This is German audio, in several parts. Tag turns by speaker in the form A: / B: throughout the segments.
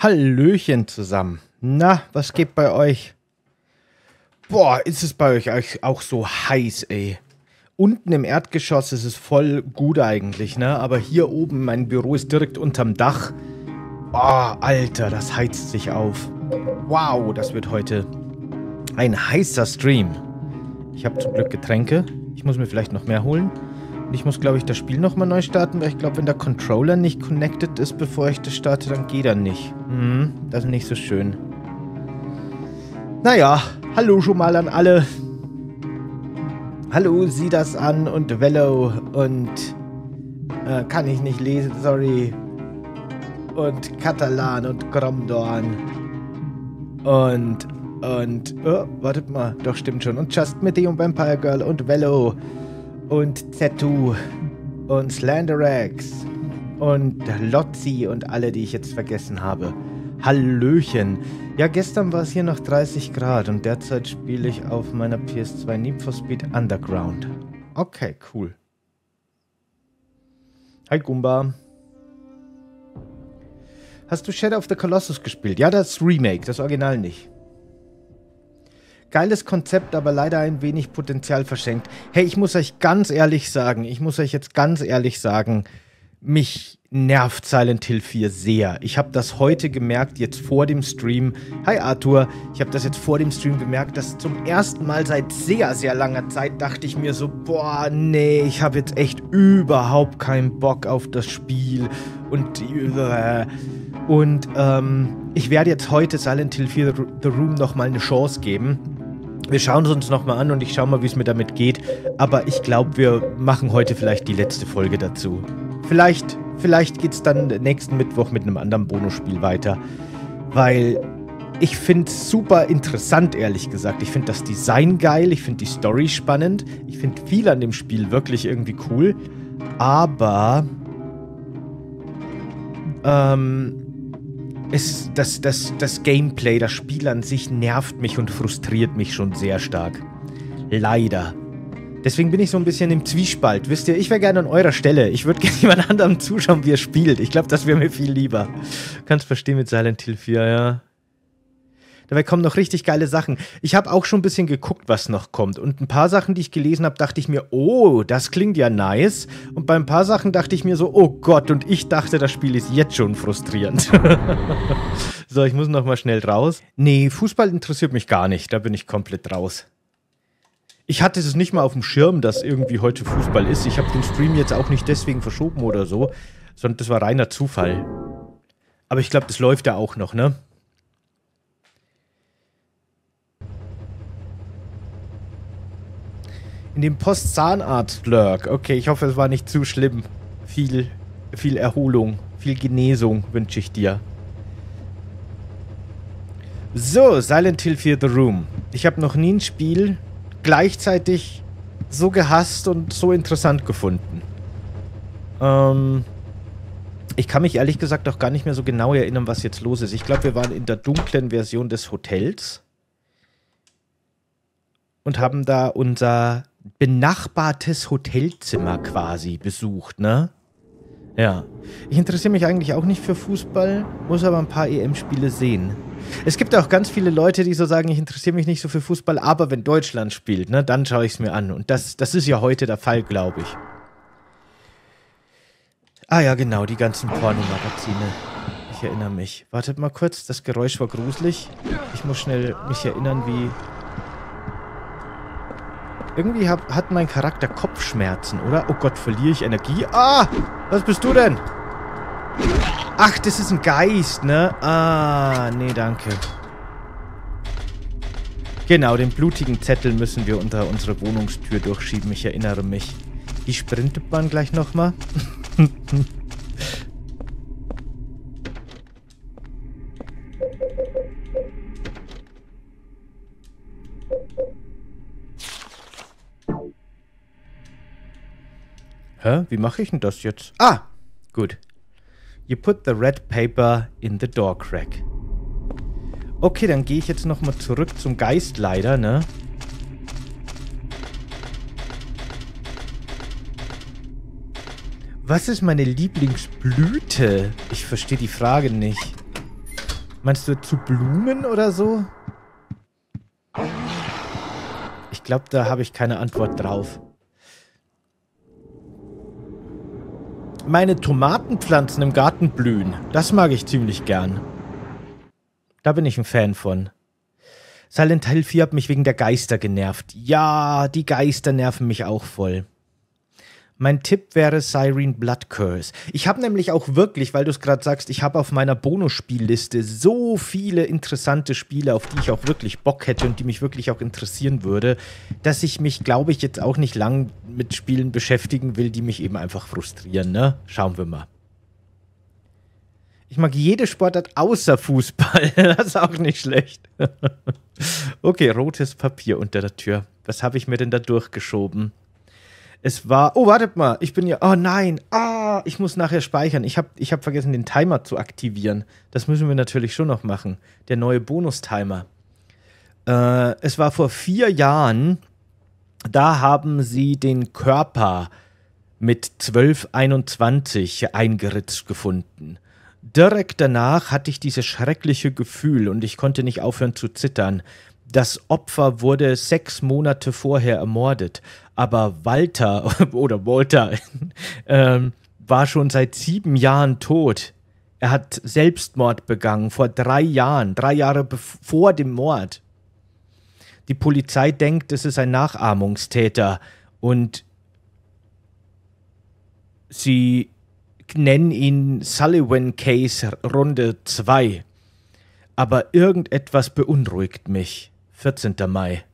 A: Hallöchen zusammen. Na, was geht bei euch? Boah, ist es bei euch auch so heiß, ey. Unten im Erdgeschoss ist es voll gut eigentlich, ne? Aber hier oben, mein Büro ist direkt unterm Dach. Boah, Alter, das heizt sich auf. Wow, das wird heute ein heißer Stream. Ich habe zum Glück Getränke. Ich muss mir vielleicht noch mehr holen. Und ich muss, glaube ich, das Spiel nochmal neu starten, weil ich glaube, wenn der Controller nicht connected ist, bevor ich das starte, dann geht er nicht. Hm, das ist nicht so schön. Naja, hallo schon mal an alle. Hallo, sieh das an und Velo und äh, kann ich nicht lesen, sorry. Und Katalan und Gromdorn. Und, und, oh, wartet mal, doch stimmt schon. Und Just Mitty und Vampire Girl und Velo und Zetu und Slanterax und Lotzi und alle, die ich jetzt vergessen habe. Hallöchen. Ja, gestern war es hier noch 30 Grad und derzeit spiele ich auf meiner PS2 Need for Speed Underground. Okay, cool. Hi Goomba. Hast du Shadow of the Colossus gespielt? Ja, das Remake, das Original nicht. Geiles Konzept, aber leider ein wenig Potenzial verschenkt. Hey, ich muss euch ganz ehrlich sagen, ich muss euch jetzt ganz ehrlich sagen, mich nervt Silent Hill 4 sehr. Ich habe das heute gemerkt, jetzt vor dem Stream. Hi Arthur, ich habe das jetzt vor dem Stream gemerkt, dass zum ersten Mal seit sehr, sehr langer Zeit dachte ich mir so, boah, nee, ich habe jetzt echt überhaupt keinen Bock auf das Spiel. Und, äh, und ähm, ich werde jetzt heute Silent Hill 4 The Room nochmal eine Chance geben. Wir schauen es uns nochmal an und ich schaue mal, wie es mir damit geht. Aber ich glaube, wir machen heute vielleicht die letzte Folge dazu. Vielleicht, vielleicht geht es dann nächsten Mittwoch mit einem anderen Bonusspiel weiter. Weil ich finde es super interessant, ehrlich gesagt. Ich finde das Design geil, ich finde die Story spannend. Ich finde viel an dem Spiel wirklich irgendwie cool. Aber ähm, es, das, das, das Gameplay, das Spiel an sich nervt mich und frustriert mich schon sehr stark. Leider. Deswegen bin ich so ein bisschen im Zwiespalt. Wisst ihr, ich wäre gerne an eurer Stelle. Ich würde gerne jemand anderem zuschauen, wie er spielt. Ich glaube, das wäre mir viel lieber. Kannst verstehen mit Silent Hill 4, ja. Dabei kommen noch richtig geile Sachen. Ich habe auch schon ein bisschen geguckt, was noch kommt. Und ein paar Sachen, die ich gelesen habe, dachte ich mir, oh, das klingt ja nice. Und bei ein paar Sachen dachte ich mir so, oh Gott, und ich dachte, das Spiel ist jetzt schon frustrierend. so, ich muss nochmal schnell raus. Nee, Fußball interessiert mich gar nicht. Da bin ich komplett raus. Ich hatte es nicht mal auf dem Schirm, dass irgendwie heute Fußball ist. Ich habe den Stream jetzt auch nicht deswegen verschoben oder so, sondern das war reiner Zufall. Aber ich glaube, das läuft ja auch noch, ne? In dem Post-Zahnarzt-Lurk. Okay, ich hoffe, es war nicht zu schlimm. Viel, viel Erholung, viel Genesung wünsche ich dir. So, Silent Hill 4 The Room. Ich habe noch nie ein Spiel gleichzeitig so gehasst und so interessant gefunden. Ähm, ich kann mich ehrlich gesagt auch gar nicht mehr so genau erinnern, was jetzt los ist. Ich glaube, wir waren in der dunklen Version des Hotels und haben da unser benachbartes Hotelzimmer quasi besucht, ne? Ja. Ich interessiere mich eigentlich auch nicht für Fußball, muss aber ein paar EM-Spiele sehen. Es gibt auch ganz viele Leute, die so sagen, ich interessiere mich nicht so für Fußball, aber wenn Deutschland spielt, ne, dann schaue ich es mir an. Und das, das ist ja heute der Fall, glaube ich. Ah ja, genau, die ganzen Pornomagazine. Ich erinnere mich. Wartet mal kurz, das Geräusch war gruselig. Ich muss schnell mich erinnern, wie irgendwie hab, hat mein Charakter Kopfschmerzen, oder? Oh Gott, verliere ich Energie? Ah! Was bist du denn? Ach, das ist ein Geist, ne? Ah, nee, danke. Genau, den blutigen Zettel müssen wir unter unsere Wohnungstür durchschieben. Ich erinnere mich. Wie sprintet man gleich nochmal? Hä? Wie mache ich denn das jetzt? Ah! Gut. You put the red paper in the door crack. Okay, dann gehe ich jetzt nochmal zurück zum Geist leider, ne? Was ist meine Lieblingsblüte? Ich verstehe die Frage nicht. Meinst du zu Blumen oder so? Ich glaube, da habe ich keine Antwort drauf. meine Tomatenpflanzen im Garten blühen. Das mag ich ziemlich gern. Da bin ich ein Fan von. Silent Hill 4 hat mich wegen der Geister genervt. Ja, die Geister nerven mich auch voll. Mein Tipp wäre Siren Blood Curse. Ich habe nämlich auch wirklich, weil du es gerade sagst, ich habe auf meiner Bonusspielliste so viele interessante Spiele, auf die ich auch wirklich Bock hätte und die mich wirklich auch interessieren würde, dass ich mich, glaube ich, jetzt auch nicht lang mit Spielen beschäftigen will, die mich eben einfach frustrieren. Ne? Schauen wir mal. Ich mag jede Sportart außer Fußball. Das ist auch nicht schlecht. Okay, rotes Papier unter der Tür. Was habe ich mir denn da durchgeschoben? Es war, oh, wartet mal, ich bin ja, oh nein, ah, ich muss nachher speichern. Ich habe ich hab vergessen, den Timer zu aktivieren. Das müssen wir natürlich schon noch machen. Der neue Bonus-Timer. Äh, es war vor vier Jahren, da haben sie den Körper mit 1221 eingeritzt gefunden. Direkt danach hatte ich dieses schreckliche Gefühl und ich konnte nicht aufhören zu zittern. Das Opfer wurde sechs Monate vorher ermordet aber Walter oder Walter ähm, war schon seit sieben Jahren tot. Er hat Selbstmord begangen vor drei Jahren, drei Jahre vor dem Mord. Die Polizei denkt, es ist ein Nachahmungstäter und sie nennen ihn Sullivan Case Runde 2. Aber irgendetwas beunruhigt mich. 14. Mai.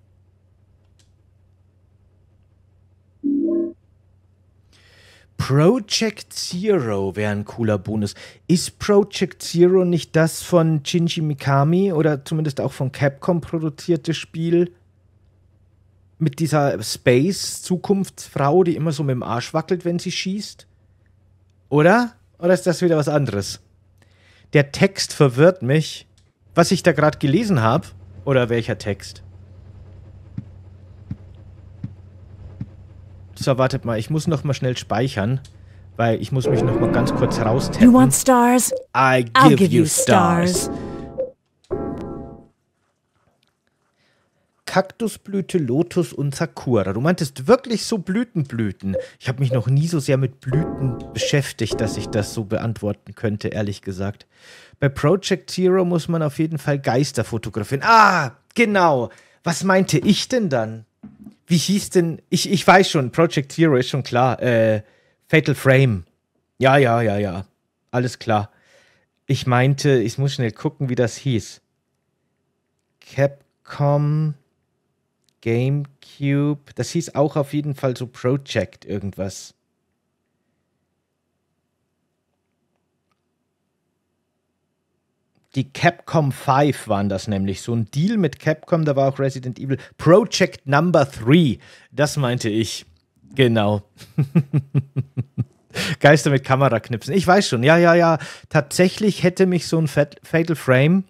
A: Project Zero wäre ein cooler Bonus. Ist Project Zero nicht das von Shinji Mikami oder zumindest auch von Capcom produzierte Spiel? Mit dieser Space-Zukunftsfrau, die immer so mit dem Arsch wackelt, wenn sie schießt? Oder? Oder ist das wieder was anderes? Der Text verwirrt mich. Was ich da gerade gelesen habe? Oder welcher Text? So, wartet mal. Ich muss noch mal schnell speichern. Weil ich muss mich noch mal ganz kurz raustappen. You want stars? I give, I'll give you stars. stars. Kaktusblüte, Lotus und Sakura. Du meintest wirklich so Blütenblüten. Ich habe mich noch nie so sehr mit Blüten beschäftigt, dass ich das so beantworten könnte, ehrlich gesagt. Bei Project Zero muss man auf jeden Fall Geister fotografieren. Ah, genau. Was meinte ich denn dann? wie hieß denn, ich, ich weiß schon, Project Zero ist schon klar, äh, Fatal Frame. Ja, ja, ja, ja, alles klar. Ich meinte, ich muss schnell gucken, wie das hieß. Capcom GameCube, das hieß auch auf jeden Fall so Project irgendwas. die Capcom 5 waren das nämlich. So ein Deal mit Capcom, da war auch Resident Evil. Project Number 3, das meinte ich. Genau. Geister mit Kameraknipsen. Ich weiß schon, ja, ja, ja. Tatsächlich hätte mich so ein Fatal Frame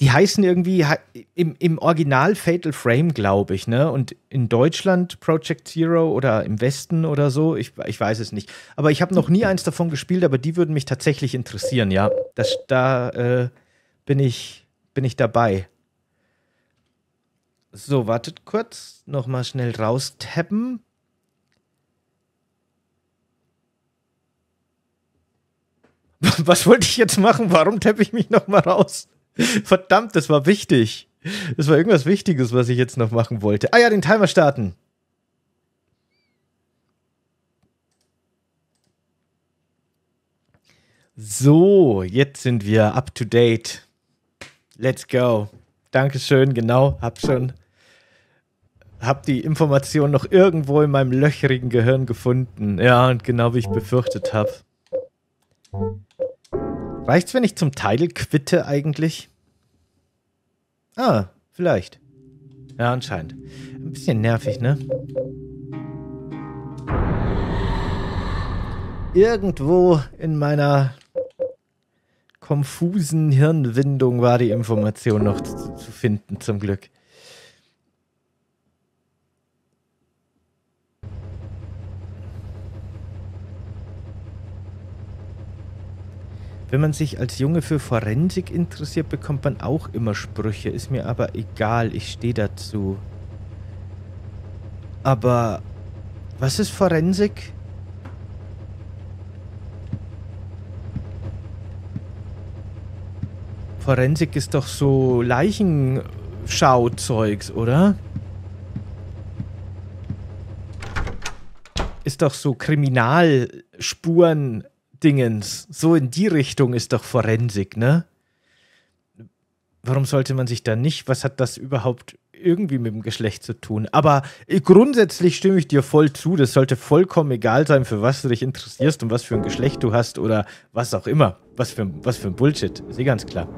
A: die heißen irgendwie im, im Original Fatal Frame, glaube ich, ne? Und in Deutschland Project Zero oder im Westen oder so, ich, ich weiß es nicht. Aber ich habe noch nie eins davon gespielt, aber die würden mich tatsächlich interessieren, ja. Das, da äh, bin, ich, bin ich dabei. So, wartet kurz. Nochmal schnell raustappen. Was wollte ich jetzt machen? Warum tappe ich mich nochmal raus? Verdammt, das war wichtig. Das war irgendwas Wichtiges, was ich jetzt noch machen wollte. Ah ja, den Timer starten. So, jetzt sind wir up to date. Let's go. Dankeschön, genau, hab schon. Hab die Information noch irgendwo in meinem löcherigen Gehirn gefunden. Ja, und genau wie ich befürchtet habe. Reicht's, wenn ich zum Teil quitte eigentlich? Ah, vielleicht. Ja, anscheinend. Ein bisschen nervig, ne? Irgendwo in meiner konfusen Hirnwindung war die Information noch zu, zu finden, zum Glück. Wenn man sich als Junge für Forensik interessiert, bekommt man auch immer Sprüche. Ist mir aber egal, ich stehe dazu. Aber was ist Forensik? Forensik ist doch so Leichenschauzeugs, oder? Ist doch so Kriminalspuren Dingens. So in die Richtung ist doch Forensik, ne? Warum sollte man sich da nicht? Was hat das überhaupt irgendwie mit dem Geschlecht zu tun? Aber äh, grundsätzlich stimme ich dir voll zu. Das sollte vollkommen egal sein, für was du dich interessierst und was für ein Geschlecht du hast oder was auch immer. Was für, was für ein Bullshit. Ist eh ganz klar.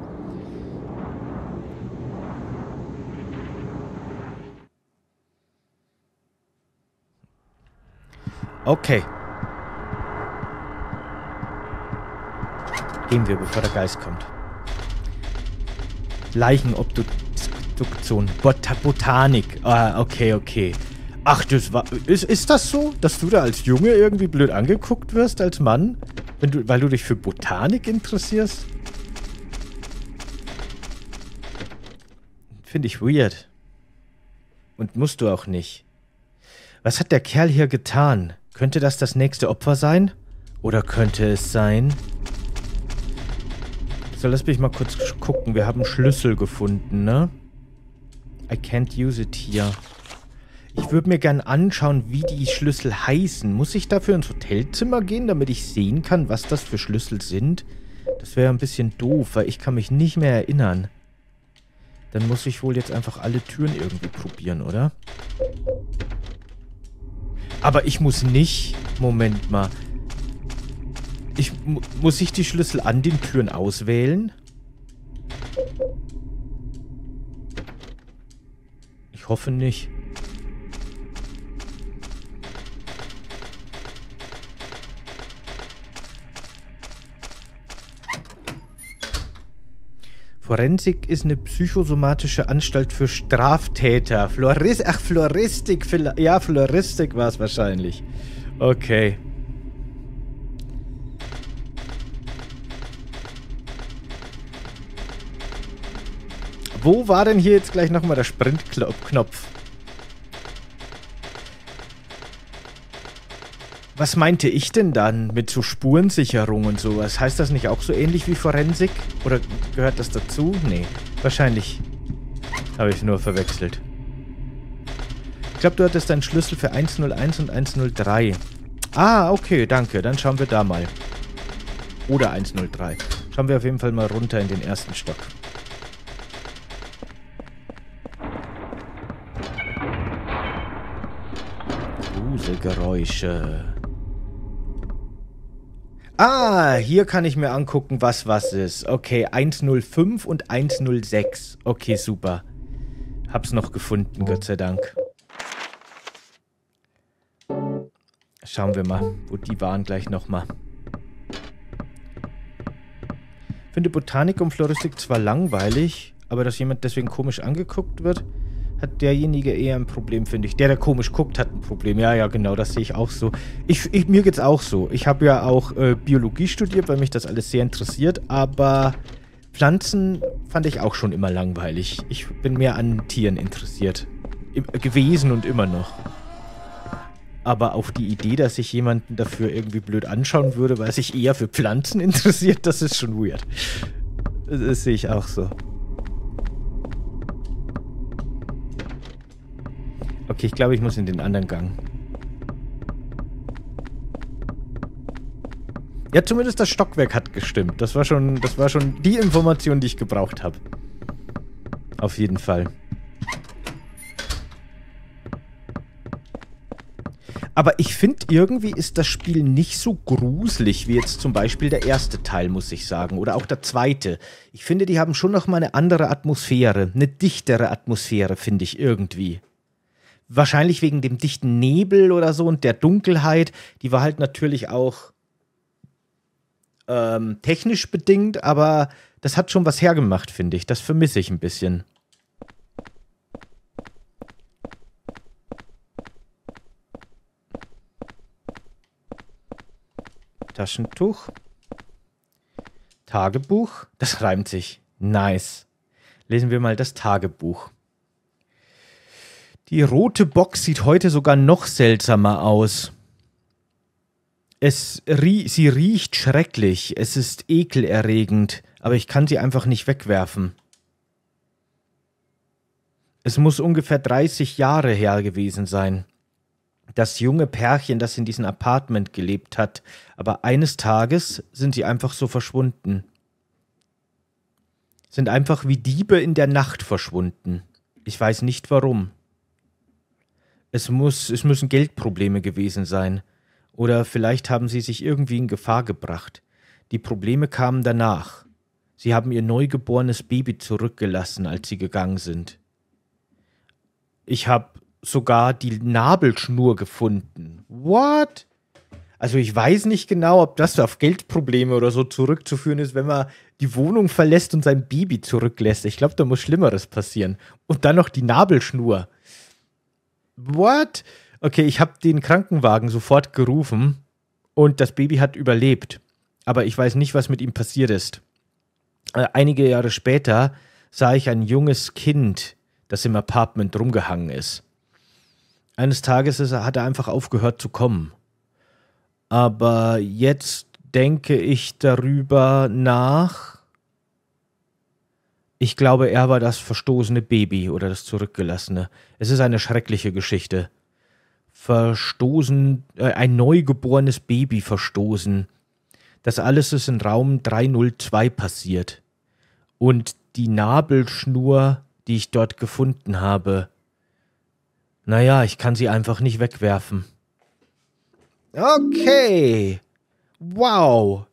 A: Okay. Gehen wir, bevor der Geist kommt. Leichenobduktion. Bot Botanik. Ah, okay, okay. Ach, das war. Ist, ist das so? Dass du da als Junge irgendwie blöd angeguckt wirst, als Mann? Wenn du, weil du dich für Botanik interessierst? Finde ich weird. Und musst du auch nicht. Was hat der Kerl hier getan? Könnte das das nächste Opfer sein? Oder könnte es sein, so, lass mich mal kurz gucken. Wir haben Schlüssel gefunden, ne? I can't use it here. Ich würde mir gerne anschauen, wie die Schlüssel heißen. Muss ich dafür ins Hotelzimmer gehen, damit ich sehen kann, was das für Schlüssel sind? Das wäre ein bisschen doof, weil ich kann mich nicht mehr erinnern. Dann muss ich wohl jetzt einfach alle Türen irgendwie probieren, oder? Aber ich muss nicht... Moment mal. Ich, muss ich die Schlüssel an den Türen auswählen? Ich hoffe nicht. Forensik ist eine psychosomatische Anstalt für Straftäter. Floris Ach, Floristik. Ja, Floristik war es wahrscheinlich. Okay. Wo war denn hier jetzt gleich nochmal der Sprintknopf? Was meinte ich denn dann mit so Spurensicherung und sowas? Heißt das nicht auch so ähnlich wie Forensik? Oder gehört das dazu? Nee, wahrscheinlich habe ich es nur verwechselt. Ich glaube, du hattest deinen Schlüssel für 101 und 103. Ah, okay, danke. Dann schauen wir da mal. Oder 103. Schauen wir auf jeden Fall mal runter in den ersten Stock. diese Geräusche? Ah, hier kann ich mir angucken, was was ist. Okay, 105 und 106. Okay, super. Hab's noch gefunden, Gott sei Dank. Schauen wir mal, wo die waren gleich nochmal. Finde Botanik und Floristik zwar langweilig, aber dass jemand deswegen komisch angeguckt wird, hat derjenige eher ein Problem, finde ich. Der, der komisch guckt, hat ein Problem. Ja, ja, genau, das sehe ich auch so. Ich, ich, mir geht's auch so. Ich habe ja auch äh, Biologie studiert, weil mich das alles sehr interessiert, aber Pflanzen fand ich auch schon immer langweilig. Ich bin mehr an Tieren interessiert. I äh, gewesen und immer noch. Aber auf die Idee, dass ich jemanden dafür irgendwie blöd anschauen würde, weil er sich eher für Pflanzen interessiert, das ist schon weird. Das, das sehe ich auch so. Okay, ich glaube, ich muss in den anderen Gang. Ja, zumindest das Stockwerk hat gestimmt. Das war schon, das war schon die Information, die ich gebraucht habe. Auf jeden Fall. Aber ich finde, irgendwie ist das Spiel nicht so gruselig wie jetzt zum Beispiel der erste Teil, muss ich sagen. Oder auch der zweite. Ich finde, die haben schon nochmal eine andere Atmosphäre. Eine dichtere Atmosphäre, finde ich irgendwie wahrscheinlich wegen dem dichten Nebel oder so und der Dunkelheit, die war halt natürlich auch ähm, technisch bedingt, aber das hat schon was hergemacht, finde ich. Das vermisse ich ein bisschen. Taschentuch. Tagebuch. Das reimt sich. Nice. Lesen wir mal das Tagebuch. Die rote Box sieht heute sogar noch seltsamer aus. Es rie sie riecht schrecklich, es ist ekelerregend, aber ich kann sie einfach nicht wegwerfen. Es muss ungefähr 30 Jahre her gewesen sein. Das junge Pärchen, das in diesem Apartment gelebt hat, aber eines Tages sind sie einfach so verschwunden. Sind einfach wie Diebe in der Nacht verschwunden. Ich weiß nicht warum. Es, muss, es müssen Geldprobleme gewesen sein. Oder vielleicht haben sie sich irgendwie in Gefahr gebracht. Die Probleme kamen danach. Sie haben ihr neugeborenes Baby zurückgelassen, als sie gegangen sind. Ich habe sogar die Nabelschnur gefunden. What? Also ich weiß nicht genau, ob das auf Geldprobleme oder so zurückzuführen ist, wenn man die Wohnung verlässt und sein Baby zurücklässt. Ich glaube, da muss Schlimmeres passieren. Und dann noch die Nabelschnur what? Okay, ich habe den Krankenwagen sofort gerufen und das Baby hat überlebt. Aber ich weiß nicht, was mit ihm passiert ist. Äh, einige Jahre später sah ich ein junges Kind, das im Apartment rumgehangen ist. Eines Tages hat er einfach aufgehört zu kommen. Aber jetzt denke ich darüber nach, ich glaube, er war das verstoßene Baby oder das Zurückgelassene. Es ist eine schreckliche Geschichte. Verstoßen, äh, ein neugeborenes Baby verstoßen. Das alles ist in Raum 302 passiert. Und die Nabelschnur, die ich dort gefunden habe, naja, ich kann sie einfach nicht wegwerfen. Okay. Wow.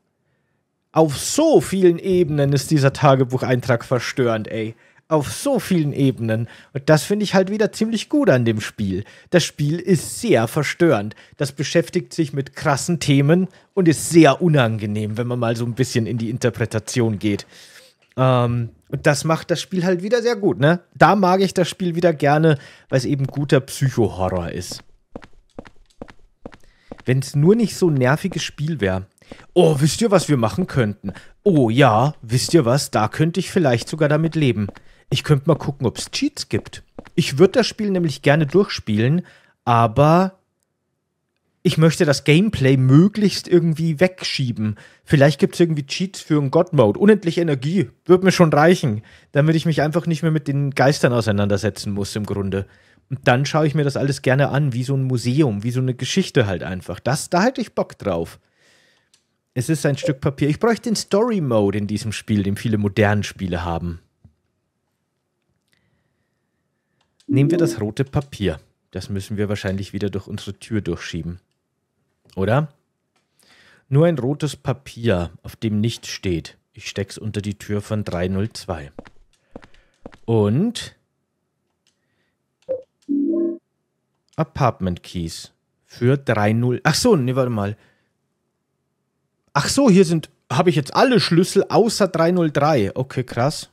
A: Auf so vielen Ebenen ist dieser Tagebucheintrag verstörend, ey. Auf so vielen Ebenen. Und das finde ich halt wieder ziemlich gut an dem Spiel. Das Spiel ist sehr verstörend. Das beschäftigt sich mit krassen Themen und ist sehr unangenehm, wenn man mal so ein bisschen in die Interpretation geht. Ähm, und das macht das Spiel halt wieder sehr gut, ne? Da mag ich das Spiel wieder gerne, weil es eben guter Psychohorror ist. Wenn es nur nicht so ein nerviges Spiel wäre. Oh, wisst ihr, was wir machen könnten? Oh ja, wisst ihr was? Da könnte ich vielleicht sogar damit leben. Ich könnte mal gucken, ob es Cheats gibt. Ich würde das Spiel nämlich gerne durchspielen, aber ich möchte das Gameplay möglichst irgendwie wegschieben. Vielleicht gibt es irgendwie Cheats für einen God-Mode. Unendlich Energie wird mir schon reichen, damit ich mich einfach nicht mehr mit den Geistern auseinandersetzen muss im Grunde. Und dann schaue ich mir das alles gerne an, wie so ein Museum, wie so eine Geschichte halt einfach. Das, da hätte ich Bock drauf. Es ist ein Stück Papier. Ich bräuchte den Story Mode in diesem Spiel, den viele moderne Spiele haben. Nehmen wir das rote Papier. Das müssen wir wahrscheinlich wieder durch unsere Tür durchschieben. Oder? Nur ein rotes Papier, auf dem nichts steht. Ich steck's unter die Tür von 302. Und Apartment Keys für 30. Ach so, nee, warte mal. Ach so, hier sind, habe ich jetzt alle Schlüssel außer 303. Okay, krass.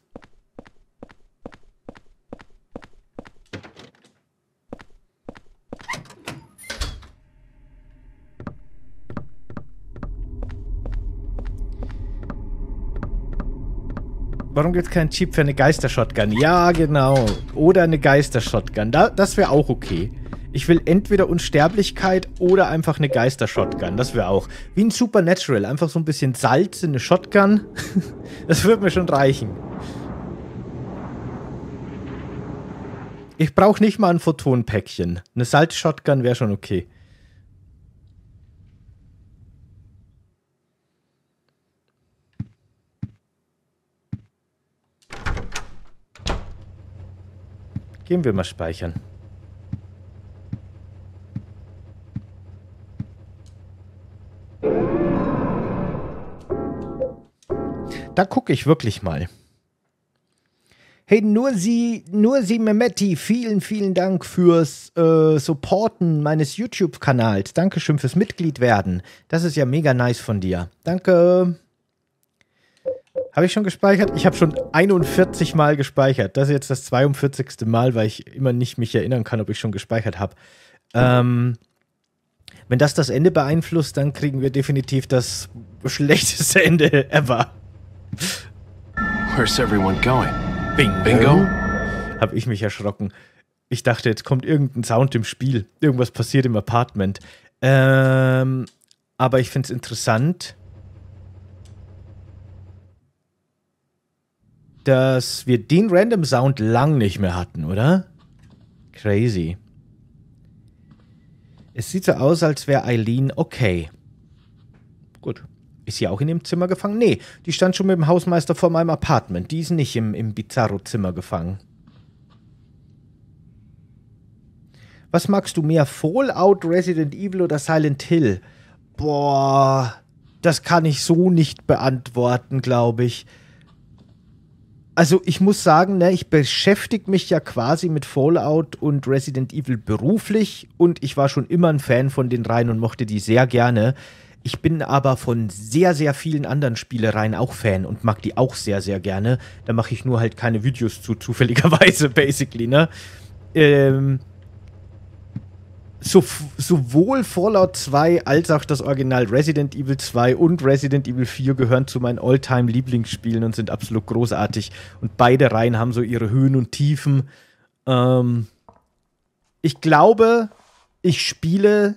A: Warum gibt es keinen Chip für eine Geister-Shotgun? Ja, genau. Oder eine Geister-Shotgun. Da, das wäre auch okay. Ich will entweder Unsterblichkeit oder einfach eine Geister-Shotgun. Das wäre auch. Wie ein Supernatural. Einfach so ein bisschen Salz in eine Shotgun. das würde mir schon reichen. Ich brauche nicht mal ein Photonpäckchen. Eine Salz-Shotgun wäre schon okay. Gehen wir mal speichern. Da gucke ich wirklich mal. Hey, nur Sie, nur Sie, Mehmetti, vielen, vielen Dank fürs äh, Supporten meines YouTube-Kanals. Dankeschön fürs Mitglied werden. Das ist ja mega nice von dir. Danke. Habe ich schon gespeichert? Ich habe schon 41 Mal gespeichert. Das ist jetzt das 42. Mal, weil ich immer nicht mich erinnern kann, ob ich schon gespeichert habe. Ähm, wenn das das Ende beeinflusst, dann kriegen wir definitiv das schlechteste Ende ever. Where's everyone going? Bingo. Bingo? Hab ich mich erschrocken. Ich dachte, jetzt kommt irgendein Sound im Spiel. Irgendwas passiert im Apartment. Ähm, aber ich find's interessant, dass wir den Random Sound lang nicht mehr hatten, oder? Crazy. Es sieht so aus, als wäre Eileen okay. okay. Ist sie auch in dem Zimmer gefangen? Nee, die stand schon mit dem Hausmeister vor meinem Apartment. Die ist nicht im, im Bizarro-Zimmer gefangen. Was magst du mehr, Fallout, Resident Evil oder Silent Hill? Boah, das kann ich so nicht beantworten, glaube ich. Also ich muss sagen, ne, ich beschäftige mich ja quasi mit Fallout und Resident Evil beruflich und ich war schon immer ein Fan von den Reihen und mochte die sehr gerne. Ich bin aber von sehr, sehr vielen anderen Spielereien auch Fan und mag die auch sehr, sehr gerne. Da mache ich nur halt keine Videos zu, zufälligerweise, basically, ne? Ähm, so, sowohl Fallout 2 als auch das Original Resident Evil 2 und Resident Evil 4 gehören zu meinen alltime lieblingsspielen und sind absolut großartig. Und beide Reihen haben so ihre Höhen und Tiefen. Ähm, ich glaube, ich spiele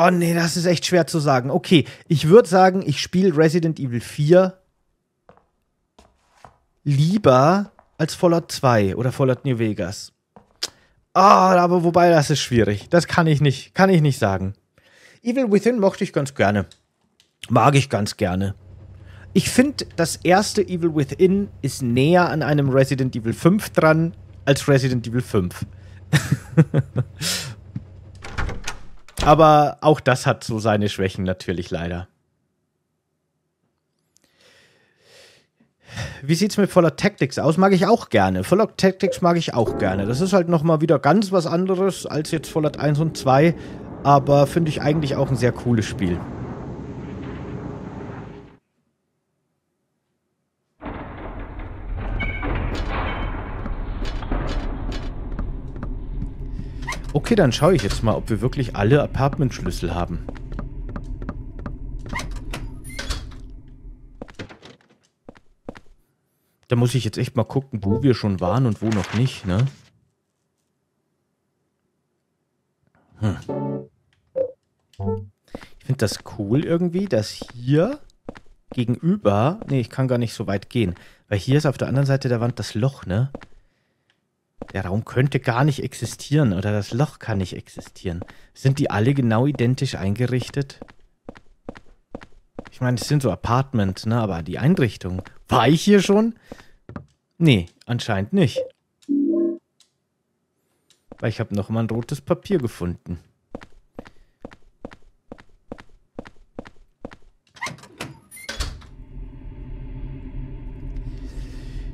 A: Oh nee, das ist echt schwer zu sagen. Okay, ich würde sagen, ich spiele Resident Evil 4 lieber als Fallout 2 oder Fallout New Vegas. Ah, oh, aber wobei, das ist schwierig. Das kann ich nicht, kann ich nicht sagen. Evil Within mochte ich ganz gerne. Mag ich ganz gerne. Ich finde, das erste Evil Within ist näher an einem Resident Evil 5 dran als Resident Evil 5. Aber auch das hat so seine Schwächen natürlich leider. Wie sieht's mit voller Tactics aus? Mag ich auch gerne. Voller Tactics mag ich auch gerne. Das ist halt nochmal wieder ganz was anderes als jetzt Fallout 1 und 2, aber finde ich eigentlich auch ein sehr cooles Spiel. Okay, dann schaue ich jetzt mal, ob wir wirklich alle Apartmentschlüssel haben. Da muss ich jetzt echt mal gucken, wo wir schon waren und wo noch nicht, ne? Hm. Ich finde das cool irgendwie, dass hier gegenüber... Ne, ich kann gar nicht so weit gehen. Weil hier ist auf der anderen Seite der Wand das Loch, ne? der Raum könnte gar nicht existieren oder das Loch kann nicht existieren. Sind die alle genau identisch eingerichtet? Ich meine, es sind so Apartments, ne? Aber die Einrichtung. War ich hier schon? Nee, anscheinend nicht. Weil ich habe noch mal ein rotes Papier gefunden.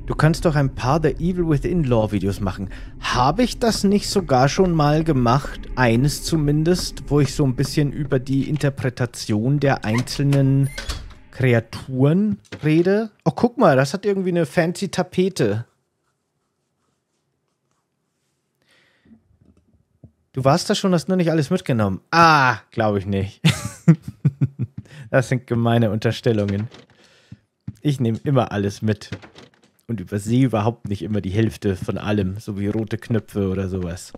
A: Du kannst doch ein paar der Evil Within Lore Videos machen. Habe ich das nicht sogar schon mal gemacht? Eines zumindest, wo ich so ein bisschen über die Interpretation der einzelnen Kreaturen rede. Oh, guck mal, das hat irgendwie eine fancy Tapete. Du warst da schon, hast nur nicht alles mitgenommen. Ah, glaube ich nicht. das sind gemeine Unterstellungen. Ich nehme immer alles mit und übersehe überhaupt nicht immer die Hälfte von allem, so wie rote Knöpfe oder sowas.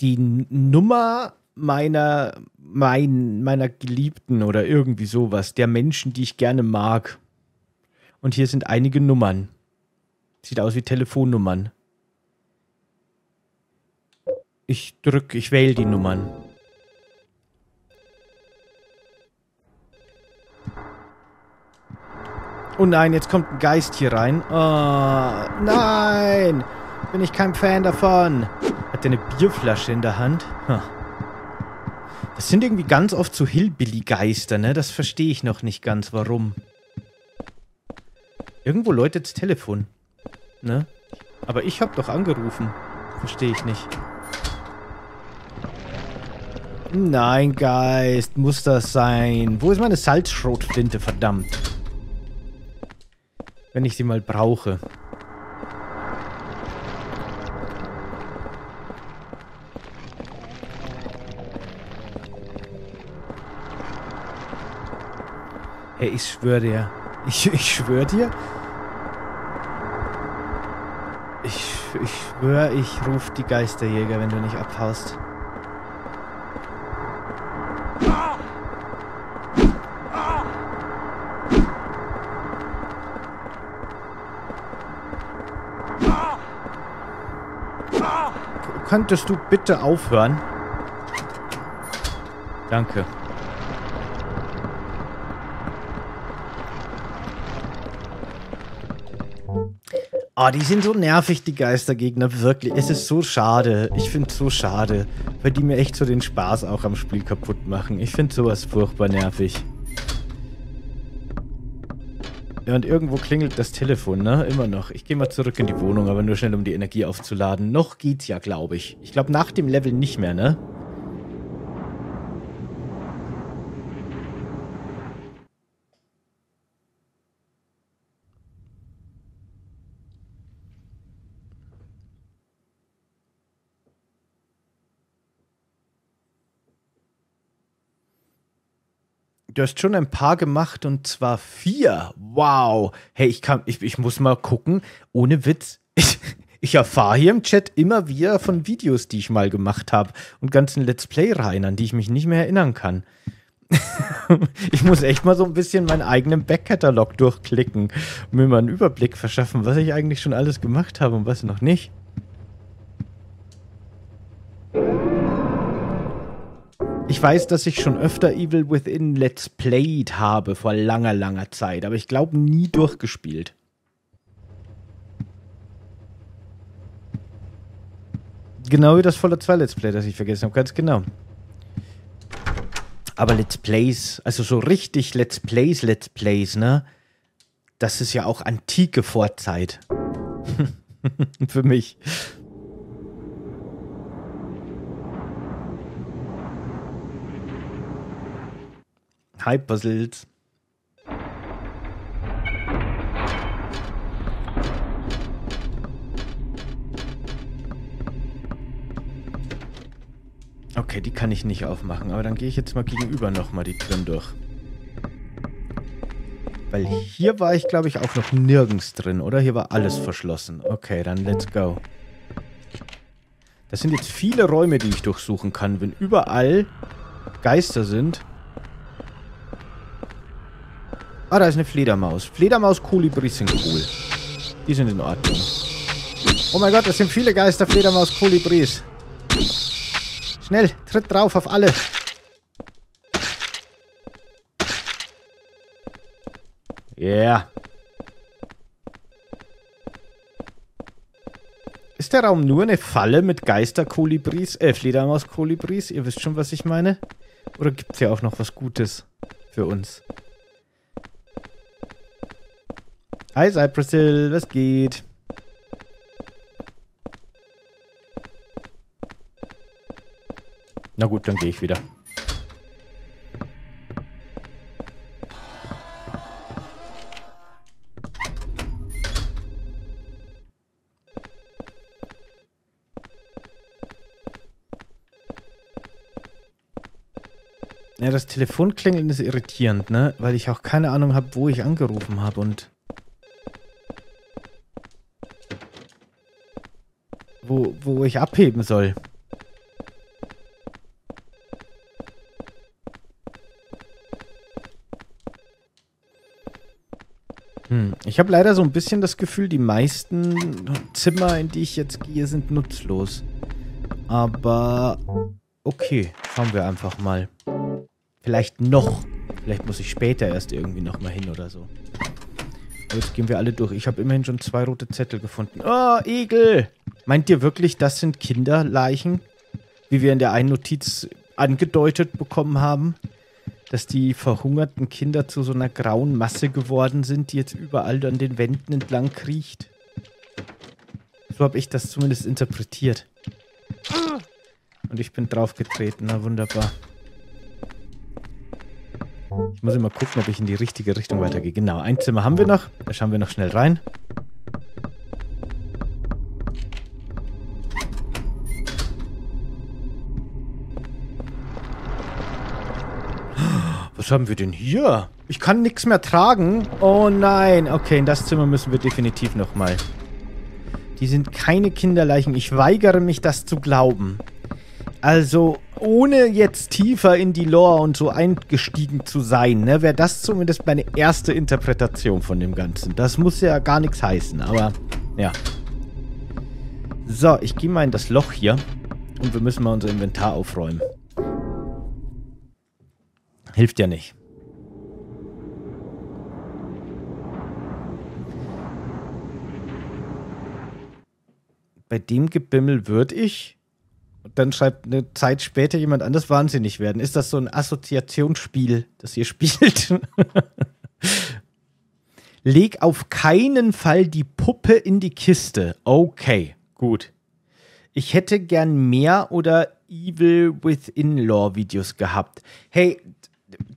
A: Die Nummer meiner, mein, meiner Geliebten oder irgendwie sowas, der Menschen, die ich gerne mag. Und hier sind einige Nummern. Sieht aus wie Telefonnummern. Ich drück, ich wähle die Nummern. Oh nein, jetzt kommt ein Geist hier rein. Oh, nein! Bin ich kein Fan davon. Hat der eine Bierflasche in der Hand? Das sind irgendwie ganz oft so Hillbilly-Geister, ne? Das verstehe ich noch nicht ganz, warum. Irgendwo läutet das Telefon. Ne? Aber ich habe doch angerufen. Verstehe ich nicht. Nein, Geist, muss das sein. Wo ist meine Salzschrotflinte, verdammt? Wenn ich sie mal brauche. Hey, ich schwöre dir. Ich, ich schwöre dir? Ich, ich schwöre, ich ruf die Geisterjäger, wenn du nicht abhaust. Könntest du bitte aufhören? Danke. oh, die sind so nervig, die Geistergegner, wirklich. Es ist so schade. Ich finde es so schade, weil die mir echt so den Spaß auch am Spiel kaputt machen. Ich finde sowas furchtbar nervig. Ja, und irgendwo klingelt das Telefon, ne? Immer noch. Ich gehe mal zurück in die Wohnung, aber nur schnell, um die Energie aufzuladen. Noch geht's ja, glaube ich. Ich glaube, nach dem Level nicht mehr, ne? du hast schon ein paar gemacht und zwar vier. Wow. Hey, ich, kann, ich, ich muss mal gucken. Ohne Witz. Ich, ich erfahre hier im Chat immer wieder von Videos, die ich mal gemacht habe und ganzen Let's Play-Reihen, an die ich mich nicht mehr erinnern kann. ich muss echt mal so ein bisschen meinen eigenen Backkatalog durchklicken, um mir mal einen Überblick verschaffen, was ich eigentlich schon alles gemacht habe und was noch nicht. Ich weiß, dass ich schon öfter Evil Within Let's Played habe, vor langer, langer Zeit, aber ich glaube nie durchgespielt. Genau wie das Fallout 2 Let's Play, das ich vergessen habe, ganz genau. Aber Let's Plays, also so richtig Let's Plays, Let's Plays, ne? Das ist ja auch antike Vorzeit. Für mich. Hi, Puzzles. Okay, die kann ich nicht aufmachen, aber dann gehe ich jetzt mal gegenüber nochmal die Türen durch. Weil hier war ich, glaube ich, auch noch nirgends drin, oder? Hier war alles verschlossen. Okay, dann let's go. Das sind jetzt viele Räume, die ich durchsuchen kann. Wenn überall Geister sind, Ah, da ist eine Fledermaus. Fledermaus, Kolibris sind cool. Die sind in Ordnung. Oh mein Gott, das sind viele Geister, Fledermaus, Kolibris. Schnell, tritt drauf auf alle. Yeah. Ist der Raum nur eine Falle mit Geister-Kolibris? äh, Fledermaus-Kolibris? Ihr wisst schon, was ich meine. Oder gibt es hier auch noch was Gutes für uns? Hi Cypress was geht? Na gut, dann gehe ich wieder. Ja, das Telefonklingen ist irritierend, ne? Weil ich auch keine Ahnung habe, wo ich angerufen habe und wo, wo ich abheben soll. Hm. Ich habe leider so ein bisschen das Gefühl, die meisten Zimmer, in die ich jetzt gehe, sind nutzlos. Aber okay, schauen wir einfach mal. Vielleicht noch. Vielleicht muss ich später erst irgendwie nochmal hin oder so. Jetzt gehen wir alle durch. Ich habe immerhin schon zwei rote Zettel gefunden. Oh, Igel! Meint ihr wirklich, das sind Kinderleichen? Wie wir in der einen Notiz angedeutet bekommen haben? Dass die verhungerten Kinder zu so einer grauen Masse geworden sind, die jetzt überall an den Wänden entlang kriecht? So habe ich das zumindest interpretiert. Und ich bin draufgetreten, na wunderbar. Ich muss immer gucken, ob ich in die richtige Richtung weitergehe. Genau, ein Zimmer haben wir noch. Da schauen wir noch schnell rein. Was haben wir denn hier? Ich kann nichts mehr tragen. Oh nein. Okay, in das Zimmer müssen wir definitiv nochmal. Die sind keine Kinderleichen. Ich weigere mich, das zu glauben. Also, ohne jetzt tiefer in die Lore und so eingestiegen zu sein, ne, wäre das zumindest meine erste Interpretation von dem Ganzen. Das muss ja gar nichts heißen, aber ja. So, ich gehe mal in das Loch hier und wir müssen mal unser Inventar aufräumen. Hilft ja nicht. Bei dem Gebimmel würde ich. Und dann schreibt eine Zeit später jemand anders wahnsinnig werden. Ist das so ein Assoziationsspiel, das ihr spielt? Leg auf keinen Fall die Puppe in die Kiste. Okay, gut. Ich hätte gern mehr oder Evil Within Law Videos gehabt. Hey,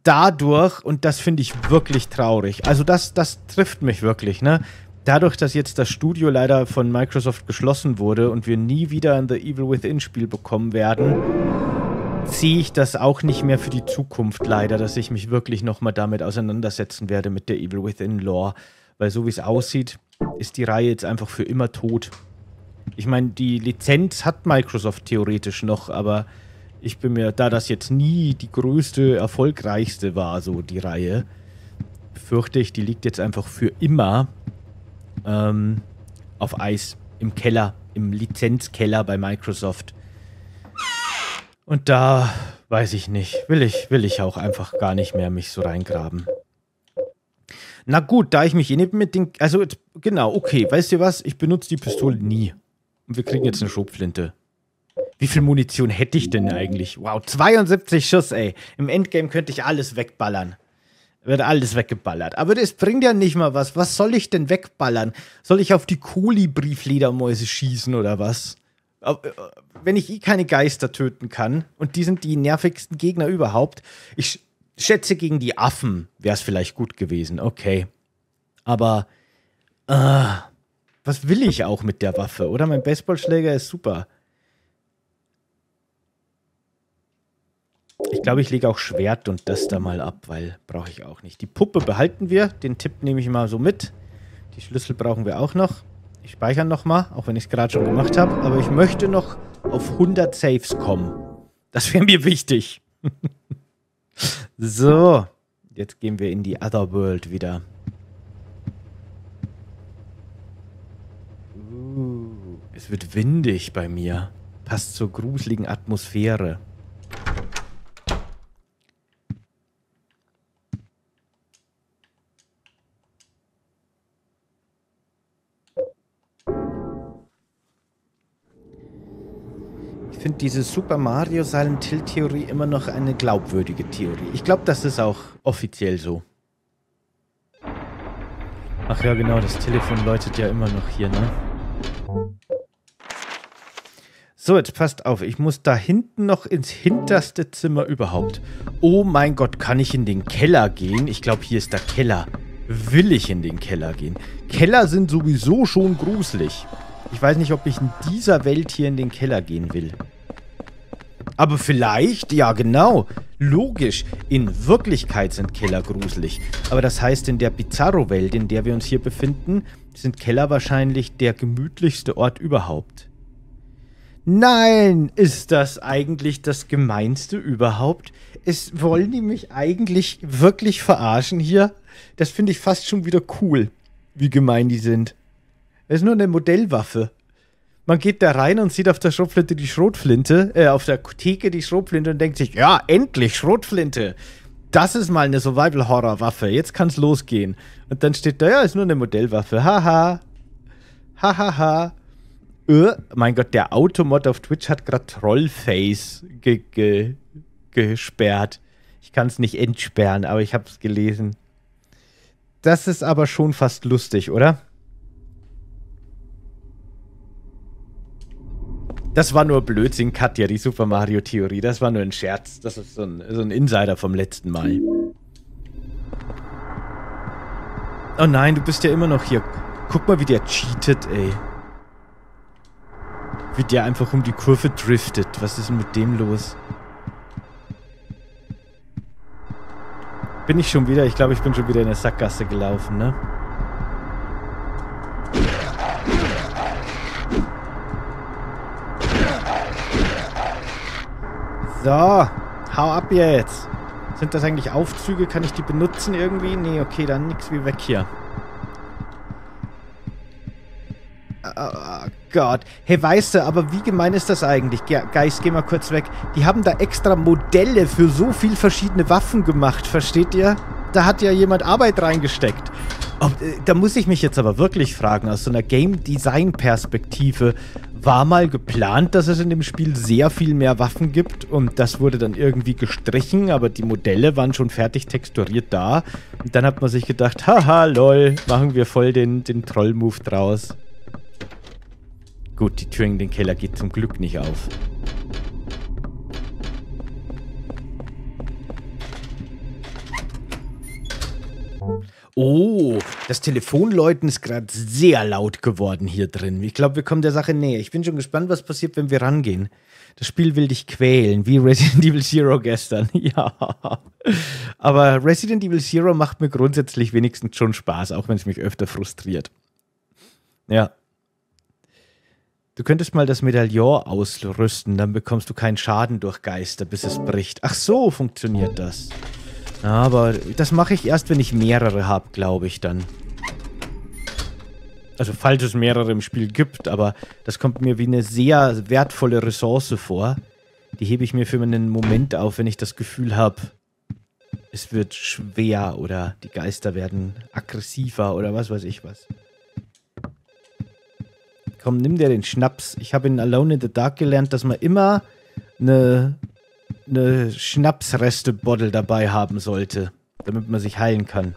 A: dadurch, und das finde ich wirklich traurig, also das, das trifft mich wirklich, ne? Dadurch, dass jetzt das Studio leider von Microsoft geschlossen wurde und wir nie wieder ein The Evil Within Spiel bekommen werden, ziehe ich das auch nicht mehr für die Zukunft leider, dass ich mich wirklich nochmal damit auseinandersetzen werde mit der Evil Within Lore. Weil so wie es aussieht, ist die Reihe jetzt einfach für immer tot. Ich meine, die Lizenz hat Microsoft theoretisch noch, aber ich bin mir, da das jetzt nie die größte, erfolgreichste war, so die Reihe, fürchte ich, die liegt jetzt einfach für immer ähm, auf Eis im Keller, im Lizenzkeller bei Microsoft. Und da weiß ich nicht, will ich, will ich auch einfach gar nicht mehr mich so reingraben. Na gut, da ich mich eh nicht mit den, also genau, okay, weißt du was? Ich benutze die Pistole nie. Und wir kriegen jetzt eine Schubflinte. Wie viel Munition hätte ich denn eigentlich? Wow, 72 Schuss, ey. Im Endgame könnte ich alles wegballern. Wird alles weggeballert. Aber das bringt ja nicht mal was. Was soll ich denn wegballern? Soll ich auf die Kolibri-Fledermäuse schießen oder was? Äh, wenn ich eh keine Geister töten kann und die sind die nervigsten Gegner überhaupt. Ich schätze, gegen die Affen wäre es vielleicht gut gewesen. Okay. Aber. Uh was will ich auch mit der Waffe, oder? Mein Baseballschläger ist super. Ich glaube, ich lege auch Schwert und das da mal ab, weil brauche ich auch nicht. Die Puppe behalten wir. Den Tipp nehme ich mal so mit. Die Schlüssel brauchen wir auch noch. Ich speichere nochmal, auch wenn ich es gerade schon gemacht habe. Aber ich möchte noch auf 100 Saves kommen. Das wäre mir wichtig. so, jetzt gehen wir in die Other World wieder. Uh, es wird windig bei mir. Passt zur gruseligen Atmosphäre. finde diese Super Mario Silent Hill Theorie immer noch eine glaubwürdige Theorie. Ich glaube, das ist auch offiziell so. Ach ja, genau, das Telefon läutet ja immer noch hier, ne? So, jetzt passt auf, ich muss da hinten noch ins hinterste Zimmer überhaupt. Oh mein Gott, kann ich in den Keller gehen? Ich glaube, hier ist der Keller. Will ich in den Keller gehen? Keller sind sowieso schon gruselig. Ich weiß nicht, ob ich in dieser Welt hier in den Keller gehen will. Aber vielleicht, ja genau, logisch, in Wirklichkeit sind Keller gruselig. Aber das heißt, in der Bizarro-Welt, in der wir uns hier befinden, sind Keller wahrscheinlich der gemütlichste Ort überhaupt. Nein, ist das eigentlich das Gemeinste überhaupt? Es wollen die mich eigentlich wirklich verarschen hier? Das finde ich fast schon wieder cool, wie gemein die sind. Es ist nur eine Modellwaffe man geht da rein und sieht auf der Schrotflinte die Schrotflinte, äh, auf der Theke die Schrotflinte und denkt sich, ja, endlich Schrotflinte. Das ist mal eine Survival-Horror-Waffe. Jetzt kann's losgehen. Und dann steht da, ja, ist nur eine Modellwaffe. Haha. Hahaha. Ha. Öh, mein Gott, der Automod auf Twitch hat gerade Trollface ge ge gesperrt. Ich kann es nicht entsperren, aber ich hab's gelesen. Das ist aber schon fast lustig, oder? Das war nur Blödsinn, Katja, die Super Mario-Theorie. Das war nur ein Scherz. Das ist so ein, so ein Insider vom letzten Mal. Oh nein, du bist ja immer noch hier. Guck mal, wie der cheatet, ey. Wie der einfach um die Kurve driftet. Was ist denn mit dem los? Bin ich schon wieder? Ich glaube, ich bin schon wieder in der Sackgasse gelaufen, ne? So, hau ab jetzt. Sind das eigentlich Aufzüge? Kann ich die benutzen irgendwie? Nee, okay, dann nix wie weg hier. Oh Gott. Hey, weißt du, aber wie gemein ist das eigentlich? Ge Geist, geh mal kurz weg. Die haben da extra Modelle für so viel verschiedene Waffen gemacht, versteht ihr? Da hat ja jemand Arbeit reingesteckt. Ob, äh, da muss ich mich jetzt aber wirklich fragen, aus so einer Game-Design-Perspektive, war mal geplant, dass es in dem Spiel sehr viel mehr Waffen gibt und das wurde dann irgendwie gestrichen, aber die Modelle waren schon fertig texturiert da. Und dann hat man sich gedacht, haha, lol, machen wir voll den, den Troll-Move draus. Gut, die Tür in den Keller geht zum Glück nicht auf. Oh, das Telefonläuten ist gerade sehr laut geworden hier drin. Ich glaube, wir kommen der Sache näher. Ich bin schon gespannt, was passiert, wenn wir rangehen. Das Spiel will dich quälen, wie Resident Evil Zero gestern. Ja. Aber Resident Evil Zero macht mir grundsätzlich wenigstens schon Spaß, auch wenn es mich öfter frustriert. Ja. Du könntest mal das Medaillon ausrüsten, dann bekommst du keinen Schaden durch Geister, bis es bricht. Ach so, funktioniert das. Aber das mache ich erst, wenn ich mehrere habe, glaube ich dann. Also falls es mehrere im Spiel gibt, aber das kommt mir wie eine sehr wertvolle Ressource vor. Die hebe ich mir für einen Moment auf, wenn ich das Gefühl habe, es wird schwer oder die Geister werden aggressiver oder was weiß ich was. Komm, nimm dir den Schnaps. Ich habe in Alone in the Dark gelernt, dass man immer eine eine Schnapsreste-Bottle dabei haben sollte, damit man sich heilen kann.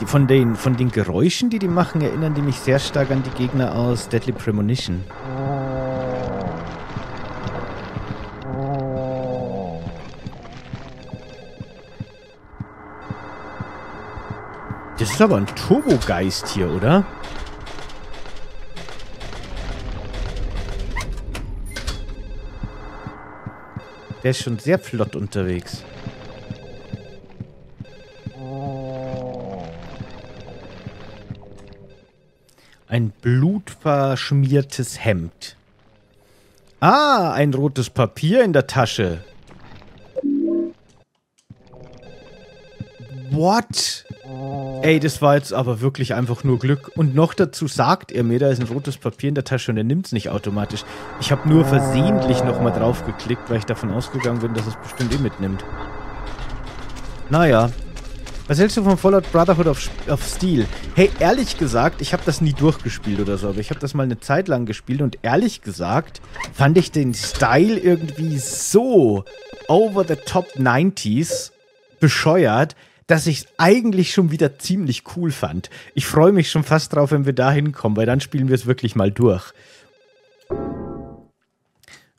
A: Die von den, von den Geräuschen, die die machen, erinnern die mich sehr stark an die Gegner aus Deadly Premonition. ist aber ein Turbogeist hier, oder? Der ist schon sehr flott unterwegs. Ein blutverschmiertes Hemd. Ah, ein rotes Papier in der Tasche. What? Ey, das war jetzt aber wirklich einfach nur Glück. Und noch dazu sagt er mir, da ist ein rotes Papier in der Tasche und er nimmt es nicht automatisch. Ich habe nur versehentlich nochmal drauf geklickt, weil ich davon ausgegangen bin, dass es bestimmt eh mitnimmt. Naja. Was hältst du von Fallout Brotherhood auf, auf Steel? Hey, ehrlich gesagt, ich habe das nie durchgespielt oder so, aber ich habe das mal eine Zeit lang gespielt und ehrlich gesagt fand ich den Style irgendwie so over the top 90s bescheuert, dass ich es eigentlich schon wieder ziemlich cool fand. Ich freue mich schon fast drauf, wenn wir da hinkommen, weil dann spielen wir es wirklich mal durch.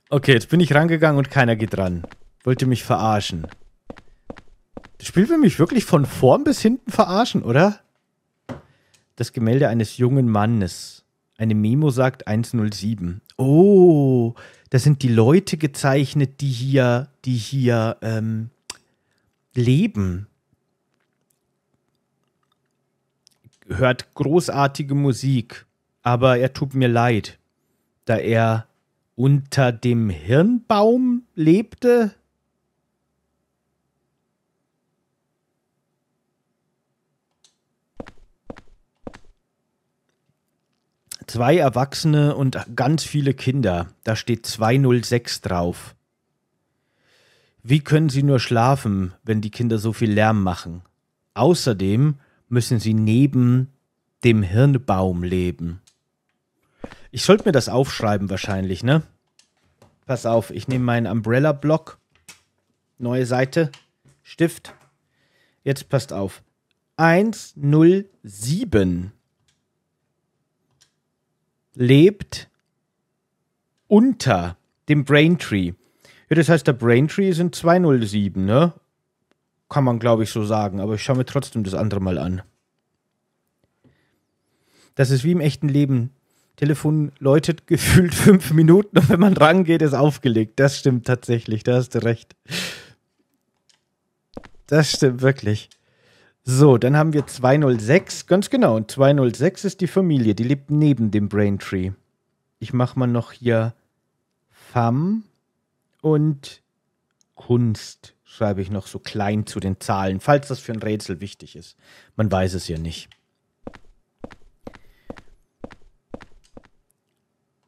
A: Okay, jetzt bin ich rangegangen und keiner geht ran. Wollte mich verarschen. Das Spiel will mich wirklich von vorn bis hinten verarschen, oder? Das Gemälde eines jungen Mannes. Eine Memo sagt 107. Oh, da sind die Leute gezeichnet, die hier, die hier ähm, leben. hört großartige Musik, aber er tut mir leid, da er unter dem Hirnbaum lebte? Zwei Erwachsene und ganz viele Kinder. Da steht 206 drauf. Wie können sie nur schlafen, wenn die Kinder so viel Lärm machen? Außerdem müssen sie neben dem Hirnbaum leben. Ich sollte mir das aufschreiben wahrscheinlich, ne? Pass auf, ich nehme meinen Umbrella-Block. Neue Seite. Stift. Jetzt passt auf. 107 lebt unter dem Braintree. Ja, das heißt, der Braintree sind 207, ne? Kann man, glaube ich, so sagen. Aber ich schaue mir trotzdem das andere mal an. Das ist wie im echten Leben. Telefon läutet gefühlt fünf Minuten und wenn man rangeht, ist aufgelegt. Das stimmt tatsächlich, da hast du recht. Das stimmt wirklich. So, dann haben wir 206, ganz genau. Und 206 ist die Familie, die lebt neben dem Braintree. Ich mache mal noch hier Fam und Kunst schreibe ich noch so klein zu den Zahlen, falls das für ein Rätsel wichtig ist. Man weiß es ja nicht.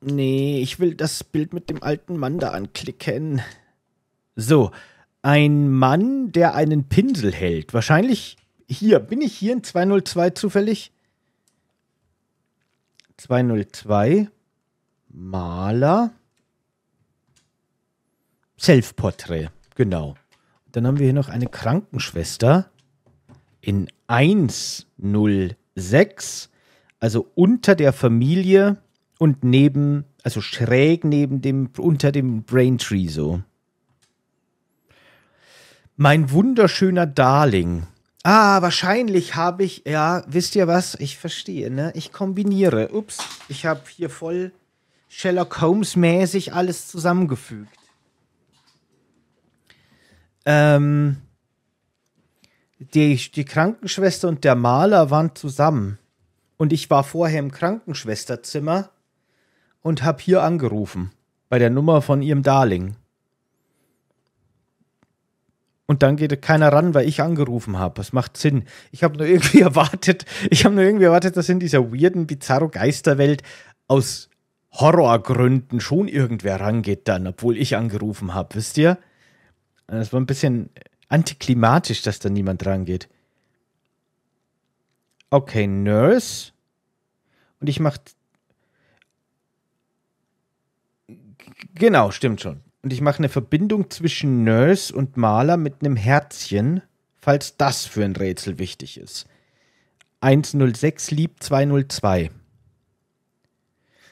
A: Nee, ich will das Bild mit dem alten Mann da anklicken. So, ein Mann, der einen Pinsel hält. Wahrscheinlich hier. Bin ich hier in 202 zufällig? 202. Maler. Selfporträt, genau. Dann haben wir hier noch eine Krankenschwester in 106, also unter der Familie und neben, also schräg neben dem, unter dem Braintree so. Mein wunderschöner Darling. Ah, wahrscheinlich habe ich, ja, wisst ihr was? Ich verstehe, ne? Ich kombiniere. Ups, ich habe hier voll Sherlock Holmes mäßig alles zusammengefügt ähm, die, die Krankenschwester und der Maler waren zusammen. Und ich war vorher im Krankenschwesterzimmer und habe hier angerufen. Bei der Nummer von ihrem Darling. Und dann geht keiner ran, weil ich angerufen habe. Das macht Sinn. Ich habe nur irgendwie erwartet, ich habe nur irgendwie erwartet, dass in dieser weirden, bizarro Geisterwelt aus Horrorgründen schon irgendwer rangeht dann, obwohl ich angerufen habe, wisst ihr? Äh, es war ein bisschen antiklimatisch, dass da niemand rangeht. Okay, Nurse. Und ich mach. Genau, stimmt schon. Und ich mache eine Verbindung zwischen Nurse und Maler mit einem Herzchen, falls das für ein Rätsel wichtig ist. 106 lieb 202.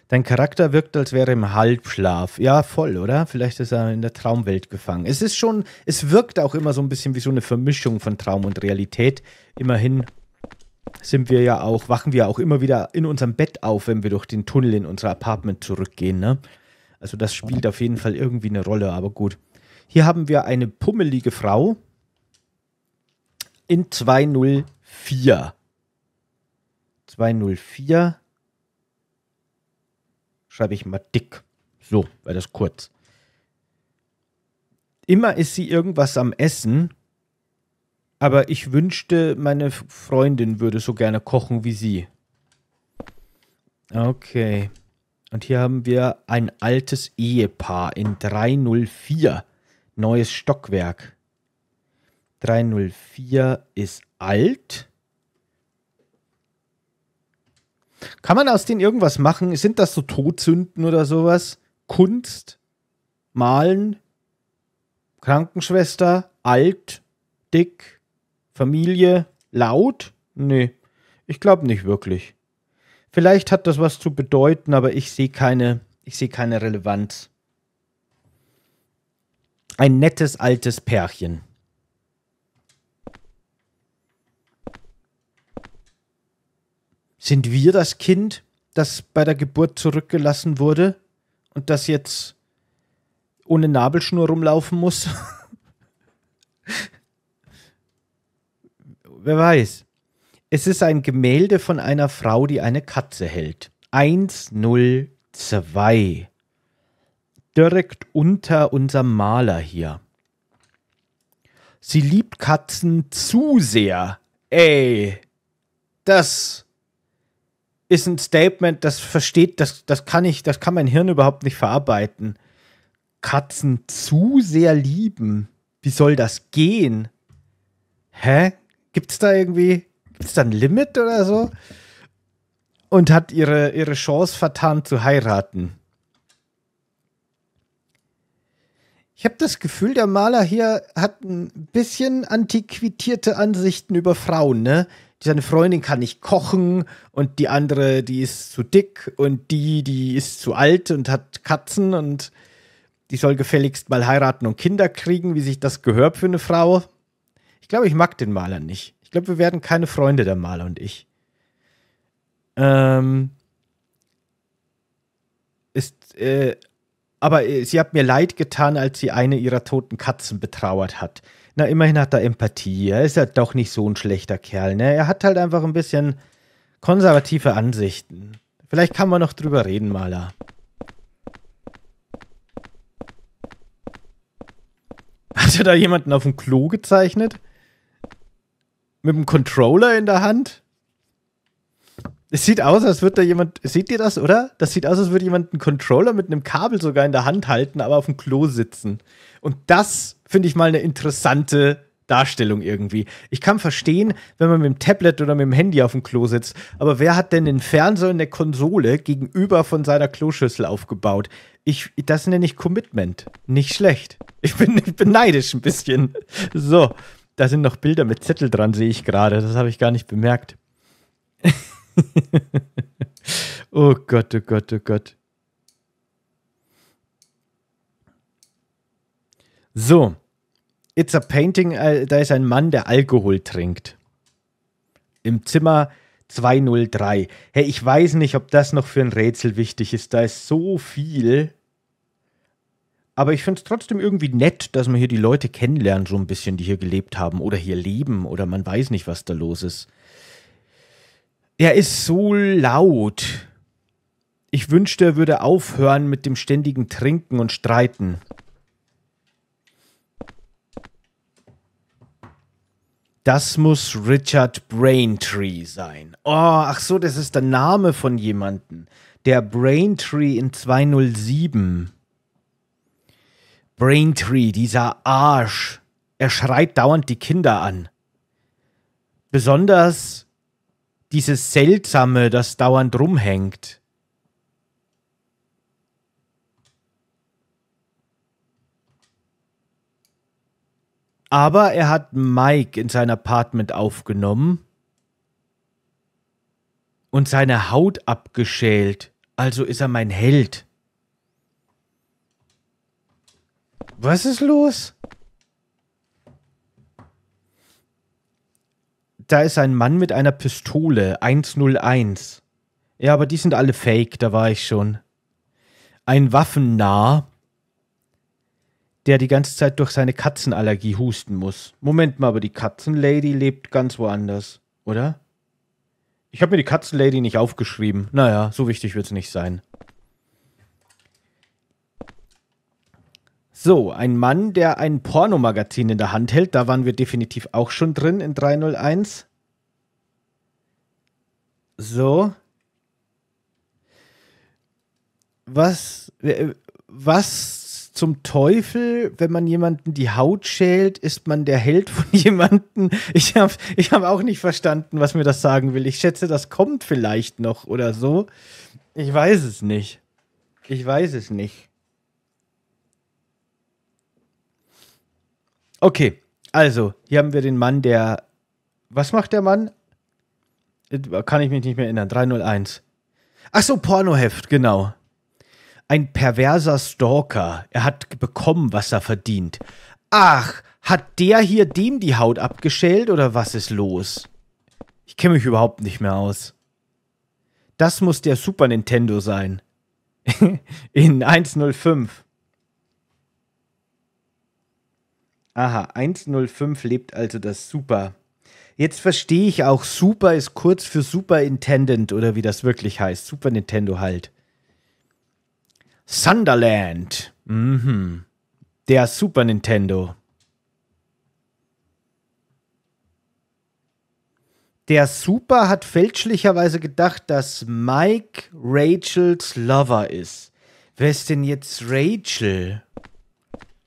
A: Dein Charakter wirkt, als wäre er im Halbschlaf. Ja, voll, oder? Vielleicht ist er in der Traumwelt gefangen. Es ist schon, es wirkt auch immer so ein bisschen wie so eine Vermischung von Traum und Realität. Immerhin sind wir ja auch, wachen wir auch immer wieder in unserem Bett auf, wenn wir durch den Tunnel in unser Apartment zurückgehen, ne? Also das spielt auf jeden Fall irgendwie eine Rolle, aber gut. Hier haben wir eine pummelige Frau in 204. 204 schreibe ich mal dick. So, weil das kurz. Immer ist sie irgendwas am Essen, aber ich wünschte, meine Freundin würde so gerne kochen wie sie. Okay. Und hier haben wir ein altes Ehepaar in 304. Neues Stockwerk. 304 ist alt. Kann man aus denen irgendwas machen? Sind das so Todsünden oder sowas? Kunst, Malen, Krankenschwester, alt, dick, Familie, laut? Nee, ich glaube nicht wirklich. Vielleicht hat das was zu bedeuten, aber ich sehe keine, ich keine Relevanz. Ein nettes altes Pärchen. Sind wir das Kind, das bei der Geburt zurückgelassen wurde und das jetzt ohne Nabelschnur rumlaufen muss? Wer weiß. Es ist ein Gemälde von einer Frau, die eine Katze hält. 102. Direkt unter unserem Maler hier. Sie liebt Katzen zu sehr. Ey, das ist ein Statement, das versteht, das, das kann ich, das kann mein Hirn überhaupt nicht verarbeiten. Katzen zu sehr lieben. Wie soll das gehen? Hä? Gibt's da irgendwie, gibt's da ein Limit oder so? Und hat ihre, ihre Chance vertan zu heiraten. Ich habe das Gefühl, der Maler hier hat ein bisschen antiquierte Ansichten über Frauen, ne? Seine Freundin kann nicht kochen und die andere, die ist zu dick und die, die ist zu alt und hat Katzen und die soll gefälligst mal heiraten und Kinder kriegen, wie sich das gehört für eine Frau. Ich glaube, ich mag den Maler nicht. Ich glaube, wir werden keine Freunde, der Maler und ich. Ähm, ist, äh, aber äh, sie hat mir leid getan, als sie eine ihrer toten Katzen betrauert hat. Na, immerhin hat er Empathie. Er ist ja halt doch nicht so ein schlechter Kerl. Ne? Er hat halt einfach ein bisschen konservative Ansichten. Vielleicht kann man noch drüber reden, Maler. Hat er da jemanden auf dem Klo gezeichnet? Mit dem Controller in der Hand? Es sieht aus, als würde da jemand. Seht ihr das, oder? Das sieht aus, als würde jemand einen Controller mit einem Kabel sogar in der Hand halten, aber auf dem Klo sitzen. Und das finde ich mal eine interessante Darstellung irgendwie. Ich kann verstehen, wenn man mit dem Tablet oder mit dem Handy auf dem Klo sitzt, aber wer hat denn den Fernseher in der Konsole gegenüber von seiner Kloschüssel aufgebaut? Ich, das nenne ich Commitment. Nicht schlecht. Ich bin, ich bin neidisch ein bisschen. So, da sind noch Bilder mit Zettel dran, sehe ich gerade. Das habe ich gar nicht bemerkt. oh Gott, oh Gott, oh Gott. So, It's a Painting, äh, da ist ein Mann, der Alkohol trinkt. Im Zimmer 203. Hey, ich weiß nicht, ob das noch für ein Rätsel wichtig ist. Da ist so viel. Aber ich finde es trotzdem irgendwie nett, dass man hier die Leute kennenlernt, so ein bisschen, die hier gelebt haben oder hier leben oder man weiß nicht, was da los ist. Er ist so laut. Ich wünschte, er würde aufhören mit dem ständigen Trinken und Streiten. Das muss Richard Braintree sein. Oh, ach so, das ist der Name von jemandem. Der Braintree in 207. Braintree, dieser Arsch. Er schreit dauernd die Kinder an. Besonders dieses Seltsame, das dauernd rumhängt. Aber er hat Mike in sein Apartment aufgenommen und seine Haut abgeschält. Also ist er mein Held. Was ist los? da ist ein Mann mit einer Pistole, 101. Ja, aber die sind alle fake, da war ich schon. Ein Waffennah, der die ganze Zeit durch seine Katzenallergie husten muss. Moment mal, aber die Katzenlady lebt ganz woanders, oder? Ich habe mir die Katzenlady nicht aufgeschrieben. Naja, so wichtig wird es nicht sein. So, ein Mann, der ein Pornomagazin in der Hand hält, da waren wir definitiv auch schon drin in 301. So. Was, äh, was zum Teufel, wenn man jemanden die Haut schält, ist man der Held von jemanden? Ich habe ich hab auch nicht verstanden, was mir das sagen will. Ich schätze, das kommt vielleicht noch oder so. Ich weiß es nicht. Ich weiß es nicht. Okay, also, hier haben wir den Mann, der. Was macht der Mann? Äh, kann ich mich nicht mehr erinnern. 301. Ach so, Pornoheft, genau. Ein perverser Stalker. Er hat bekommen, was er verdient. Ach, hat der hier dem die Haut abgeschält oder was ist los? Ich kenne mich überhaupt nicht mehr aus. Das muss der Super Nintendo sein. In 105. Aha, 105 lebt also das Super. Jetzt verstehe ich auch, Super ist kurz für Superintendent oder wie das wirklich heißt. Super Nintendo halt. Sunderland. Mhm. Der Super Nintendo. Der Super hat fälschlicherweise gedacht, dass Mike Rachels Lover ist. Wer ist denn jetzt Rachel?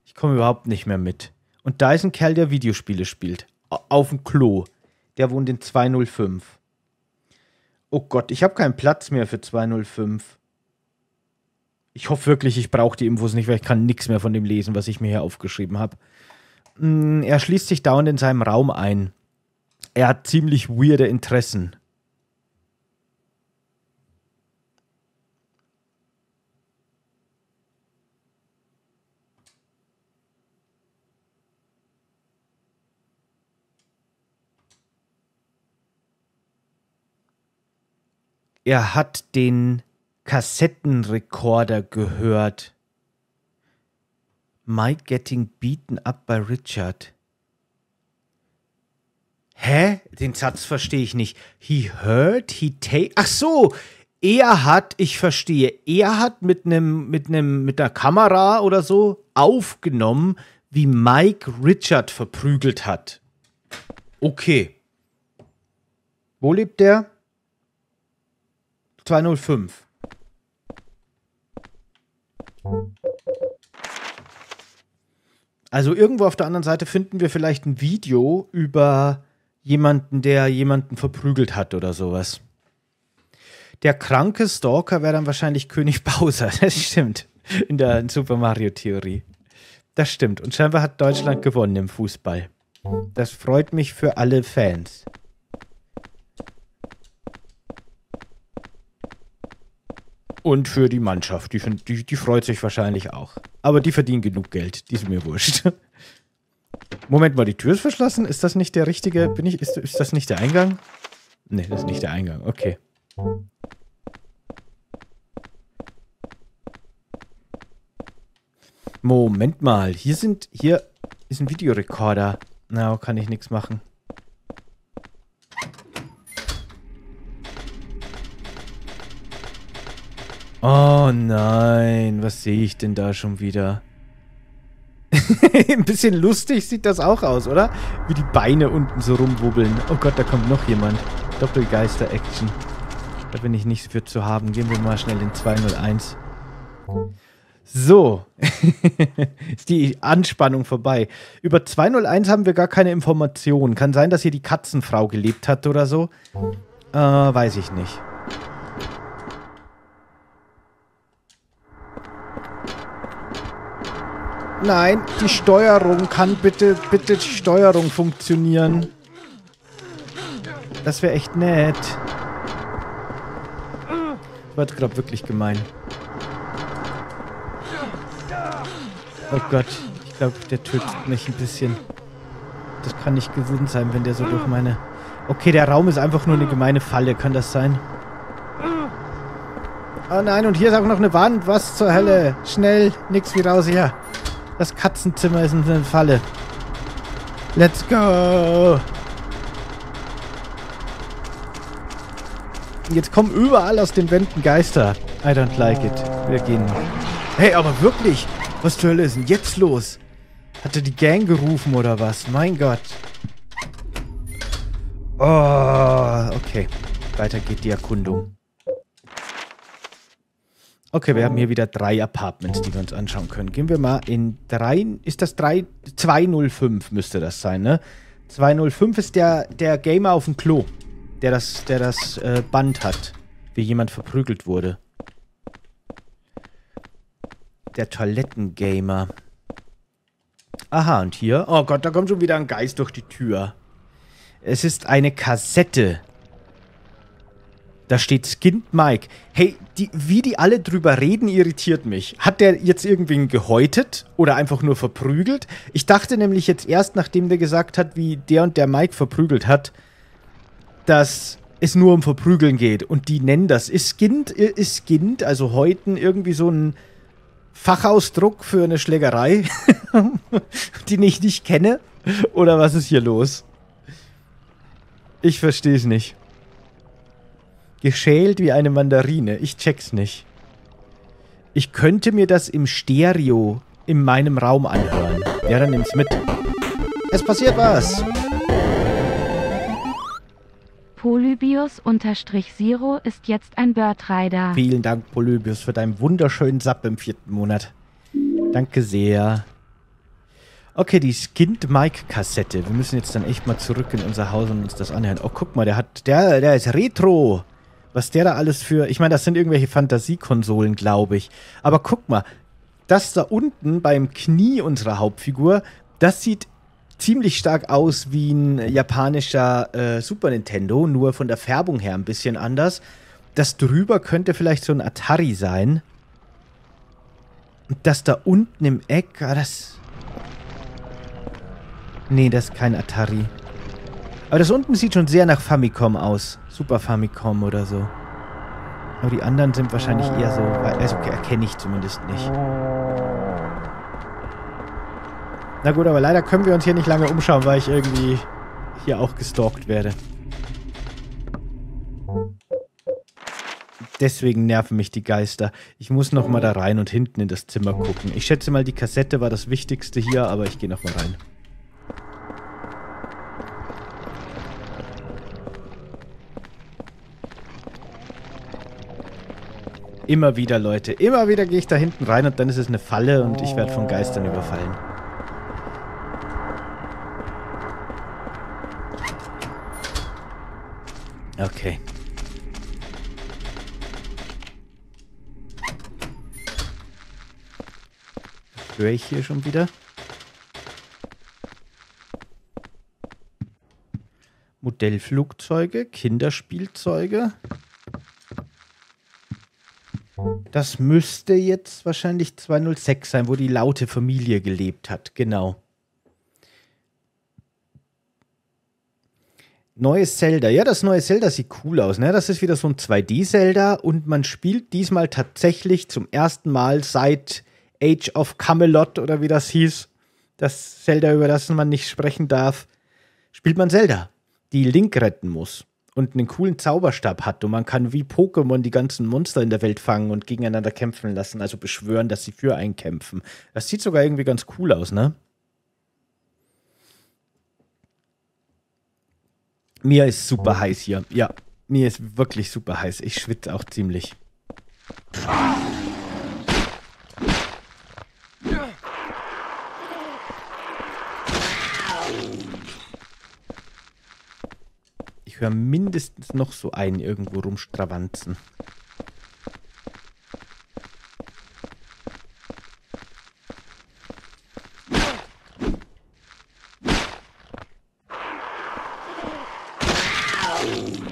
A: Ich komme überhaupt nicht mehr mit. Und da ist ein Kerl, der Videospiele spielt. Auf dem Klo. Der wohnt in 205. Oh Gott, ich habe keinen Platz mehr für 205. Ich hoffe wirklich, ich brauche die Infos nicht, weil ich kann nichts mehr von dem lesen, was ich mir hier aufgeschrieben habe. Hm, er schließt sich dauernd in seinem Raum ein. Er hat ziemlich weirde Interessen. Er hat den Kassettenrekorder gehört. Mike Getting Beaten Up by Richard. Hä? Den Satz verstehe ich nicht. He heard, he take. Ach so, er hat, ich verstehe, er hat mit einem mit einem mit einer Kamera oder so aufgenommen, wie Mike Richard verprügelt hat. Okay. Wo lebt der? 205. Also irgendwo auf der anderen Seite finden wir vielleicht ein Video über jemanden, der jemanden verprügelt hat oder sowas. Der kranke Stalker wäre dann wahrscheinlich König Bowser. Das stimmt. In der Super Mario Theorie. Das stimmt. Und scheinbar hat Deutschland gewonnen im Fußball. Das freut mich für alle Fans. und für die Mannschaft. Die, find, die, die freut sich wahrscheinlich auch. Aber die verdienen genug Geld. Die sind mir wurscht. Moment mal, die Tür ist verschlossen. Ist das nicht der richtige? Bin ich? Ist, ist das nicht der Eingang? Ne, das ist nicht der Eingang. Okay. Moment mal, hier sind, hier ist ein Videorekorder. Na, no, kann ich nichts machen. Oh nein, was sehe ich denn da schon wieder? Ein bisschen lustig sieht das auch aus, oder? Wie die Beine unten so rumwubbeln. Oh Gott, da kommt noch jemand. Doppelgeister-Action. Da bin ich nicht für zu haben. Gehen wir mal schnell in 201. So. ist die Anspannung vorbei. Über 201 haben wir gar keine Informationen. Kann sein, dass hier die Katzenfrau gelebt hat oder so. Äh, weiß ich nicht. Nein, die Steuerung kann bitte, bitte die Steuerung funktionieren. Das wäre echt nett. Wird war gerade wirklich gemein. Oh Gott, ich glaube, der tötet mich ein bisschen. Das kann nicht gewohnt sein, wenn der so durch meine... Okay, der Raum ist einfach nur eine gemeine Falle, kann das sein? Oh nein, und hier ist auch noch eine Wand. Was zur Hölle? Schnell, nix wie raus hier. Das Katzenzimmer ist in der Falle. Let's go! Jetzt kommen überall aus den Wänden Geister. I don't like it. Wir gehen. Hey, aber wirklich? Was zur Hölle ist denn jetzt los? Hat er die Gang gerufen oder was? Mein Gott. Oh, okay. Weiter geht die Erkundung. Okay, wir haben hier wieder drei Apartments, die wir uns anschauen können. Gehen wir mal in drei. Ist das 3? 205 müsste das sein, ne? 205 ist der, der Gamer auf dem Klo, der das, der das äh, Band hat, wie jemand verprügelt wurde. Der Toilettengamer. Aha, und hier? Oh Gott, da kommt schon wieder ein Geist durch die Tür. Es ist eine Kassette. Da steht Skint Mike. Hey, die, wie die alle drüber reden, irritiert mich. Hat der jetzt irgendwen gehäutet oder einfach nur verprügelt? Ich dachte nämlich jetzt erst, nachdem der gesagt hat, wie der und der Mike verprügelt hat, dass es nur um Verprügeln geht. Und die nennen das. Ist Skint, ist Skint also Häuten, irgendwie so ein Fachausdruck für eine Schlägerei, die ich nicht kenne? Oder was ist hier los? Ich verstehe es nicht. Geschält wie eine Mandarine. Ich check's nicht. Ich könnte mir das im Stereo in meinem Raum anhören. Ja, dann nimm's mit. Es passiert was.
B: Polybius-Zero ist jetzt ein Birdrider.
A: Vielen Dank, Polybius, für deinen wunderschönen Sub im vierten Monat. Danke sehr. Okay, die Skint Mike-Kassette. Wir müssen jetzt dann echt mal zurück in unser Haus und uns das anhören. Oh, guck mal, der hat. Der, der ist Retro was der da alles für. Ich meine, das sind irgendwelche Fantasiekonsolen, glaube ich. Aber guck mal, das da unten beim Knie unserer Hauptfigur, das sieht ziemlich stark aus wie ein japanischer äh, Super Nintendo, nur von der Färbung her ein bisschen anders. Das drüber könnte vielleicht so ein Atari sein. Und das da unten im Eck, ah, das. Nee, das ist kein Atari. Aber das unten sieht schon sehr nach Famicom aus. Super Famicom oder so. Aber die anderen sind wahrscheinlich eher so, also erkenne ich zumindest nicht. Na gut, aber leider können wir uns hier nicht lange umschauen, weil ich irgendwie hier auch gestalkt werde. Deswegen nerven mich die Geister. Ich muss nochmal da rein und hinten in das Zimmer gucken. Ich schätze mal, die Kassette war das Wichtigste hier, aber ich gehe nochmal rein. Immer wieder, Leute. Immer wieder gehe ich da hinten rein und dann ist es eine Falle und ich werde von Geistern überfallen. Okay. Das höre ich hier schon wieder? Modellflugzeuge, Kinderspielzeuge. Das müsste jetzt wahrscheinlich 206 sein, wo die laute Familie gelebt hat, genau. Neues Zelda. Ja, das neue Zelda sieht cool aus. Ne? Das ist wieder so ein 2D-Zelda und man spielt diesmal tatsächlich zum ersten Mal seit Age of Camelot oder wie das hieß, das Zelda, über das man nicht sprechen darf, spielt man Zelda, die Link retten muss und einen coolen Zauberstab hat und man kann wie Pokémon die ganzen Monster in der Welt fangen und gegeneinander kämpfen lassen, also beschwören, dass sie für einen kämpfen. Das sieht sogar irgendwie ganz cool aus, ne? Mir ist super heiß hier. Ja, mir ist wirklich super heiß. Ich schwitze auch ziemlich. Ah! höre mindestens noch so einen irgendwo rumstravanzen.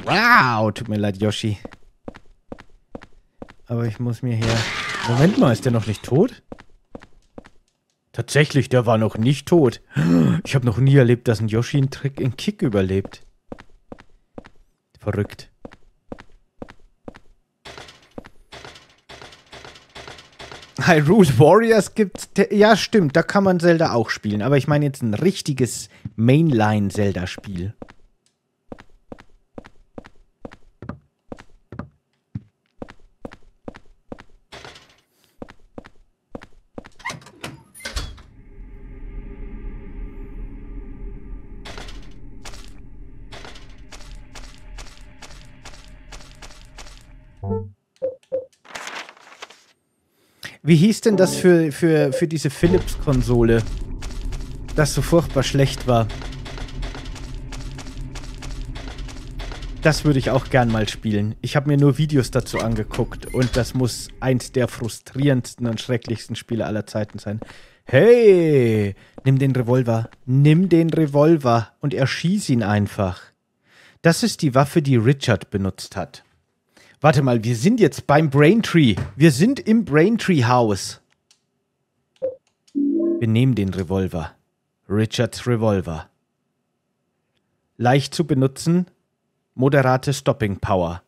A: Wow, tut mir leid, Yoshi. Aber ich muss mir her... Moment mal, ist der noch nicht tot? Tatsächlich, der war noch nicht tot. Ich habe noch nie erlebt, dass ein Yoshi einen Trick in Kick überlebt. Verrückt. Hyrule Warriors gibt's. Ja, stimmt, da kann man Zelda auch spielen. Aber ich meine jetzt ein richtiges Mainline-Zelda-Spiel. Wie hieß denn das oh. für, für, für diese Philips-Konsole? Das so furchtbar schlecht war. Das würde ich auch gern mal spielen. Ich habe mir nur Videos dazu angeguckt und das muss eins der frustrierendsten und schrecklichsten Spiele aller Zeiten sein. Hey, nimm den Revolver, nimm den Revolver und erschieß ihn einfach. Das ist die Waffe, die Richard benutzt hat. Warte mal, wir sind jetzt beim Braintree. Wir sind im Braintree House. Wir nehmen den Revolver. Richards Revolver. Leicht zu benutzen. Moderate Stopping Power.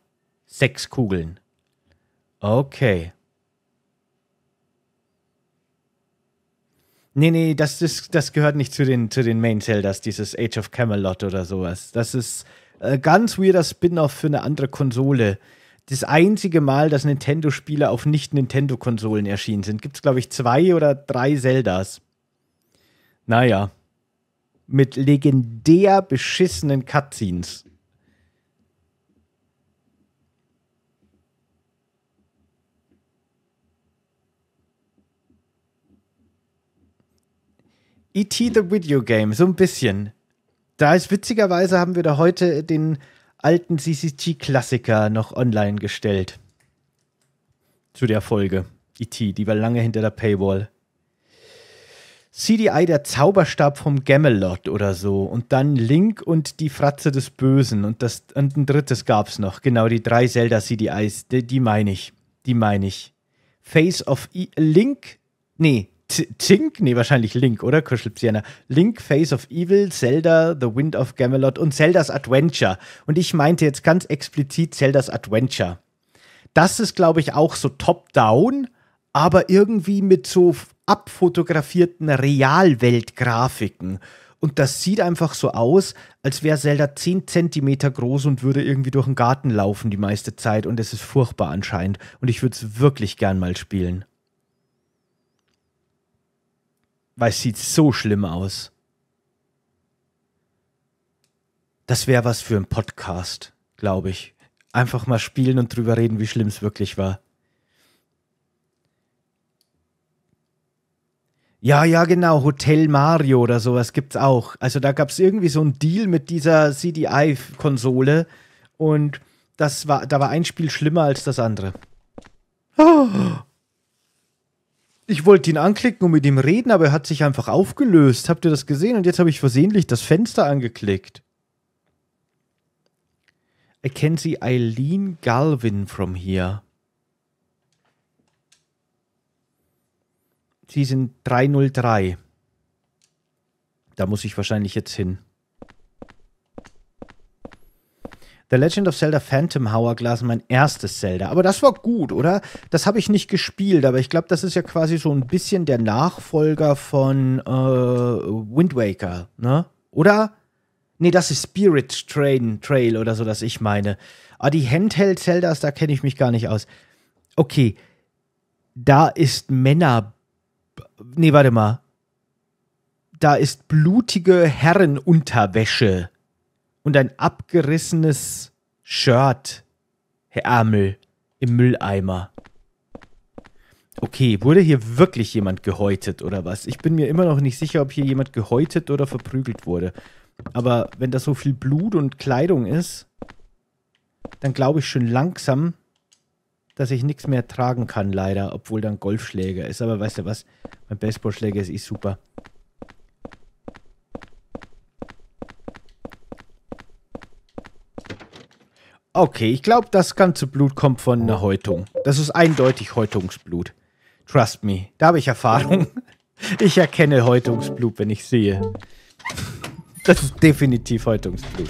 A: Sechs Kugeln. Okay. Nee, nee, das, ist, das gehört nicht zu den, zu den Main Zeldas, dieses Age of Camelot oder sowas. Das ist äh, ganz weirder Spin-off für eine andere Konsole das einzige Mal, dass Nintendo-Spiele auf Nicht-Nintendo-Konsolen erschienen sind. Gibt es, glaube ich, zwei oder drei Zeldas. Naja. Mit legendär beschissenen Cutscenes. E.T. The Video Game, so ein bisschen. Da ist witzigerweise haben wir da heute den alten ccg klassiker noch online gestellt. Zu der Folge. E.T., die war lange hinter der Paywall. CDI, der Zauberstab vom Gamelot oder so. Und dann Link und die Fratze des Bösen. Und, das, und ein drittes gab's noch. Genau, die drei Zelda-CDIs. Die, die meine ich. Die meine ich. Face of e Link. Nee, Tink, nee, wahrscheinlich Link, oder? Kuschelpsiana. Link, Face of Evil, Zelda, The Wind of Gamelot und Zeldas Adventure. Und ich meinte jetzt ganz explizit Zeldas Adventure. Das ist, glaube ich, auch so top-down, aber irgendwie mit so abfotografierten Realweltgrafiken. Und das sieht einfach so aus, als wäre Zelda 10 Zentimeter groß und würde irgendwie durch den Garten laufen die meiste Zeit. Und es ist furchtbar anscheinend. Und ich würde es wirklich gern mal spielen. Weil es sieht so schlimm aus. Das wäre was für ein Podcast, glaube ich. Einfach mal spielen und drüber reden, wie schlimm es wirklich war. Ja, ja, genau. Hotel Mario oder sowas gibt's auch. Also da gab es irgendwie so einen Deal mit dieser CDI-Konsole und das war, da war ein Spiel schlimmer als das andere. Oh ich wollte ihn anklicken und mit ihm reden, aber er hat sich einfach aufgelöst. Habt ihr das gesehen? Und jetzt habe ich versehentlich das Fenster angeklickt. I can see Eileen Galvin from here. Sie sind 303. Da muss ich wahrscheinlich jetzt hin. The Legend of Zelda Phantom Hourglass mein erstes Zelda. Aber das war gut, oder? Das habe ich nicht gespielt, aber ich glaube, das ist ja quasi so ein bisschen der Nachfolger von äh, Wind Waker, ne? Oder? Nee, das ist Spirit Train, Trail oder so, das ich meine. Ah, die Handheld-Zeldas, da kenne ich mich gar nicht aus. Okay. Da ist Männer. Nee, warte mal. Da ist blutige Herrenunterwäsche und ein abgerissenes Shirt, Herr Ärmel, im Mülleimer. Okay, wurde hier wirklich jemand gehäutet oder was? Ich bin mir immer noch nicht sicher, ob hier jemand gehäutet oder verprügelt wurde. Aber wenn da so viel Blut und Kleidung ist, dann glaube ich schon langsam, dass ich nichts mehr tragen kann, leider. Obwohl dann Golfschläger ist. Aber weißt du was? Mein Baseballschläger ist eh super. Okay, ich glaube, das ganze Blut kommt von einer Häutung. Das ist eindeutig Häutungsblut. Trust me, da habe ich Erfahrung. Ich erkenne Häutungsblut, wenn ich sehe. Das ist definitiv Häutungsblut.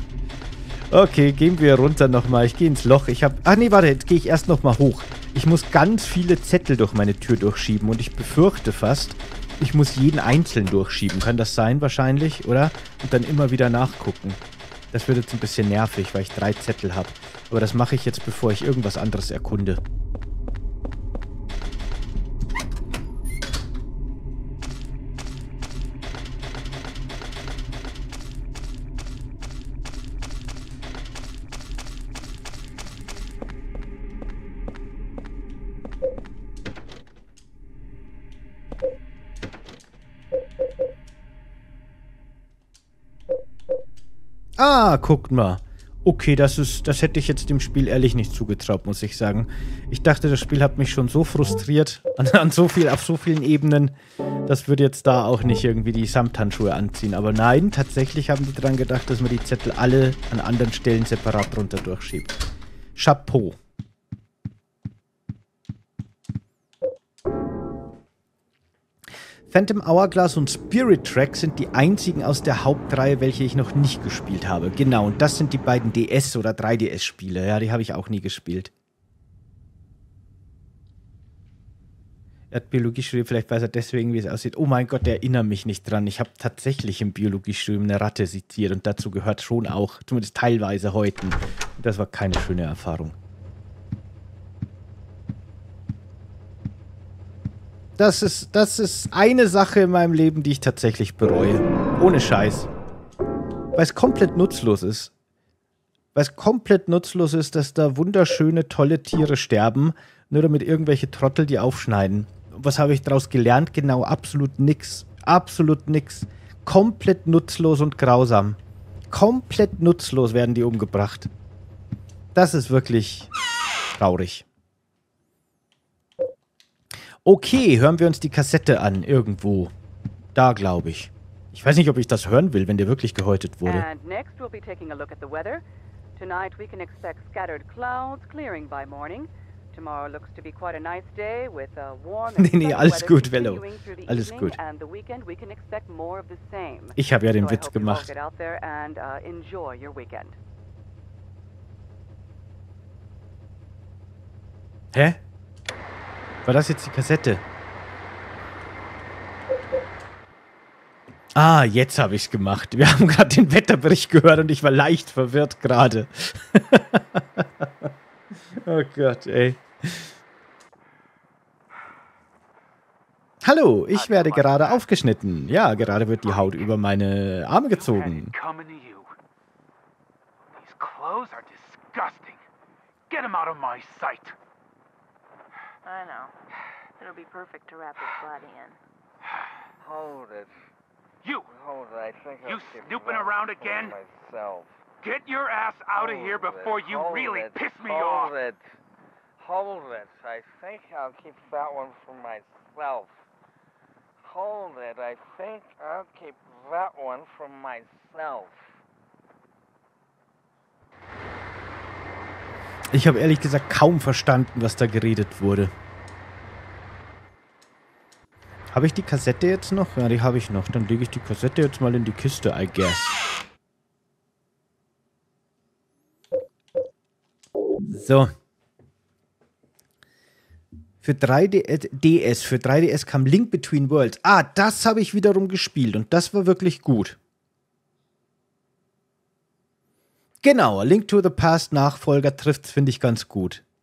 A: Okay, gehen wir runter nochmal. Ich gehe ins Loch. Ich habe... Ach nee, warte, jetzt gehe ich erst nochmal hoch. Ich muss ganz viele Zettel durch meine Tür durchschieben und ich befürchte fast, ich muss jeden einzeln durchschieben. Kann das sein wahrscheinlich, oder? Und dann immer wieder nachgucken. Das wird jetzt ein bisschen nervig, weil ich drei Zettel habe. Aber das mache ich jetzt, bevor ich irgendwas anderes erkunde. Ah, guckt mal. Okay, das ist, das hätte ich jetzt dem Spiel ehrlich nicht zugetraut, muss ich sagen. Ich dachte, das Spiel hat mich schon so frustriert an, an so viel, auf so vielen Ebenen. Das würde jetzt da auch nicht irgendwie die Samthandschuhe anziehen. Aber nein, tatsächlich haben die dran gedacht, dass man die Zettel alle an anderen Stellen separat runter durchschiebt. Chapeau. Phantom Hourglass und Spirit Track sind die einzigen aus der Hauptreihe, welche ich noch nicht gespielt habe. Genau, und das sind die beiden DS- oder 3DS-Spiele. Ja, die habe ich auch nie gespielt. Er hat Biologiestudium, vielleicht weiß er deswegen, wie es aussieht. Oh mein Gott, erinnere mich nicht dran. Ich habe tatsächlich im Biologiestudium eine Ratte zitiert und dazu gehört schon auch, zumindest teilweise heute. Das war keine schöne Erfahrung. das ist, das ist eine Sache in meinem Leben, die ich tatsächlich bereue. Ohne Scheiß. Weil es komplett nutzlos ist. Weil es komplett nutzlos ist, dass da wunderschöne, tolle Tiere sterben, nur damit irgendwelche Trottel die aufschneiden. Was habe ich daraus gelernt? Genau, absolut nix. Absolut nix. Komplett nutzlos und grausam. Komplett nutzlos werden die umgebracht. Das ist wirklich traurig. Okay, hören wir uns die Kassette an, irgendwo. Da, glaube ich. Ich weiß nicht, ob ich das hören will, wenn der wirklich gehäutet wurde. And
C: next we'll be taking a look at the weather. Tonight we can expect scattered clouds clearing by morning. Tomorrow looks to be quite a
A: nice day with a warm and nee, nee, alles gut, Vello. Alles gut. And the weekend we can expect more of the same. Ich habe ja den so Witz gemacht. Get
C: and uh, enjoy your weekend.
A: Hä? War das jetzt die Kassette? Ah, jetzt habe ich es gemacht. Wir haben gerade den Wetterbericht gehört und ich war leicht verwirrt gerade. oh Gott, ey. Hallo, ich werde gerade aufgeschnitten. Ja, gerade wird die Haut über meine Arme gezogen. These
C: clothes are disgusting. Get him out of my sight. I know. It'll be perfect to wrap his body in. Hold it. You! Hold it, I think You I'll snooping around again? Myself. Get your ass out Hold of here before it. you Hold really it. piss me Hold off! Hold it. Hold it. I think I'll keep that one for myself. Hold it. I think I'll keep that one for myself.
A: Ich habe ehrlich gesagt kaum verstanden, was da geredet wurde. Habe ich die Kassette jetzt noch? Ja, die habe ich noch. Dann lege ich die Kassette jetzt mal in die Kiste, I guess. So. Für 3DS, für 3DS kam Link Between Worlds. Ah, das habe ich wiederum gespielt und das war wirklich gut. Genau, Link to the Past Nachfolger trifft, finde ich ganz gut.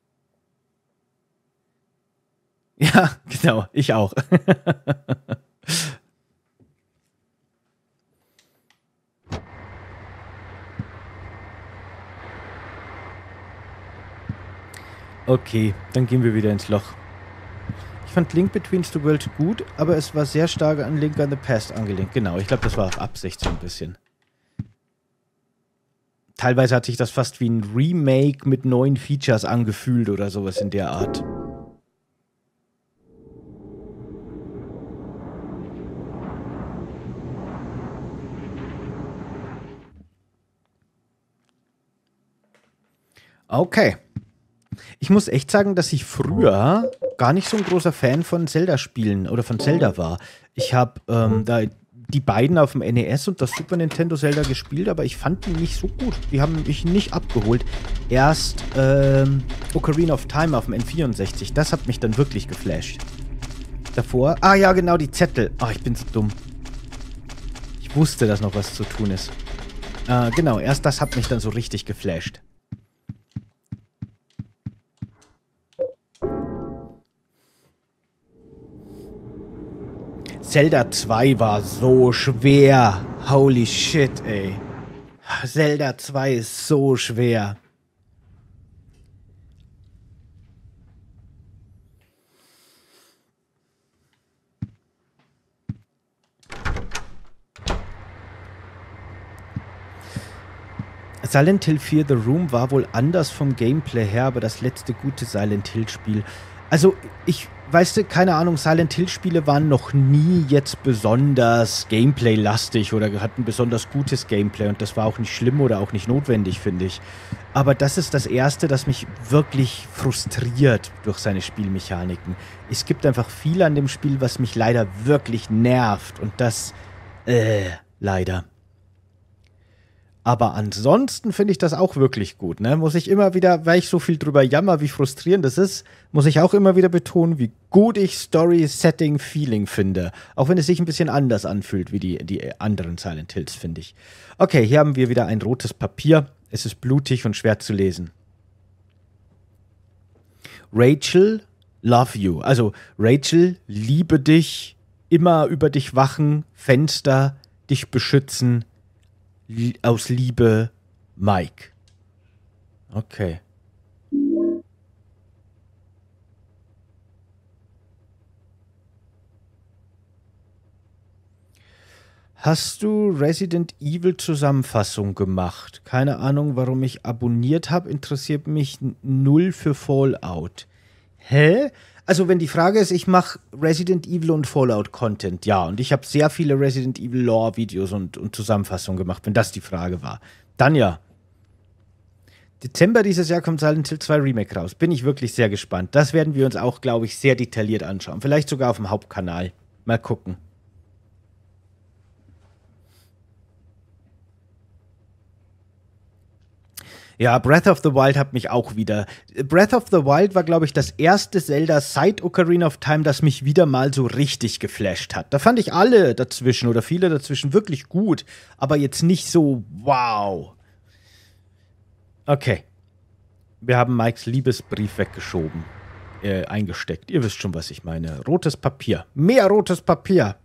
A: Ja, genau, ich auch. okay, dann gehen wir wieder ins Loch. Ich fand Link Between the World gut, aber es war sehr stark an Link an the Past angelehnt. Genau, ich glaube, das war auch Absicht so ein bisschen teilweise hat sich das fast wie ein Remake mit neuen Features angefühlt oder sowas in der Art. Okay. Ich muss echt sagen, dass ich früher gar nicht so ein großer Fan von Zelda-Spielen oder von Zelda war. Ich habe ähm, da die beiden auf dem NES und das Super Nintendo Zelda gespielt, aber ich fand die nicht so gut. Die haben mich nicht abgeholt. Erst ähm, Ocarina of Time auf dem N64, das hat mich dann wirklich geflasht. Davor, ah ja genau, die Zettel. Ah, ich bin so dumm. Ich wusste, dass noch was zu tun ist. Äh, genau, erst das hat mich dann so richtig geflasht. Zelda 2 war so schwer. Holy shit, ey. Zelda 2 ist so schwer. Silent Hill 4 The Room war wohl anders vom Gameplay her, aber das letzte gute Silent Hill Spiel. Also, ich weißt du, keine Ahnung, Silent Hill-Spiele waren noch nie jetzt besonders Gameplay-lastig oder hatten besonders gutes Gameplay und das war auch nicht schlimm oder auch nicht notwendig, finde ich. Aber das ist das Erste, das mich wirklich frustriert durch seine Spielmechaniken. Es gibt einfach viel an dem Spiel, was mich leider wirklich nervt und das, äh, leider. Aber ansonsten finde ich das auch wirklich gut. Ne? Muss ich immer wieder, weil ich so viel drüber jammer, wie frustrierend das ist, muss ich auch immer wieder betonen, wie gut ich Story, Setting, Feeling finde. Auch wenn es sich ein bisschen anders anfühlt wie die, die anderen Silent Hills, finde ich. Okay, hier haben wir wieder ein rotes Papier. Es ist blutig und schwer zu lesen. Rachel, love you. Also Rachel, liebe dich, immer über dich wachen, Fenster, dich beschützen, aus Liebe Mike. Okay. Hast du Resident Evil Zusammenfassung gemacht? Keine Ahnung, warum ich abonniert habe. Interessiert mich null für Fallout. Hä? Also wenn die Frage ist, ich mache Resident Evil und Fallout Content, ja, und ich habe sehr viele Resident Evil Lore Videos und, und Zusammenfassungen gemacht, wenn das die Frage war, dann ja. Dezember dieses Jahr kommt Silent Hill 2 Remake raus. Bin ich wirklich sehr gespannt. Das werden wir uns auch, glaube ich, sehr detailliert anschauen. Vielleicht sogar auf dem Hauptkanal. Mal gucken. Ja, Breath of the Wild hat mich auch wieder. Breath of the Wild war, glaube ich, das erste Zelda seit Ocarina of Time, das mich wieder mal so richtig geflasht hat. Da fand ich alle dazwischen oder viele dazwischen wirklich gut, aber jetzt nicht so wow. Okay. Wir haben Mikes Liebesbrief weggeschoben, äh, eingesteckt. Ihr wisst schon, was ich meine. Rotes Papier. Mehr rotes Papier.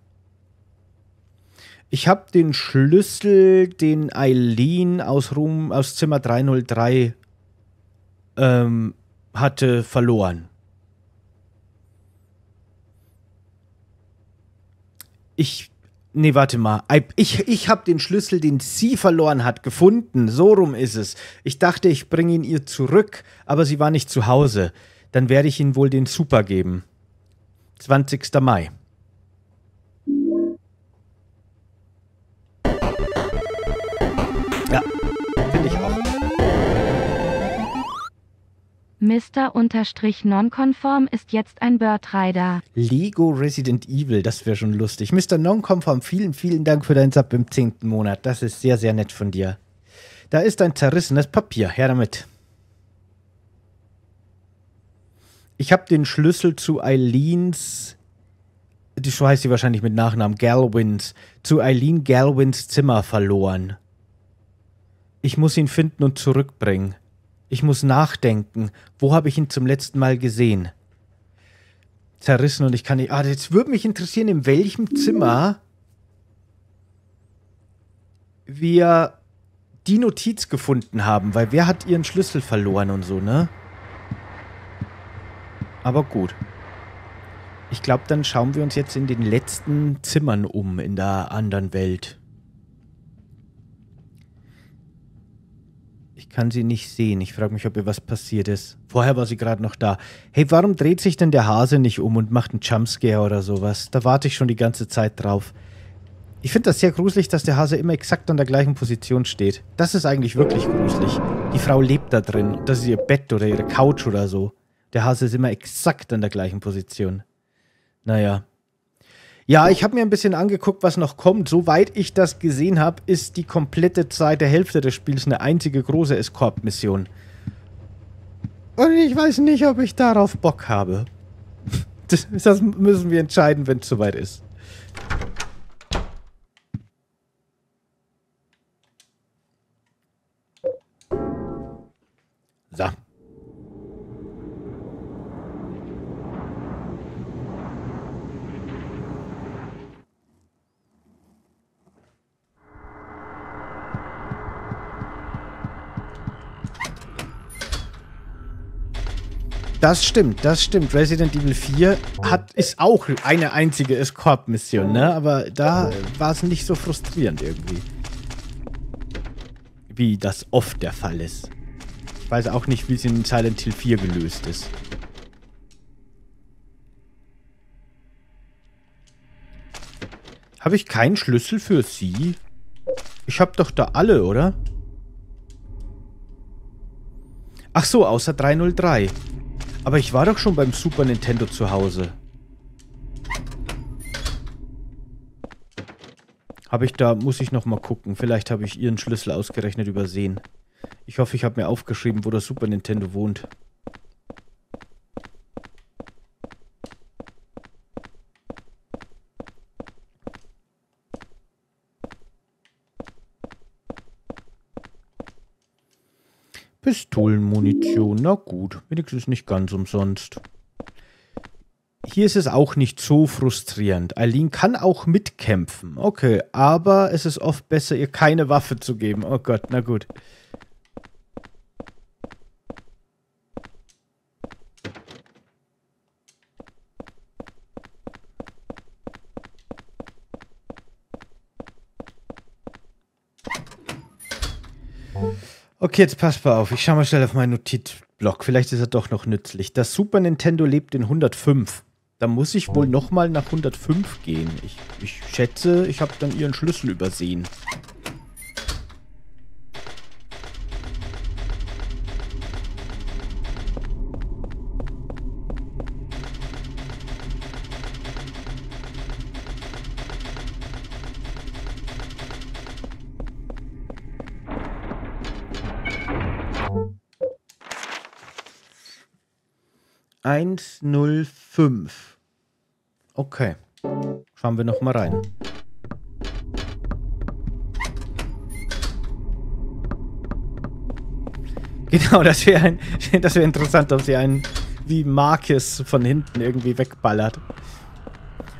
A: Ich habe den Schlüssel, den Eileen aus, Ruhm, aus Zimmer 303 ähm, hatte, verloren. Ich. Nee, warte mal. Ich, ich habe den Schlüssel, den sie verloren hat, gefunden. So rum ist es. Ich dachte, ich bringe ihn ihr zurück, aber sie war nicht zu Hause. Dann werde ich ihn wohl den Super geben. 20. Mai.
B: Mr. Unterstrich Nonconform ist jetzt ein Birdrider.
A: Lego Resident Evil, das wäre schon lustig. Mr. Nonconform, vielen, vielen Dank für deinen Sub im 10. Monat. Das ist sehr, sehr nett von dir. Da ist ein zerrissenes Papier. Her damit. Ich habe den Schlüssel zu Eileens. Die Show heißt sie wahrscheinlich mit Nachnamen Galwins. Zu Eileen Galwins Zimmer verloren. Ich muss ihn finden und zurückbringen. Ich muss nachdenken. Wo habe ich ihn zum letzten Mal gesehen? Zerrissen und ich kann nicht. Ah, jetzt würde mich interessieren, in welchem Zimmer wir die Notiz gefunden haben, weil wer hat ihren Schlüssel verloren und so, ne? Aber gut. Ich glaube, dann schauen wir uns jetzt in den letzten Zimmern um in der anderen Welt. kann sie nicht sehen. Ich frage mich, ob ihr was passiert ist. Vorher war sie gerade noch da. Hey, warum dreht sich denn der Hase nicht um und macht einen Jumpscare oder sowas? Da warte ich schon die ganze Zeit drauf. Ich finde das sehr gruselig, dass der Hase immer exakt an der gleichen Position steht. Das ist eigentlich wirklich gruselig. Die Frau lebt da drin. Das ist ihr Bett oder ihre Couch oder so. Der Hase ist immer exakt an der gleichen Position. Naja, ja, ich habe mir ein bisschen angeguckt, was noch kommt. Soweit ich das gesehen habe, ist die komplette zweite Hälfte des Spiels eine einzige große Escort-Mission. Und ich weiß nicht, ob ich darauf Bock habe. Das, das müssen wir entscheiden, wenn es soweit ist. So. Das stimmt, das stimmt. Resident Evil 4 hat, ist auch eine einzige Escort-Mission, ne? Aber da war es nicht so frustrierend irgendwie. Wie das oft der Fall ist. Ich weiß auch nicht, wie es in Silent Hill 4 gelöst ist. Habe ich keinen Schlüssel für sie? Ich habe doch da alle, oder? Ach so, außer 303. Aber ich war doch schon beim Super Nintendo zu Hause. Habe ich da, muss ich nochmal gucken. Vielleicht habe ich ihren Schlüssel ausgerechnet übersehen. Ich hoffe, ich habe mir aufgeschrieben, wo der Super Nintendo wohnt. Pistolenmunition. Na gut, wenigstens nicht ganz umsonst. Hier ist es auch nicht so frustrierend. Eileen kann auch mitkämpfen. Okay, aber es ist oft besser, ihr keine Waffe zu geben. Oh Gott, na gut. Okay, jetzt passt mal auf. Ich schaue mal schnell auf meinen Notizblock. Vielleicht ist er doch noch nützlich. Das Super Nintendo lebt in 105. Da muss ich wohl nochmal nach 105 gehen. Ich, ich schätze, ich habe dann ihren Schlüssel übersehen. 105. Okay. Schauen wir nochmal rein. Genau, das wäre das wär interessant, ob sie einen wie Marcus von hinten irgendwie wegballert.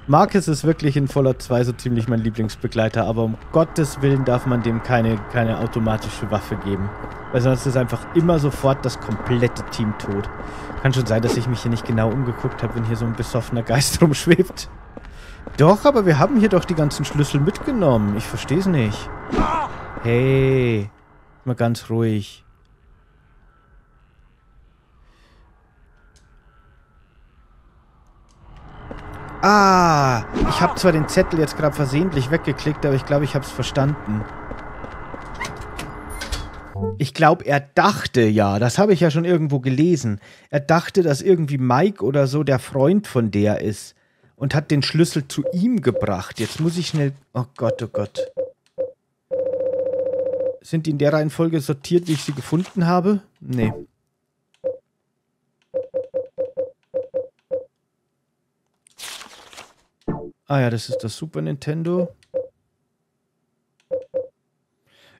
A: Marcus ist wirklich in Fallout 2 so ziemlich mein Lieblingsbegleiter, aber um Gottes Willen darf man dem keine, keine automatische Waffe geben. Weil sonst ist einfach immer sofort das komplette Team tot. Kann schon sein, dass ich mich hier nicht genau umgeguckt habe, wenn hier so ein besoffener Geist rumschwebt. Doch, aber wir haben hier doch die ganzen Schlüssel mitgenommen. Ich verstehe es nicht. Hey, mal ganz ruhig. Ah, ich habe zwar den Zettel jetzt gerade versehentlich weggeklickt, aber ich glaube, ich habe es verstanden. Ich glaube, er dachte ja, das habe ich ja schon irgendwo gelesen. Er dachte, dass irgendwie Mike oder so der Freund von der ist und hat den Schlüssel zu ihm gebracht. Jetzt muss ich schnell... Oh Gott, oh Gott. Sind die in der Reihenfolge sortiert, wie ich sie gefunden habe? Nee. Ah ja, das ist das Super Nintendo.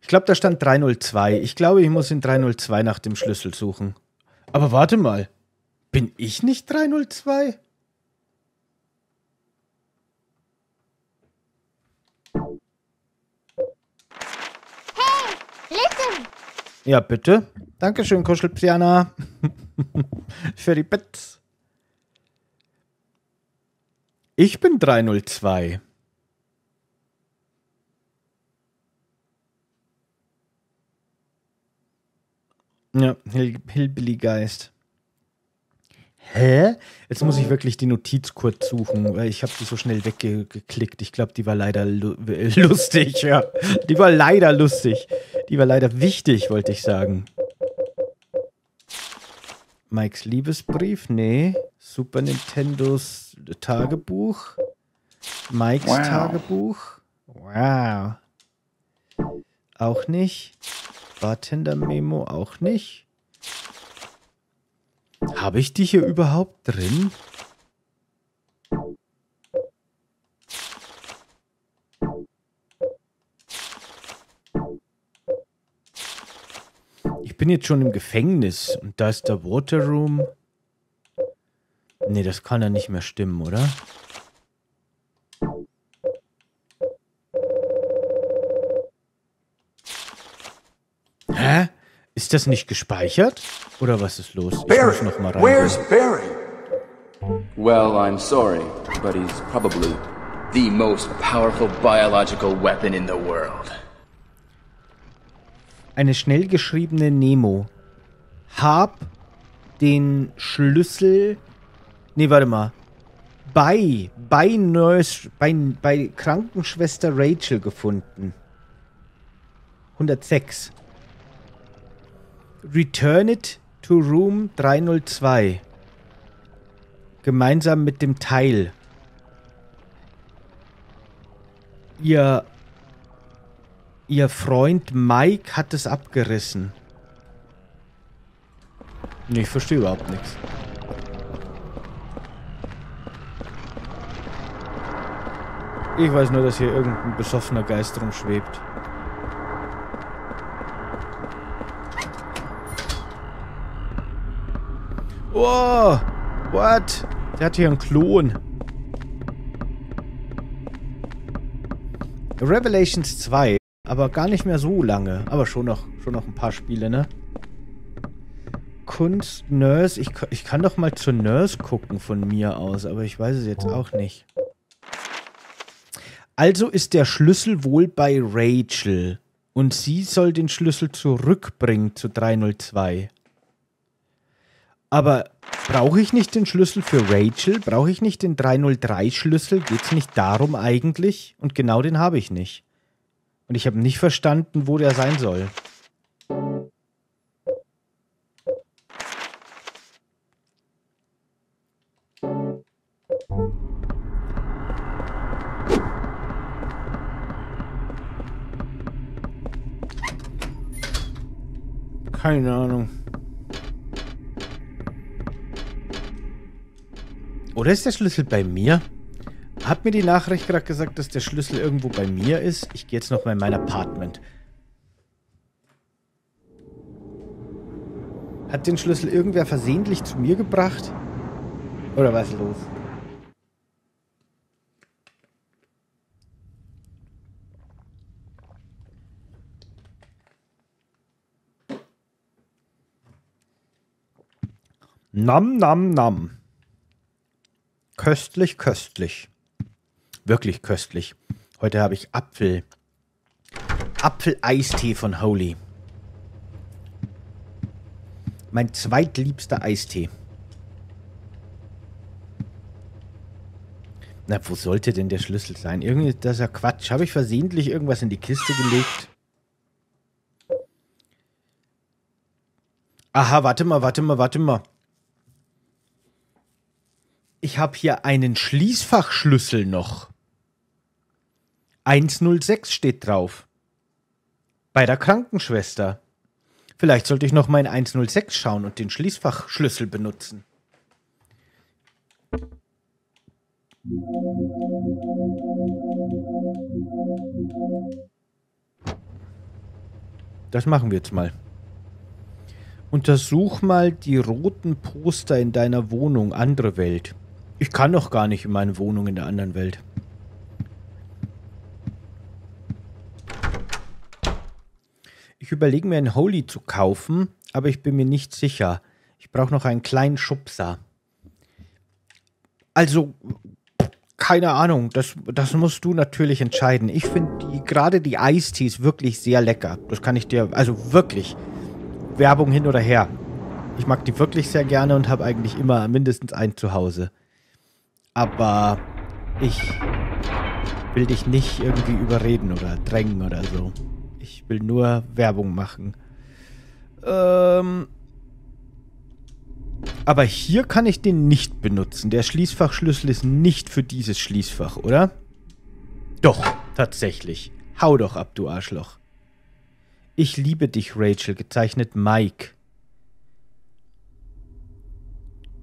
A: Ich glaube, da stand 302. Ich glaube, ich muss in 302 nach dem Schlüssel suchen. Aber warte mal. Bin ich nicht 302?
C: Hey, listen.
A: Ja, bitte. Dankeschön, Kuschelpiana. Für die Bits. Ich bin 302. Ja, Hill Hillbilly Geist. Hä? Jetzt muss ich wirklich die Notiz kurz suchen, weil ich habe die so schnell weggeklickt. Ich glaube, die war leider lu lustig, ja. Die war leider lustig. Die war leider wichtig, wollte ich sagen. Mikes Liebesbrief? Nee. Super Nintendos Tagebuch. Mikes wow. Tagebuch. Wow. Auch nicht. Bartender Memo auch nicht. Habe ich die hier überhaupt drin? Ich bin jetzt schon im Gefängnis und da ist der Water Room. Nee, das kann ja nicht mehr stimmen, oder? Hä? Ist das nicht gespeichert? Oder was ist los? Ich muss noch mal rein. Where's Barry?
B: Well, I'm sorry, but he's probably the most powerful biological weapon in the world.
A: Eine schnell geschriebene Nemo. Hab den Schlüssel Nee, warte mal. Bei, bei Nurse, bei, bei Krankenschwester Rachel gefunden. 106. Return it to Room 302. Gemeinsam mit dem Teil. Ihr, ihr Freund Mike hat es abgerissen. Nee, ich verstehe überhaupt nichts. Ich weiß nur, dass hier irgendein besoffener Geist rumschwebt. Oh, what? Der hat hier einen Klon. Revelations 2, aber gar nicht mehr so lange. Aber schon noch, schon noch ein paar Spiele, ne? Kunst, Nurse. Ich, ich kann doch mal zur Nurse gucken von mir aus, aber ich weiß es jetzt auch nicht. Also ist der Schlüssel wohl bei Rachel. Und sie soll den Schlüssel zurückbringen zu 302. Aber brauche ich nicht den Schlüssel für Rachel? Brauche ich nicht den 303-Schlüssel? Geht es nicht darum eigentlich? Und genau den habe ich nicht. Und ich habe nicht verstanden, wo der sein soll. Keine Ahnung. Oder ist der Schlüssel bei mir? Hat mir die Nachricht gerade gesagt, dass der Schlüssel irgendwo bei mir ist? Ich gehe jetzt nochmal in mein Apartment. Hat den Schlüssel irgendwer versehentlich zu mir gebracht? Oder was ist los? Nam, nam, nam. Köstlich, köstlich. Wirklich köstlich. Heute habe ich Apfel. Apfel-Eistee von Holy. Mein zweitliebster Eistee. Na, wo sollte denn der Schlüssel sein? Irgendwie, das ist ja Quatsch. Habe ich versehentlich irgendwas in die Kiste gelegt? Aha, warte mal, warte mal, warte mal ich habe hier einen Schließfachschlüssel noch. 106 steht drauf. Bei der Krankenschwester. Vielleicht sollte ich noch mal in 106 schauen und den Schließfachschlüssel benutzen. Das machen wir jetzt mal. Untersuch mal die roten Poster in deiner Wohnung, andere Welt. Ich kann doch gar nicht in meine Wohnung in der anderen Welt. Ich überlege mir ein Holy zu kaufen, aber ich bin mir nicht sicher. Ich brauche noch einen kleinen Schubser. Also, keine Ahnung, das, das musst du natürlich entscheiden. Ich finde gerade die Eistees wirklich sehr lecker. Das kann ich dir, also wirklich, Werbung hin oder her. Ich mag die wirklich sehr gerne und habe eigentlich immer mindestens ein Zuhause. Hause. Aber ich will dich nicht irgendwie überreden oder drängen oder so. Ich will nur Werbung machen. Ähm. Aber hier kann ich den nicht benutzen. Der Schließfachschlüssel ist nicht für dieses Schließfach, oder? Doch, tatsächlich. Hau doch ab, du Arschloch. Ich liebe dich, Rachel, gezeichnet Mike.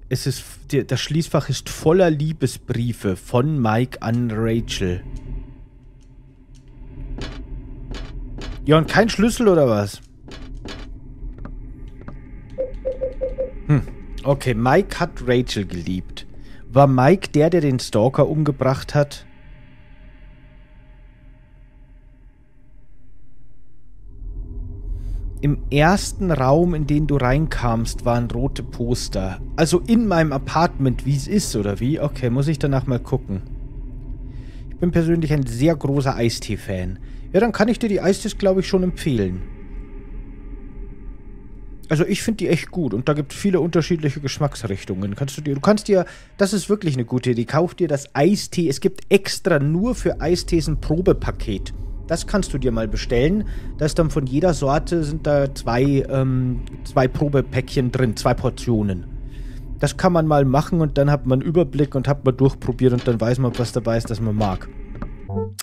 A: es ist, das Schließfach ist voller Liebesbriefe von Mike an Rachel. Ja, und kein Schlüssel oder was? Hm. Okay, Mike hat Rachel geliebt. War Mike der, der den Stalker umgebracht hat? Im ersten Raum, in den du reinkamst, waren rote Poster. Also in meinem Apartment, wie es ist, oder wie? Okay, muss ich danach mal gucken. Ich bin persönlich ein sehr großer Eistee-Fan. Ja, dann kann ich dir die Eistees, glaube ich, schon empfehlen. Also ich finde die echt gut und da gibt es viele unterschiedliche Geschmacksrichtungen. Kannst du dir, du kannst dir, das ist wirklich eine gute Idee. Kauf dir das Eistee. Es gibt extra nur für Eistees ein Probepaket. Das kannst du dir mal bestellen. Da ist dann von jeder Sorte sind da zwei, ähm, zwei Probepäckchen drin, zwei Portionen. Das kann man mal machen und dann hat man Überblick und hat mal durchprobiert und dann weiß man, was dabei ist, das man mag.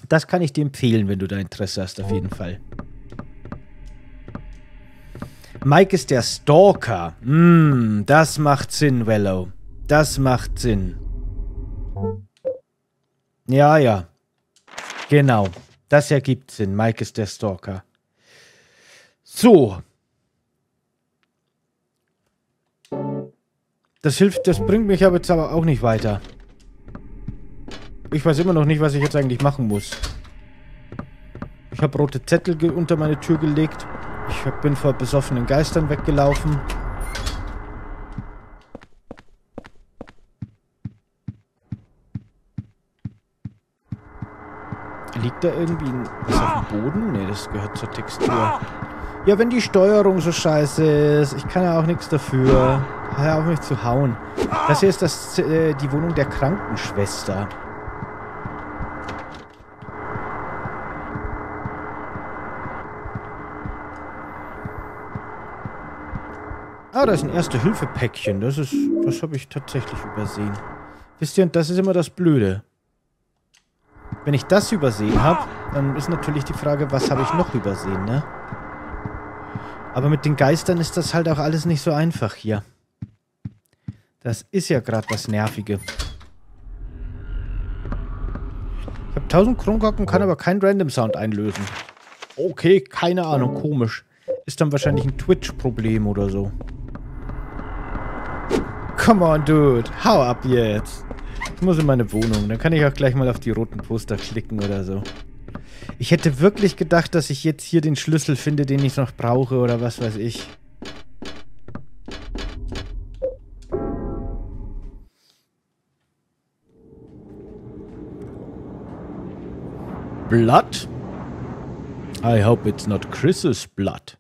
A: Das kann ich dir empfehlen, wenn du da Interesse hast, auf jeden Fall. Mike ist der Stalker. Mm, das macht Sinn, Wellow. Das macht Sinn. Ja, ja. Genau. Das ergibt Sinn. Mike ist der Stalker. So. Das hilft, das bringt mich aber jetzt aber auch nicht weiter. Ich weiß immer noch nicht, was ich jetzt eigentlich machen muss. Ich habe rote Zettel unter meine Tür gelegt. Ich bin vor besoffenen Geistern weggelaufen. Liegt da irgendwie ein... Was auf dem Boden? Ne, das gehört zur Textur. Ja, wenn die Steuerung so scheiße ist. Ich kann ja auch nichts dafür. Hör auf mich zu hauen. Das hier ist das, äh, die Wohnung der Krankenschwester. Ah, da ist ein Erste-Hilfe-Päckchen. Das ist... Das habe ich tatsächlich übersehen. Wisst ihr, das ist immer das Blöde. Wenn ich das übersehen habe, dann ist natürlich die Frage, was habe ich noch übersehen, ne? Aber mit den Geistern ist das halt auch alles nicht so einfach hier. Das ist ja gerade das Nervige. Ich habe 1000 Kronkorken, kann aber keinen Random Sound einlösen. Okay, keine Ahnung, komisch. Ist dann wahrscheinlich ein Twitch-Problem oder so. Come on, dude. Hau ab jetzt. Ich muss in meine Wohnung. Dann kann ich auch gleich mal auf die roten Poster klicken oder so. Ich hätte wirklich gedacht, dass ich jetzt hier den Schlüssel finde, den ich noch brauche oder was weiß ich. Blood? I hope it's not Chris's blood.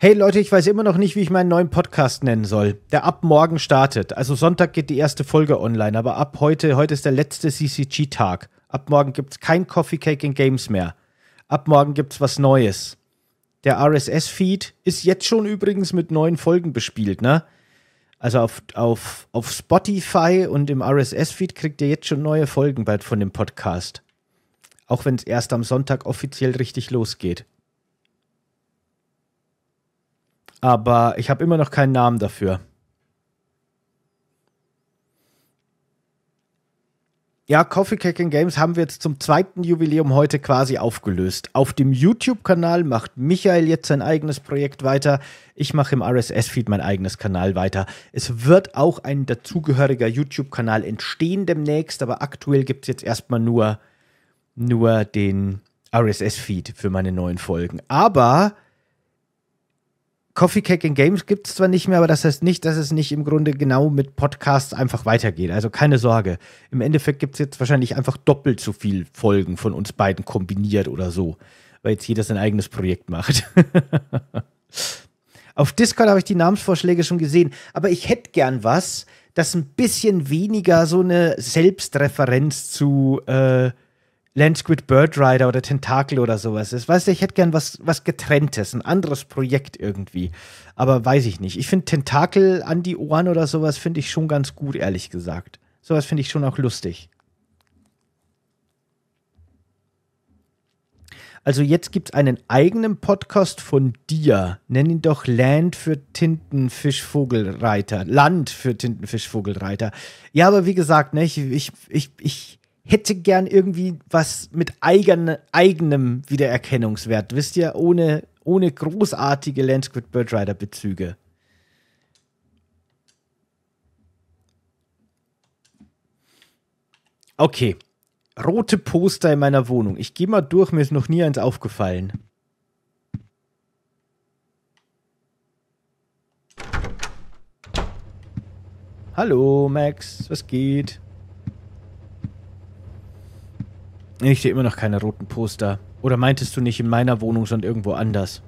A: Hey Leute, ich weiß immer noch nicht, wie ich meinen neuen Podcast nennen soll, der ab morgen startet. Also Sonntag geht die erste Folge online, aber ab heute, heute ist der letzte CCG-Tag. Ab morgen gibt es kein Coffee Cake in Games mehr. Ab morgen gibt es was Neues. Der RSS-Feed ist jetzt schon übrigens mit neuen Folgen bespielt, ne? Also auf, auf, auf Spotify und im RSS-Feed kriegt ihr jetzt schon neue Folgen bald von dem Podcast. Auch wenn es erst am Sonntag offiziell richtig losgeht aber ich habe immer noch keinen Namen dafür. Ja, Coffee Cacking Games haben wir jetzt zum zweiten Jubiläum heute quasi aufgelöst. Auf dem YouTube-Kanal macht Michael jetzt sein eigenes Projekt weiter. Ich mache im RSS-Feed mein eigenes Kanal weiter. Es wird auch ein dazugehöriger YouTube-Kanal entstehen demnächst, aber aktuell gibt es jetzt erstmal nur, nur den RSS-Feed für meine neuen Folgen. Aber Coffee Cake in Games gibt es zwar nicht mehr, aber das heißt nicht, dass es nicht im Grunde genau mit Podcasts einfach weitergeht. Also keine Sorge. Im Endeffekt gibt es jetzt wahrscheinlich einfach doppelt so viele Folgen von uns beiden kombiniert oder so, weil jetzt jeder sein eigenes Projekt macht. Auf Discord habe ich die Namensvorschläge schon gesehen, aber ich hätte gern was, das ein bisschen weniger so eine Selbstreferenz zu äh, Landsquid Bird Rider oder Tentakel oder sowas ist. Weißt du, ich hätte gern was, was getrenntes, ein anderes Projekt irgendwie. Aber weiß ich nicht. Ich finde Tentakel an die Ohren oder sowas finde ich schon ganz gut, ehrlich gesagt. Sowas finde ich schon auch lustig. Also jetzt gibt es einen eigenen Podcast von dir. Nenn ihn doch Land für Tintenfischvogelreiter. Land für Tintenfischvogelreiter. Ja, aber wie gesagt, ne, ich, ich, ich, ich hätte gern irgendwie was mit eigen, eigenem Wiedererkennungswert, wisst ihr, ohne, ohne großartige Landsquid Bird Rider Bezüge. Okay. Rote Poster in meiner Wohnung. Ich gehe mal durch, mir ist noch nie eins aufgefallen. Hallo Max, was geht? Ich sehe immer noch keine roten Poster. Oder meintest du nicht in meiner Wohnung, sondern irgendwo anders?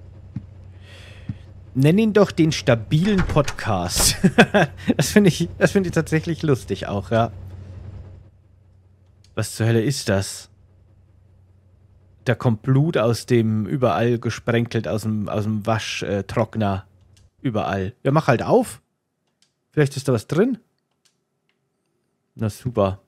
A: Nenn ihn doch den stabilen Podcast. das finde ich, das ich tatsächlich lustig auch, ja. Was zur Hölle ist das? Da kommt Blut aus dem überall gesprenkelt, aus dem, aus dem Waschtrockner. überall. Ja, mach halt auf. Vielleicht ist da was drin. Na super.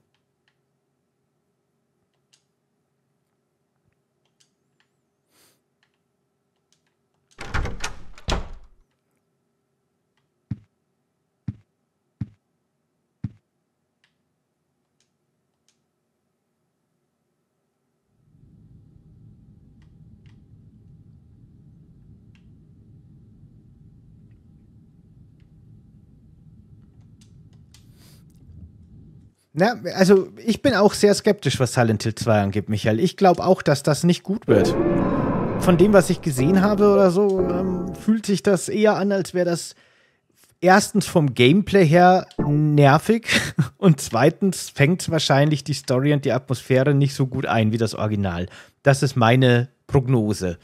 A: Na, also ich bin auch sehr skeptisch, was Silent Hill 2 angeht, Michael. Ich glaube auch, dass das nicht gut wird. Von dem, was ich gesehen habe oder so, ähm, fühlt sich das eher an, als wäre das erstens vom Gameplay her nervig und zweitens fängt wahrscheinlich die Story und die Atmosphäre nicht so gut ein wie das Original. Das ist meine Prognose.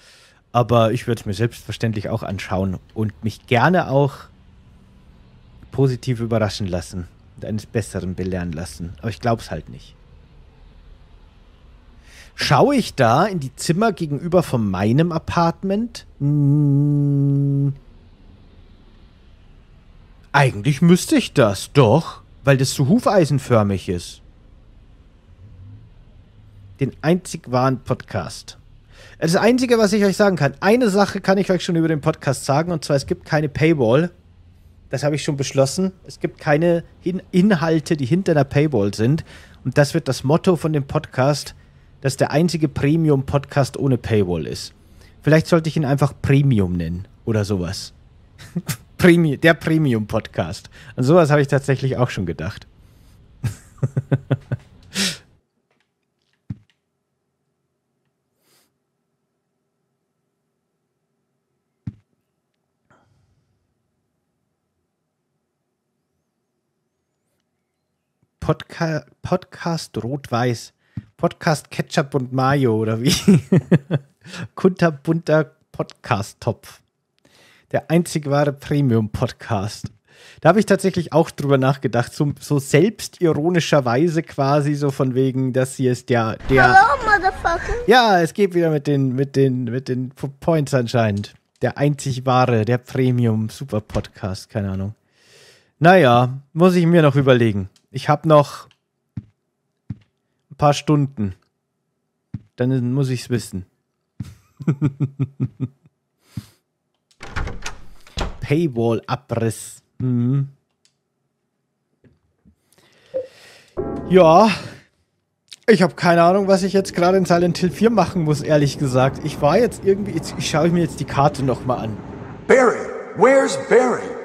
A: Aber ich würde es mir selbstverständlich auch anschauen und mich gerne auch positiv überraschen lassen eines Besseren belehren lassen. Aber ich glaub's halt nicht. Schaue ich da in die Zimmer gegenüber von meinem Apartment? Hm. Eigentlich müsste ich das, doch, weil das so hufeisenförmig ist. Den einzig wahren Podcast. Das Einzige, was ich euch sagen kann, eine Sache kann ich euch schon über den Podcast sagen, und zwar es gibt keine Paywall das habe ich schon beschlossen, es gibt keine In Inhalte, die hinter einer Paywall sind. Und das wird das Motto von dem Podcast, dass der einzige Premium-Podcast ohne Paywall ist. Vielleicht sollte ich ihn einfach Premium nennen oder sowas. Premi der Premium-Podcast. An sowas habe ich tatsächlich auch schon gedacht. Podca Podcast Rot-Weiß. Podcast Ketchup und Mayo oder wie? Kunterbunter Podcast-Topf. Der einzig wahre Premium-Podcast. Da habe ich tatsächlich auch drüber nachgedacht, so, so selbstironischerweise quasi so von wegen, das hier ist der, der
C: Hello, Motherfucker.
A: Ja, es geht wieder mit den, mit den, mit den Points anscheinend. Der einzig wahre, der Premium Super Podcast, keine Ahnung. Naja, muss ich mir noch überlegen. Ich habe noch ein paar Stunden. Dann muss ich es wissen. Paywall-Abriss. Mhm. Ja, ich habe keine Ahnung, was ich jetzt gerade in Silent Hill 4 machen muss, ehrlich gesagt. Ich war jetzt irgendwie, jetzt, ich schaue mir jetzt die Karte nochmal an. Barry, where's Barry?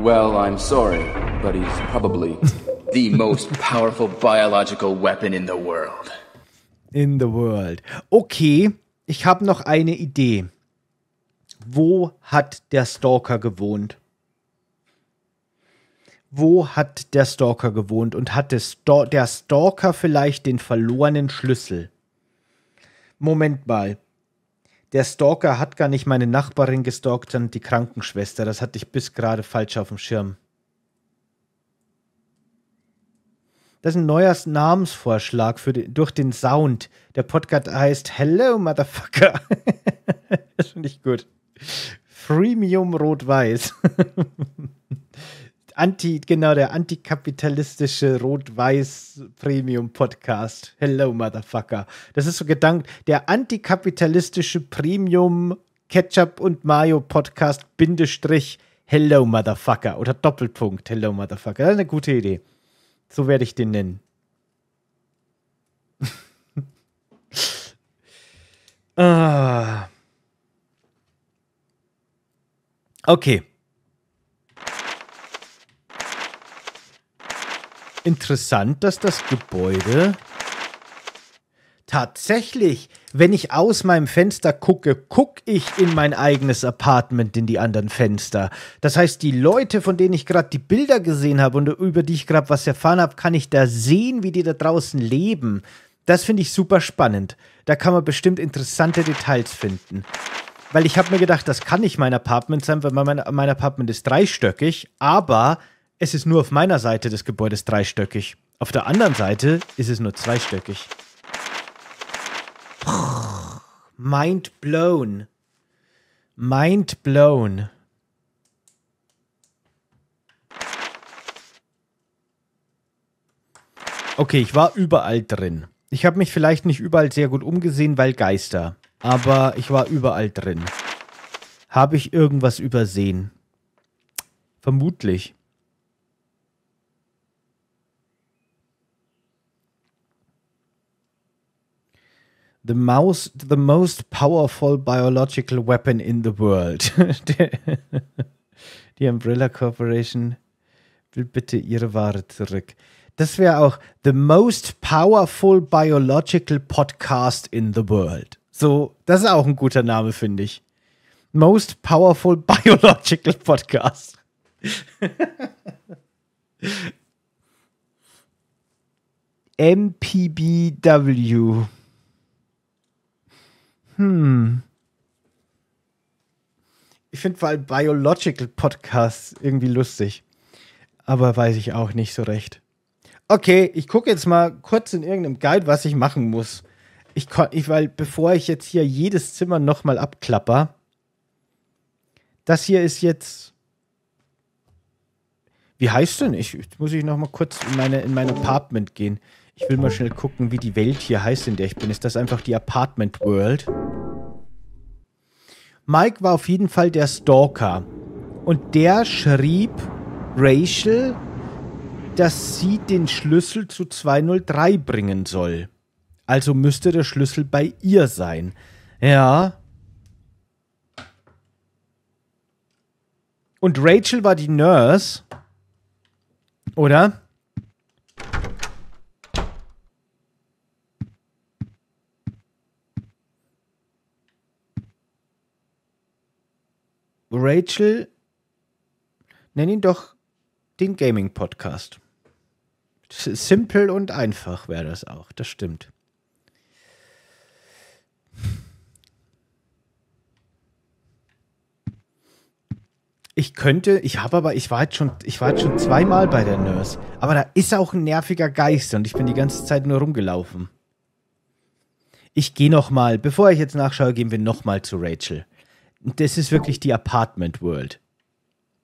B: Well, I'm sorry, but he's probably the most powerful biological weapon in the world.
A: In the world. Okay, ich habe noch eine Idee. Wo hat der Stalker gewohnt? Wo hat der Stalker gewohnt und hatte der Stalker vielleicht den verlorenen Schlüssel? Moment mal der Stalker hat gar nicht meine Nachbarin gestalkt, sondern die Krankenschwester. Das hatte ich bis gerade falsch auf dem Schirm. Das ist ein neuer Namensvorschlag für die, durch den Sound. Der Podcast heißt Hello, Motherfucker. das finde ich gut. Freemium Rot-Weiß. Anti, genau, der antikapitalistische Rot-Weiß-Premium-Podcast. Hello, Motherfucker. Das ist so gedankt, der antikapitalistische Premium-Ketchup- und Mayo-Podcast, Bindestrich, Hello, Motherfucker. Oder Doppelpunkt, Hello, Motherfucker. Das ist eine gute Idee. So werde ich den nennen. ah. Okay. Interessant, dass das Gebäude tatsächlich, wenn ich aus meinem Fenster gucke, gucke ich in mein eigenes Apartment, in die anderen Fenster. Das heißt, die Leute, von denen ich gerade die Bilder gesehen habe und über die ich gerade was erfahren habe, kann ich da sehen, wie die da draußen leben. Das finde ich super spannend. Da kann man bestimmt interessante Details finden. Weil ich habe mir gedacht, das kann nicht mein Apartment sein, weil mein, mein Apartment ist dreistöckig, aber es ist nur auf meiner Seite des Gebäudes dreistöckig. Auf der anderen Seite ist es nur zweistöckig. Mind blown. Mind blown. Okay, ich war überall drin. Ich habe mich vielleicht nicht überall sehr gut umgesehen, weil Geister. Aber ich war überall drin. Habe ich irgendwas übersehen? Vermutlich. The, mouse, the most powerful biological weapon in the world. Die Umbrella Corporation will bitte ihre Ware zurück. Das wäre auch the most powerful biological podcast in the world. So, das ist auch ein guter Name, finde ich. Most powerful biological podcast. MPBW. Hm. Ich finde vor allem Biological Podcasts irgendwie lustig. Aber weiß ich auch nicht so recht. Okay, ich gucke jetzt mal kurz in irgendeinem Guide, was ich machen muss. Ich, ich weil bevor ich jetzt hier jedes Zimmer nochmal abklapper, das hier ist jetzt. Wie heißt denn? Ich jetzt muss ich nochmal kurz in meine in mein Apartment gehen. Ich will mal schnell gucken, wie die Welt hier heißt, in der ich bin. Ist das einfach die Apartment World? Mike war auf jeden Fall der Stalker. Und der schrieb Rachel, dass sie den Schlüssel zu 203 bringen soll. Also müsste der Schlüssel bei ihr sein. Ja. Und Rachel war die Nurse. Oder? Rachel, nenn ihn doch den Gaming-Podcast. Simpel und einfach wäre das auch, das stimmt. Ich könnte, ich habe aber, ich war jetzt schon, ich war jetzt schon zweimal bei der Nurse. Aber da ist auch ein nerviger Geist und ich bin die ganze Zeit nur rumgelaufen. Ich gehe nochmal, bevor ich jetzt nachschaue, gehen wir nochmal zu Rachel. Das ist wirklich die Apartment World.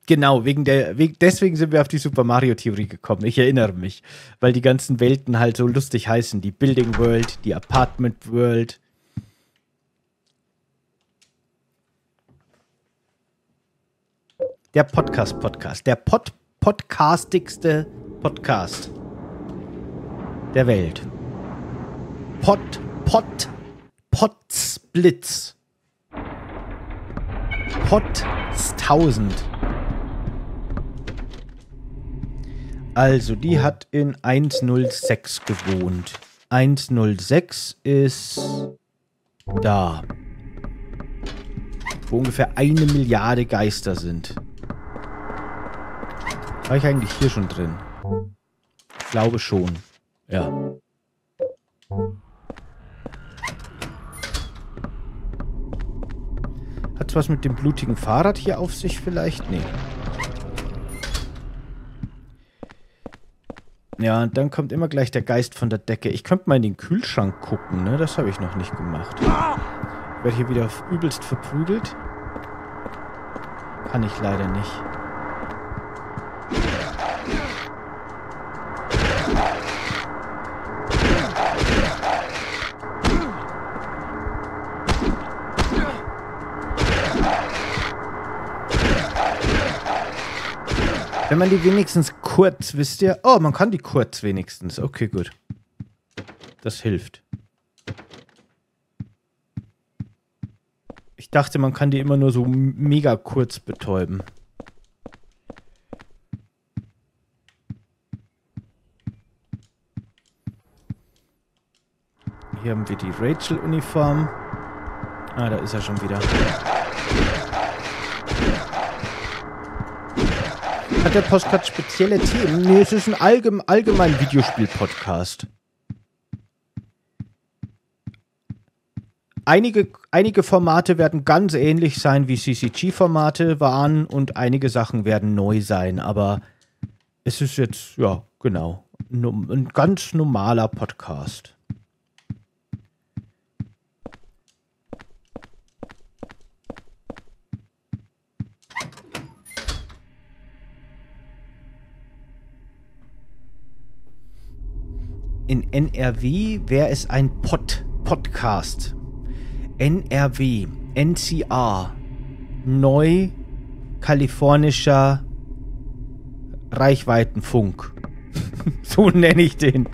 A: Genau, wegen der, deswegen sind wir auf die Super Mario-Theorie gekommen. Ich erinnere mich, weil die ganzen Welten halt so lustig heißen. Die Building World, die Apartment World. Der Podcast-Podcast. Der pod podcastigste Podcast der Welt. Pod, Pod, Podsblitz. Pottstausend. Also, die oh. hat in 106 gewohnt. 106 ist da. Wo ungefähr eine Milliarde Geister sind. War ich eigentlich hier schon drin? Ich glaube schon. Ja. es was mit dem blutigen Fahrrad hier auf sich vielleicht? Nee. Ja, und dann kommt immer gleich der Geist von der Decke. Ich könnte mal in den Kühlschrank gucken, ne? Das habe ich noch nicht gemacht. Ich werde hier wieder übelst verprügelt. Kann ich leider nicht. Wenn man die wenigstens kurz, wisst ihr? Oh, man kann die kurz wenigstens. Okay, gut. Das hilft. Ich dachte, man kann die immer nur so mega kurz betäuben. Hier haben wir die Rachel-Uniform. Ah, da ist er schon wieder. hat der Podcast spezielle Themen? Nee, es ist ein allgeme allgemein Videospiel-Podcast. Einige, einige Formate werden ganz ähnlich sein, wie CCG-Formate waren und einige Sachen werden neu sein, aber es ist jetzt, ja, genau, ein ganz normaler Podcast. in NRW wäre es ein Pod, Podcast. NRW, NCR, neu kalifornischer Reichweitenfunk. so nenne ich den.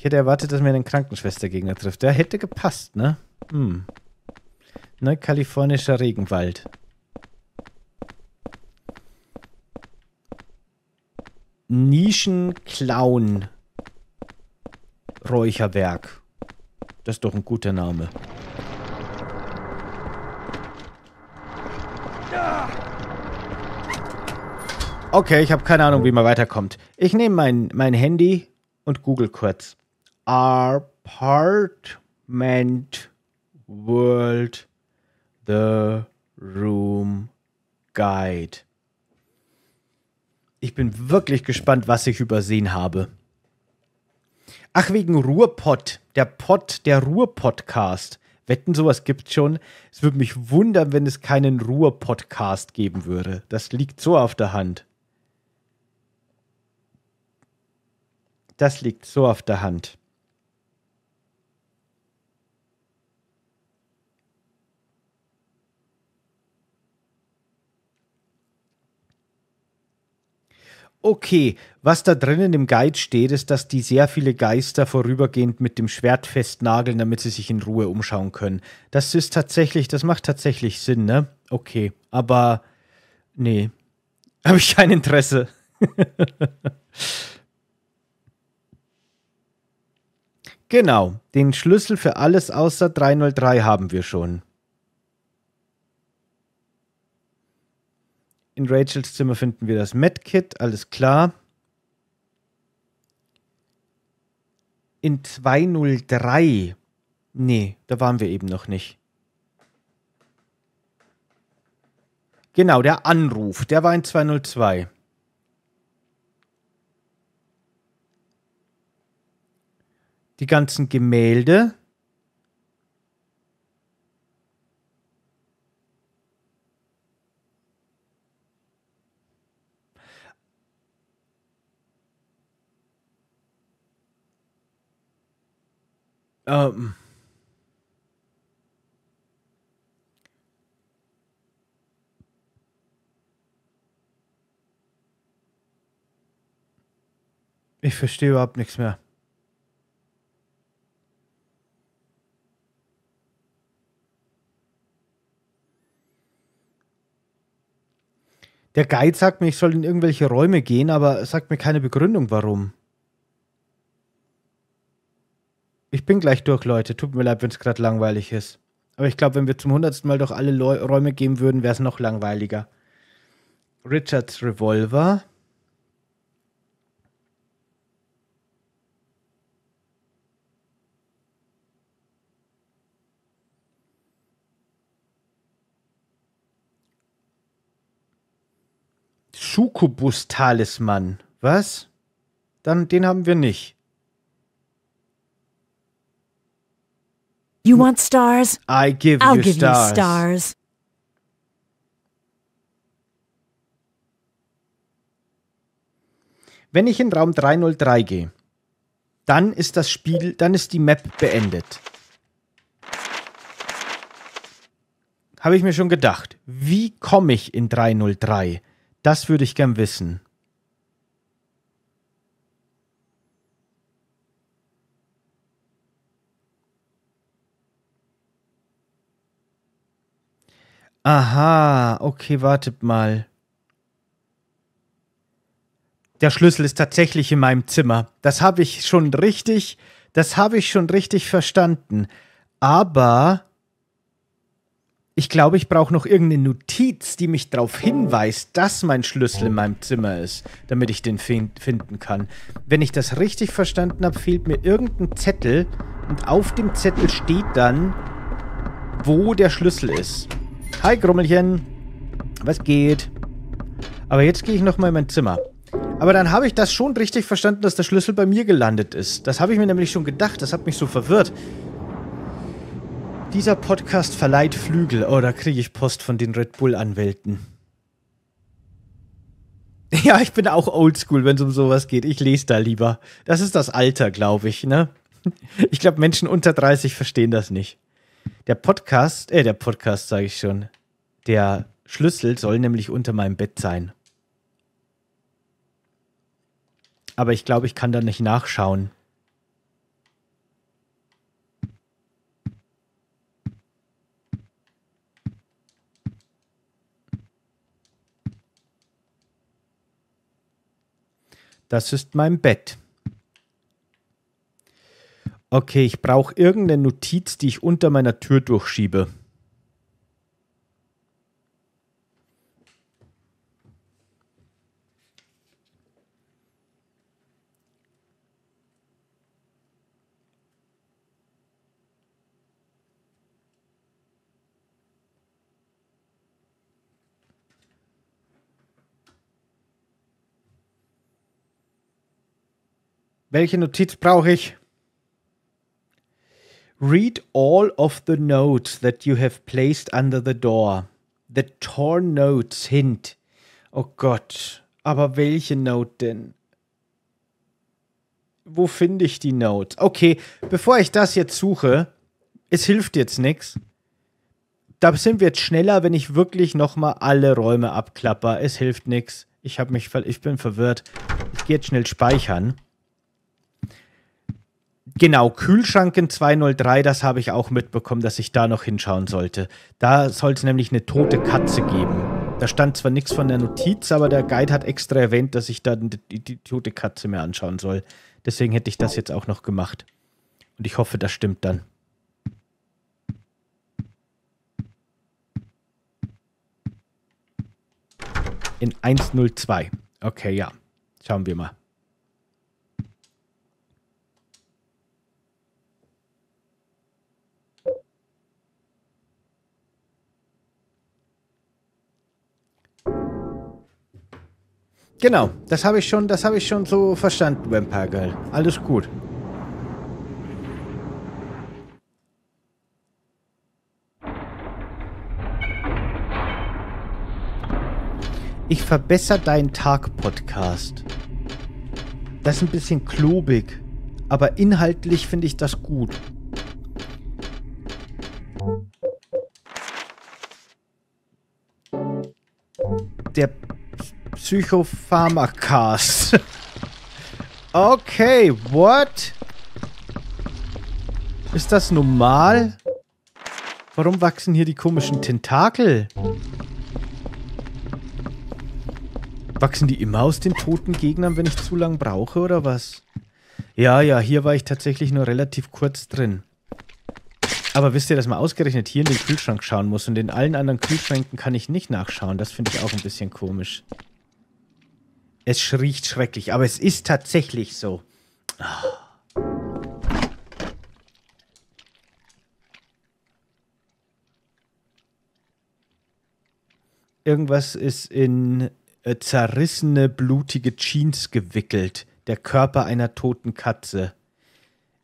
A: Ich hätte erwartet, dass mir ein Krankenschwestergegner trifft. Der hätte gepasst, ne? Hm. Neukalifornischer Regenwald. Nischenclown. Räucherwerk. Das ist doch ein guter Name. Okay, ich habe keine Ahnung, wie man weiterkommt. Ich nehme mein, mein Handy und google kurz apartment world the room guide. Ich bin wirklich gespannt, was ich übersehen habe. Ach, wegen Ruhrpott. Der Pott, der Ruhrpodcast. Wetten, sowas gibt's schon. Es würde mich wundern, wenn es keinen Ruhrpodcast geben würde. Das liegt so auf der Hand. Das liegt so auf der Hand. Okay, was da drinnen im Guide steht, ist, dass die sehr viele Geister vorübergehend mit dem Schwert festnageln, damit sie sich in Ruhe umschauen können. Das ist tatsächlich, das macht tatsächlich Sinn, ne? Okay, aber nee, habe ich kein Interesse. genau, den Schlüssel für alles außer 303 haben wir schon. In Rachels Zimmer finden wir das Medkit, alles klar. In 203. Nee, da waren wir eben noch nicht. Genau, der Anruf, der war in 202. Die ganzen Gemälde. Ähm. Ich verstehe überhaupt nichts mehr. Der Guide sagt mir, ich soll in irgendwelche Räume gehen, aber sagt mir keine Begründung, warum. Ich bin gleich durch, Leute. Tut mir leid, wenn es gerade langweilig ist. Aber ich glaube, wenn wir zum hundertsten Mal durch alle Leu Räume gehen würden, wäre es noch langweiliger. Richards Revolver. Succubus-Talisman. Was? Dann den haben wir nicht. You want stars? I give I'll you give stars. you stars. Wenn ich in Raum 303 gehe, dann ist das Spiel, dann ist die Map beendet. Habe ich mir schon gedacht. Wie komme ich in 303? Das würde ich gern wissen. Aha, okay, wartet mal. Der Schlüssel ist tatsächlich in meinem Zimmer. Das habe ich schon richtig, das habe ich schon richtig verstanden. Aber ich glaube, ich brauche noch irgendeine Notiz, die mich darauf hinweist, dass mein Schlüssel in meinem Zimmer ist, damit ich den find finden kann. Wenn ich das richtig verstanden habe, fehlt mir irgendein Zettel und auf dem Zettel steht dann, wo der Schlüssel ist. Hi, Grummelchen. Was geht? Aber jetzt gehe ich nochmal in mein Zimmer. Aber dann habe ich das schon richtig verstanden, dass der Schlüssel bei mir gelandet ist. Das habe ich mir nämlich schon gedacht. Das hat mich so verwirrt. Dieser Podcast verleiht Flügel. Oh, da kriege ich Post von den Red Bull-Anwälten. Ja, ich bin auch oldschool, wenn es um sowas geht. Ich lese da lieber. Das ist das Alter, glaube ich, ne? Ich glaube, Menschen unter 30 verstehen das nicht. Der Podcast, äh, der Podcast sage ich schon, der Schlüssel soll nämlich unter meinem Bett sein. Aber ich glaube, ich kann da nicht nachschauen. Das ist mein Bett. Okay, ich brauche irgendeine Notiz, die ich unter meiner Tür durchschiebe. Welche Notiz brauche ich? Read all of the notes that you have placed under the door. The torn notes hint. Oh Gott, aber welche Note denn? Wo finde ich die Note? Okay, bevor ich das jetzt suche, es hilft jetzt nichts. Da sind wir jetzt schneller, wenn ich wirklich nochmal alle Räume abklapper. Es hilft nichts. Ich, ich bin verwirrt. Ich gehe jetzt schnell speichern. Genau, Kühlschranken 203, das habe ich auch mitbekommen, dass ich da noch hinschauen sollte. Da soll es nämlich eine tote Katze geben. Da stand zwar nichts von der Notiz, aber der Guide hat extra erwähnt, dass ich da die, die tote Katze mir anschauen soll. Deswegen hätte ich das jetzt auch noch gemacht. Und ich hoffe, das stimmt dann. In 102. Okay, ja. Schauen wir mal. Genau, das habe ich schon, das habe ich schon so verstanden, Vampire Girl. Alles gut. Ich verbessere deinen Tag-Podcast. Das ist ein bisschen klobig, aber inhaltlich finde ich das gut. Der Psychopharmacast. okay, what? Ist das normal? Warum wachsen hier die komischen Tentakel? Wachsen die immer aus den toten Gegnern, wenn ich zu lang brauche, oder was? Ja, ja, hier war ich tatsächlich nur relativ kurz drin. Aber wisst ihr, dass man ausgerechnet hier in den Kühlschrank schauen muss und in allen anderen Kühlschränken kann ich nicht nachschauen. Das finde ich auch ein bisschen komisch. Es riecht schrecklich, aber es ist tatsächlich so. Irgendwas ist in äh, zerrissene, blutige Jeans gewickelt. Der Körper einer toten Katze.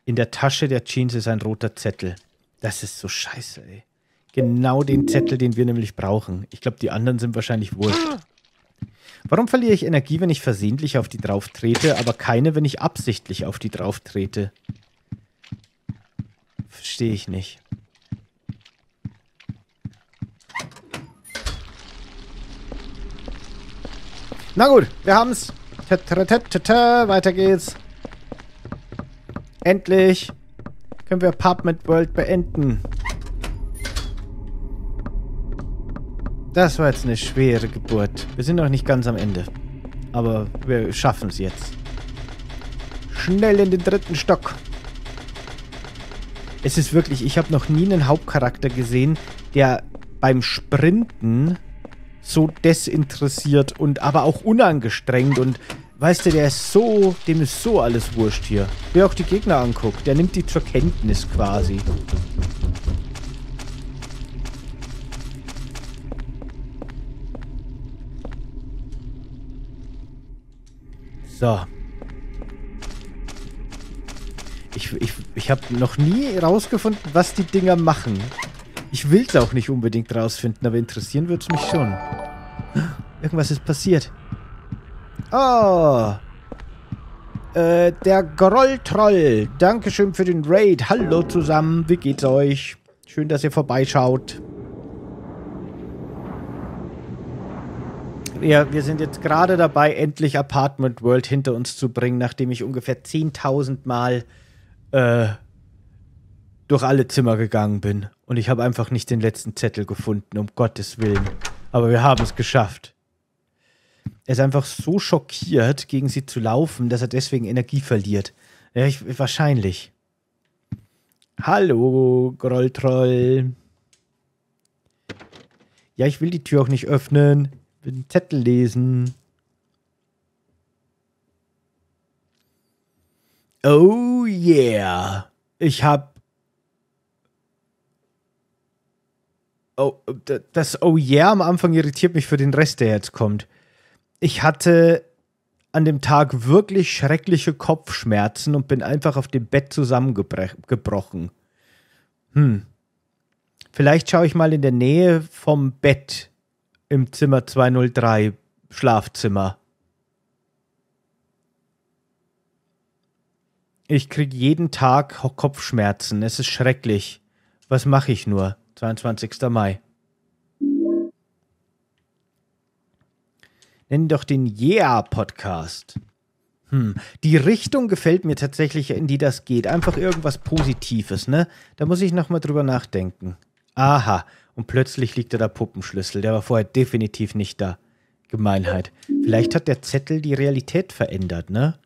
A: In der Tasche der Jeans ist ein roter Zettel. Das ist so scheiße, ey. Genau den Zettel, den wir nämlich brauchen. Ich glaube, die anderen sind wahrscheinlich wurscht. Warum verliere ich Energie, wenn ich versehentlich auf die drauf trete, aber keine, wenn ich absichtlich auf die drauf trete? Verstehe ich nicht. Na gut, wir haben's. weiter geht's. Endlich können wir Apartment World beenden. Das war jetzt eine schwere Geburt. Wir sind noch nicht ganz am Ende. Aber wir schaffen es jetzt. Schnell in den dritten Stock. Es ist wirklich, ich habe noch nie einen Hauptcharakter gesehen, der beim Sprinten so desinteressiert und aber auch unangestrengt und weißt du, der ist so, dem ist so alles wurscht hier. Wer auch die Gegner anguckt, der nimmt die zur Kenntnis quasi. So. Ich, ich, ich habe noch nie rausgefunden, was die Dinger machen. Ich will es auch nicht unbedingt rausfinden, aber interessieren würde es mich schon. Irgendwas ist passiert. Oh. Äh, der Grolltroll. Dankeschön für den Raid. Hallo zusammen. Wie geht's euch? Schön, dass ihr vorbeischaut. wir, wir sind jetzt gerade dabei, endlich Apartment World hinter uns zu bringen, nachdem ich ungefähr 10.000 Mal äh, durch alle Zimmer gegangen bin. Und ich habe einfach nicht den letzten Zettel gefunden, um Gottes Willen. Aber wir haben es geschafft. Er ist einfach so schockiert, gegen sie zu laufen, dass er deswegen Energie verliert. Ja, ich, wahrscheinlich. Hallo, Grolltroll. Ja, ich will die Tür auch nicht öffnen will den Zettel lesen. Oh yeah. Ich hab. Oh, das Oh yeah am Anfang irritiert mich für den Rest, der jetzt kommt. Ich hatte an dem Tag wirklich schreckliche Kopfschmerzen und bin einfach auf dem Bett zusammengebrochen. Hm. Vielleicht schaue ich mal in der Nähe vom Bett im Zimmer 203, Schlafzimmer. Ich kriege jeden Tag Kopfschmerzen. Es ist schrecklich. Was mache ich nur? 22. Mai. Nenn doch den Yeah-Podcast. Hm, die Richtung gefällt mir tatsächlich, in die das geht. Einfach irgendwas Positives, ne? Da muss ich nochmal drüber nachdenken. Aha, und plötzlich liegt da der Puppenschlüssel. Der war vorher definitiv nicht da. Gemeinheit. Vielleicht hat der Zettel die Realität verändert, ne?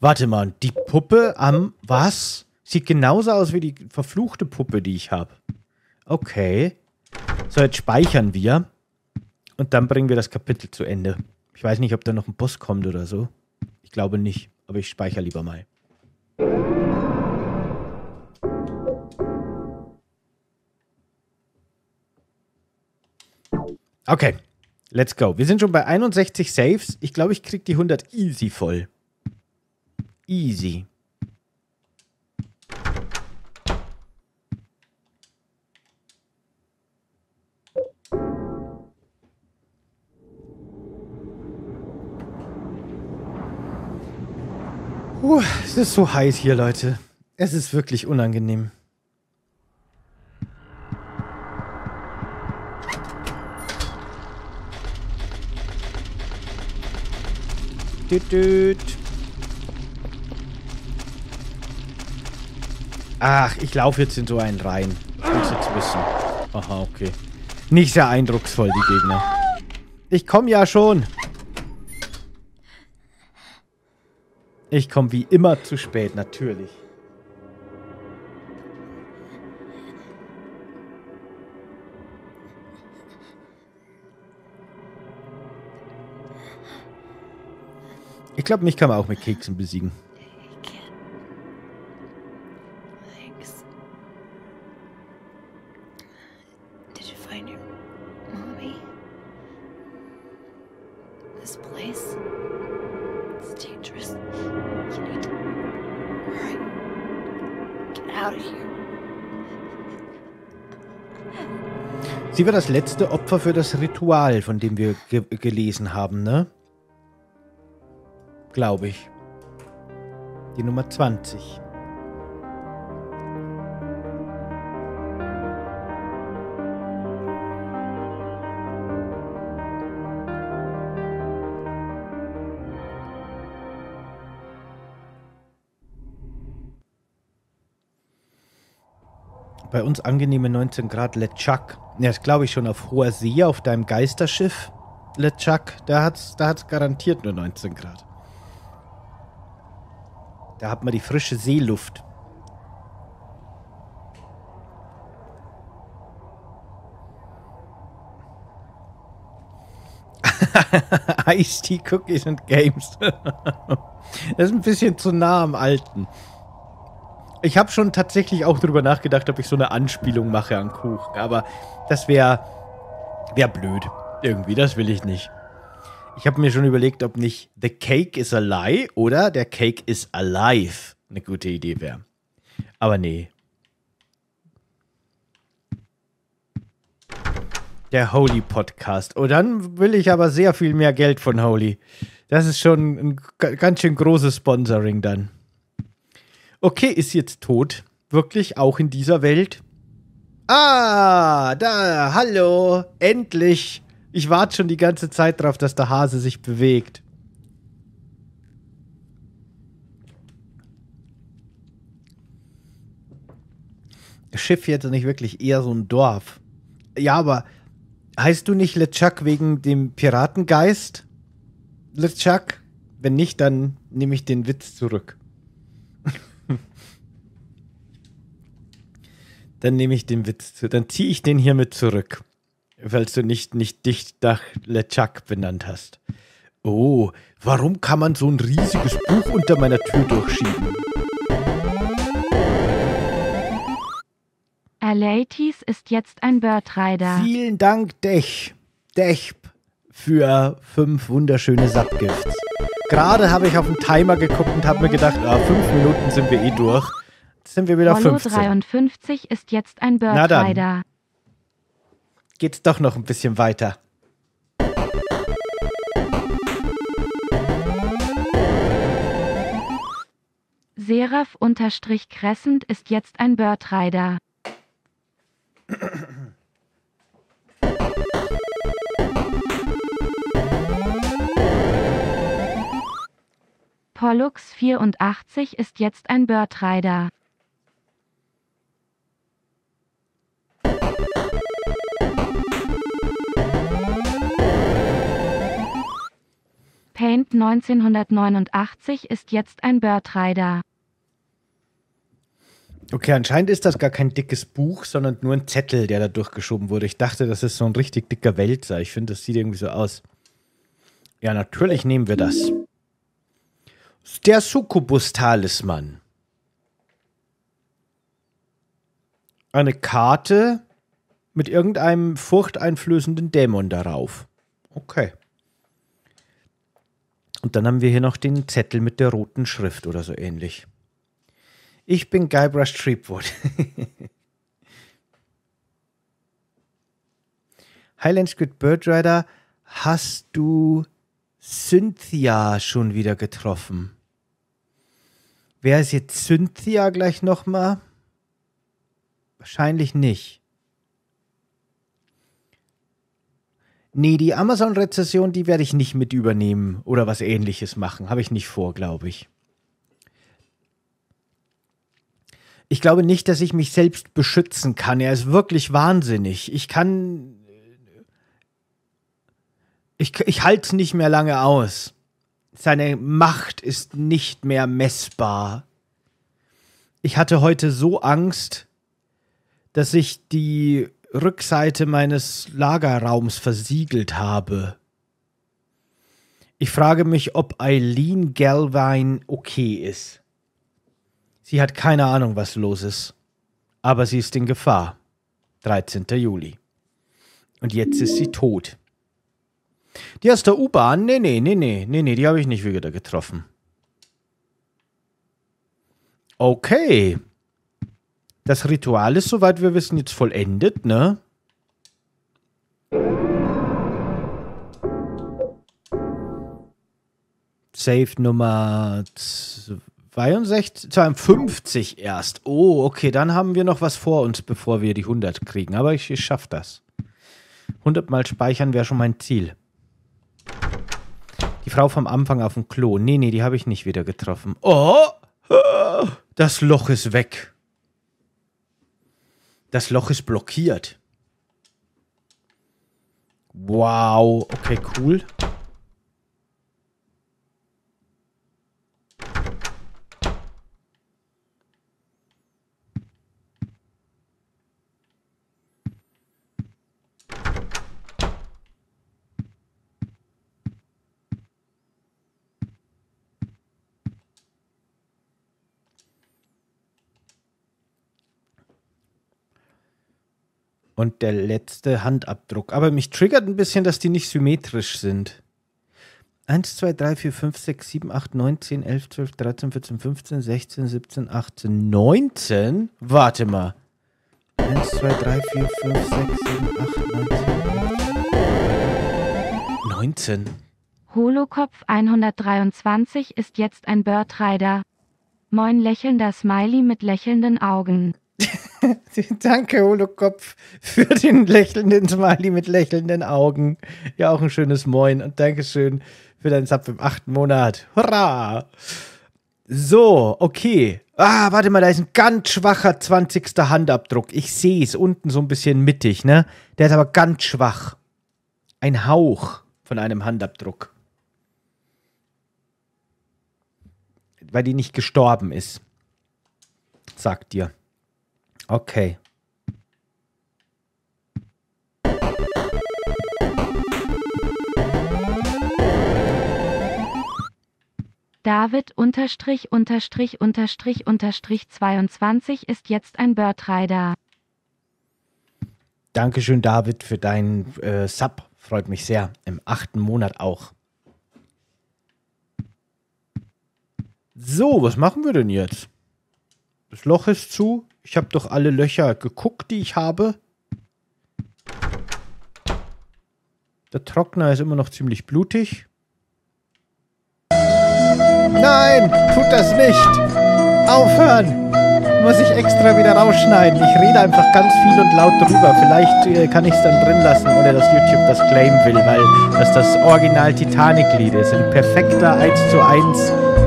A: Warte mal, die Puppe am... Was? Sieht genauso aus wie die verfluchte Puppe, die ich habe. Okay. So, jetzt speichern wir. Und dann bringen wir das Kapitel zu Ende. Ich weiß nicht, ob da noch ein Boss kommt oder so. Ich glaube nicht, aber ich speichere lieber mal. Okay, let's go. Wir sind schon bei 61 Saves. Ich glaube, ich kriege die 100 easy voll. Easy. Puh, es ist so heiß hier, Leute. Es ist wirklich unangenehm. Düt. Ach, ich laufe jetzt in so einen rein. Ich muss jetzt wissen. Aha, okay. Nicht sehr eindrucksvoll, die Gegner. Ich komme ja schon. Ich komme wie immer zu spät, natürlich. Ich glaube, mich kann man auch mit Keksen besiegen. Sie war das letzte Opfer für das Ritual, von dem wir ge gelesen haben, ne? glaube ich. Die Nummer 20. bei uns angenehme 19 Grad LeChuck. Ja, das glaube ich schon auf hoher See, auf deinem Geisterschiff. LeChuck, da hat's, da hat's garantiert nur 19 Grad. Da hat man die frische Seeluft. Ice-Tea, Cookies und Games. das ist ein bisschen zu nah am Alten. Ich habe schon tatsächlich auch darüber nachgedacht, ob ich so eine Anspielung mache an Kuchen. Aber das wäre wär blöd. Irgendwie, das will ich nicht. Ich habe mir schon überlegt, ob nicht The Cake is a Lie oder Der Cake is Alive eine gute Idee wäre. Aber nee. Der Holy Podcast. Oh, dann will ich aber sehr viel mehr Geld von Holy. Das ist schon ein ganz schön großes Sponsoring dann. Okay, ist jetzt tot. Wirklich auch in dieser Welt? Ah, da, hallo, endlich. Ich warte schon die ganze Zeit drauf, dass der Hase sich bewegt. Schiff hier jetzt nicht wirklich eher so ein Dorf. Ja, aber heißt du nicht LeChuck wegen dem Piratengeist? LeChuck? Wenn nicht, dann nehme ich den Witz zurück. dann nehme ich den Witz zurück. Dann ziehe ich den hiermit zurück weil du nicht, nicht dicht nach LeChuck benannt hast. Oh, warum kann man so ein riesiges Buch unter meiner Tür durchschieben?
B: Alatis ist jetzt ein Birdrider. Vielen Dank, Dech,
A: Dech, für fünf wunderschöne Subgifts. Gerade habe ich auf den Timer geguckt und habe mir gedacht, ah, fünf Minuten sind wir eh durch. Jetzt sind wir wieder fünf. 15.
B: 53 ist jetzt ein Birdrider
A: geht's doch noch ein bisschen weiter.
B: Seraph unterstrich Crescent ist jetzt ein Birdrider. Pollux 84 ist jetzt ein Birdrider. Paint 1989 ist jetzt ein Bird Rider.
A: Okay, anscheinend ist das gar kein dickes Buch, sondern nur ein Zettel, der da durchgeschoben wurde. Ich dachte, das ist so ein richtig dicker Wälzer. Ich finde, das sieht irgendwie so aus. Ja, natürlich nehmen wir das. Der Succubus-Talisman. Eine Karte mit irgendeinem furchteinflößenden Dämon darauf. Okay. Und dann haben wir hier noch den Zettel mit der roten Schrift oder so ähnlich. Ich bin Guybrush Treepwood. Highland Squid Bird Rider, hast du Cynthia schon wieder getroffen? Wer ist jetzt Cynthia gleich nochmal? Wahrscheinlich nicht. Nee, die Amazon-Rezession, die werde ich nicht mit übernehmen oder was ähnliches machen. Habe ich nicht vor, glaube ich. Ich glaube nicht, dass ich mich selbst beschützen kann. Er ist wirklich wahnsinnig. Ich kann. Ich, ich halte es nicht mehr lange aus. Seine Macht ist nicht mehr messbar. Ich hatte heute so Angst, dass ich die Rückseite meines Lagerraums versiegelt habe. Ich frage mich, ob Eileen Galvine okay ist. Sie hat keine Ahnung, was los ist. Aber sie ist in Gefahr. 13. Juli. Und jetzt ist sie tot. Die aus der U-Bahn? Nee, nee, nee, nee, nee, nee, die habe ich nicht wieder getroffen. Okay. Das Ritual ist, soweit wir wissen, jetzt vollendet, ne? Save Nummer 62, 52 erst. Oh, okay, dann haben wir noch was vor uns, bevor wir die 100 kriegen. Aber ich, ich schaffe das. 100 Mal speichern wäre schon mein Ziel. Die Frau vom Anfang auf dem Klo. Nee, nee, die habe ich nicht wieder getroffen. Oh, das Loch ist weg. Das Loch ist blockiert. Wow. Okay, cool. Und der letzte Handabdruck. Aber mich triggert ein bisschen, dass die nicht symmetrisch sind. 1, 2, 3, 4, 5, 6, 7, 8, 9, 10, 11, 12, 13, 14, 15, 16, 17, 18, 19. Warte mal. 1, 2, 3, 4, 5, 6, 7, 8, 19. 10. 19.
B: Holokopf 123 ist jetzt ein Bird Rider. Moin lächelnder Smiley mit lächelnden Augen.
A: Danke, Holokopf, für den lächelnden Smiley mit lächelnden Augen. Ja, auch ein schönes Moin und Dankeschön für deinen Sub im achten Monat. Hurra! So, okay. Ah, warte mal, da ist ein ganz schwacher 20. Handabdruck. Ich sehe es unten so ein bisschen mittig, ne? Der ist aber ganz schwach. Ein Hauch von einem Handabdruck. Weil die nicht gestorben ist. Sagt dir. Okay.
B: David unterstrich unterstrich unterstrich unterstrich 22 ist jetzt ein Birdrider.
A: Dankeschön, David, für deinen äh, Sub. Freut mich sehr. Im achten Monat auch. So, was machen wir denn jetzt? Das Loch ist zu. Ich habe doch alle Löcher geguckt, die ich habe. Der Trockner ist immer noch ziemlich blutig. Nein, tut das nicht. Aufhören. Muss ich extra wieder rausschneiden. Ich rede einfach ganz viel und laut drüber. Vielleicht äh, kann ich es dann drin lassen, ohne dass YouTube das claimen will, weil das das Original Titanic-Lied ist. Ein perfekter 1 zu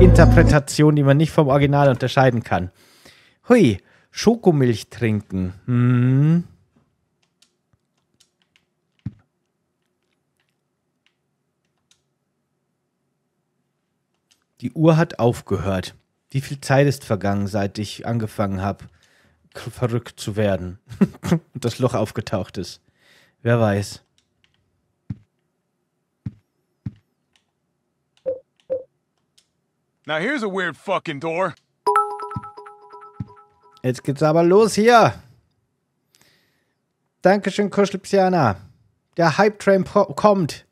A: 1 Interpretation, die man nicht vom Original unterscheiden kann. Hui. Schokomilch trinken. Hm. Die Uhr hat aufgehört. Wie viel Zeit ist vergangen, seit ich angefangen habe, verrückt zu werden und das Loch aufgetaucht ist? Wer weiß.
C: Now here's a weird fucking door.
A: Jetzt geht's aber los hier. Dankeschön, Kuschelpsiana. Der Hype Train kommt.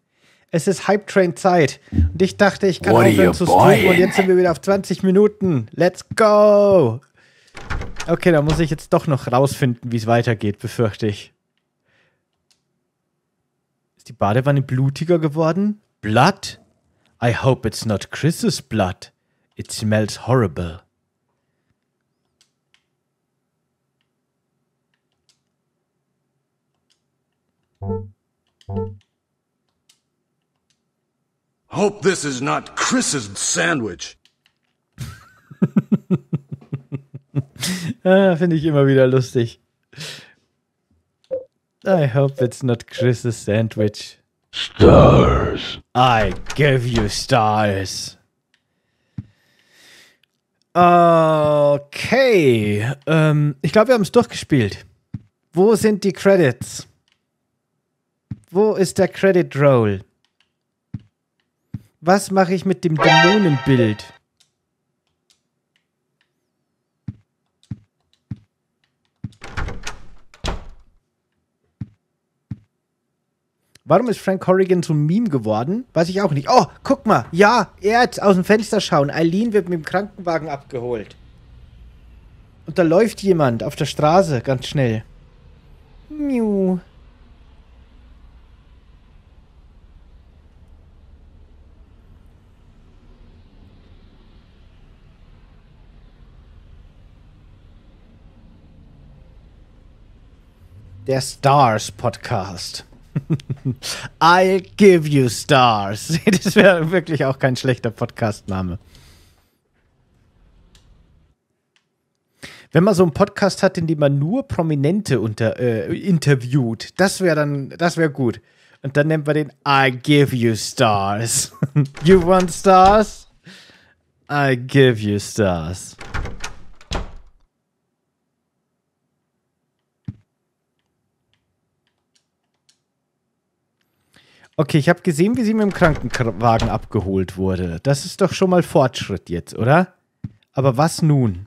A: Es ist Hype Train Zeit. Und ich dachte, ich kann What aufhören zu streamen. Und jetzt sind wir wieder auf 20 Minuten. Let's go! Okay, da muss ich jetzt doch noch rausfinden, wie es weitergeht, befürchte ich. Ist die Badewanne blutiger geworden? Blood? I hope it's not Chris's blood. It smells horrible.
C: Hope this is not Chris's sandwich.
A: ah, Finde ich immer wieder lustig. I hope it's not Chris's sandwich. Stars. I give you stars. Okay. Ähm, ich glaube, wir haben es durchgespielt. Wo sind die Credits? Wo ist der Credit Roll? Was mache ich mit dem Dämonenbild? Warum ist Frank Corrigan so ein Meme geworden? Weiß ich auch nicht. Oh, guck mal. Ja, er hat aus dem Fenster schauen. Eileen wird mit dem Krankenwagen abgeholt. Und da läuft jemand auf der Straße ganz schnell.
C: Miu.
A: Der Stars Podcast. I'll give you stars. Das wäre wirklich auch kein schlechter Podcastname. Wenn man so einen Podcast hat, in dem man nur Prominente unter, äh, interviewt, das wäre dann, das wäre gut. Und dann nennt man den I give you stars. you want stars? I give you stars. Okay, ich habe gesehen, wie sie mit dem Krankenwagen abgeholt wurde. Das ist doch schon mal Fortschritt jetzt, oder? Aber was nun?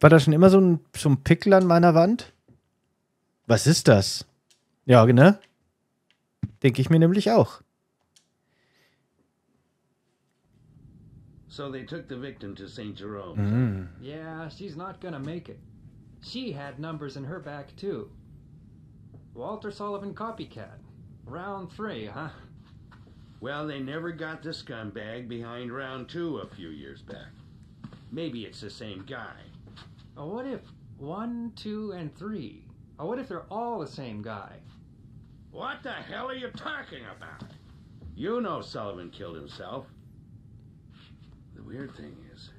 A: War da schon immer so ein, so ein Pickel an meiner Wand? Was ist das? Ja, ne? Denke ich mir nämlich auch.
C: So they took the victim to St. Jerome. Mm. Yeah, she's not gonna make it. She had numbers in her back too. Walter Sullivan copycat. Round three, huh? Well, they never got this scumbag behind round two a few years back. Maybe it's the same guy. Oh, what if one, two, and three? Oh, what if they're all the same guy? What the hell are you talking about? You know Sullivan killed himself. The weird thing is,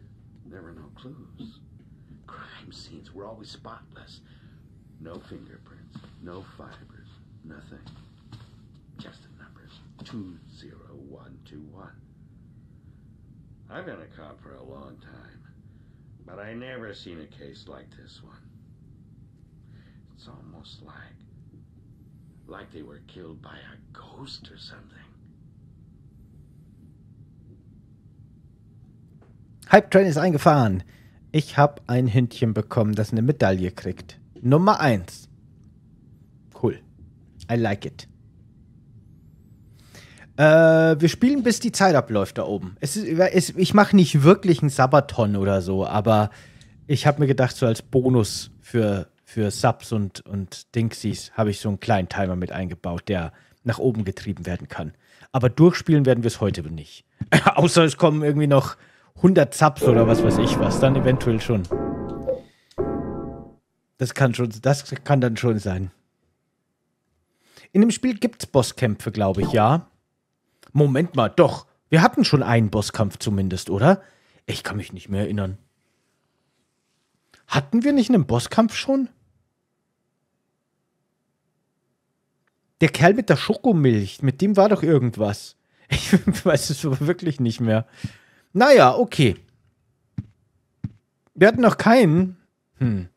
C: there were no clues. Crime scenes were always spotless. No fingerprints. No fibers, nothing. Just the numbers. 20121. I've been a cop for a long time, but I never seen a case like this one. It's almost like like they were killed by a ghost or something.
A: Hype Train ist eingefahren. Ich habe ein Hündchen bekommen, das eine Medaille kriegt. Nummer 1. I like it. Äh, wir spielen, bis die Zeit abläuft da oben. Es ist, es, ich mache nicht wirklich einen Sabaton oder so, aber ich habe mir gedacht, so als Bonus für, für Subs und, und Dingsies habe ich so einen kleinen Timer mit eingebaut, der nach oben getrieben werden kann. Aber durchspielen werden wir es heute nicht. Außer es kommen irgendwie noch 100 Subs oder was weiß ich was. Dann eventuell schon. Das kann schon, das kann dann schon sein. In dem Spiel gibt es Bosskämpfe, glaube ich, ja. Moment mal, doch. Wir hatten schon einen Bosskampf zumindest, oder? Ich kann mich nicht mehr erinnern. Hatten wir nicht einen Bosskampf schon? Der Kerl mit der Schokomilch, mit dem war doch irgendwas. Ich weiß es wirklich nicht mehr. Naja, okay. Wir hatten noch keinen. Hm.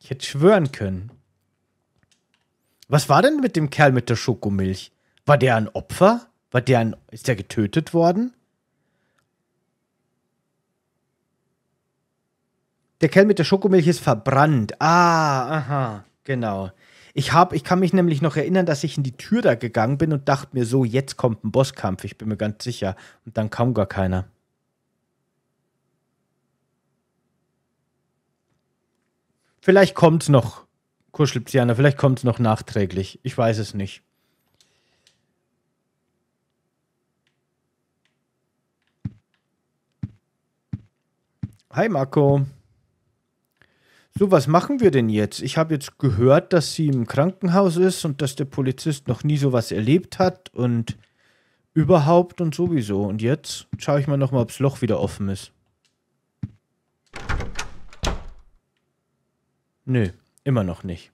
A: Ich hätte schwören können. Was war denn mit dem Kerl mit der Schokomilch? War der ein Opfer? War der ein, ist der getötet worden? Der Kerl mit der Schokomilch ist verbrannt. Ah, aha, genau. Ich, hab, ich kann mich nämlich noch erinnern, dass ich in die Tür da gegangen bin und dachte mir so, jetzt kommt ein Bosskampf, ich bin mir ganz sicher. Und dann kam gar keiner. Vielleicht kommt's noch. Kuschelpsiana, vielleicht kommt es noch nachträglich. Ich weiß es nicht. Hi Marco. So, was machen wir denn jetzt? Ich habe jetzt gehört, dass sie im Krankenhaus ist und dass der Polizist noch nie sowas erlebt hat und überhaupt und sowieso. Und jetzt schaue ich mal nochmal, ob das Loch wieder offen ist. Nö. Immer noch nicht.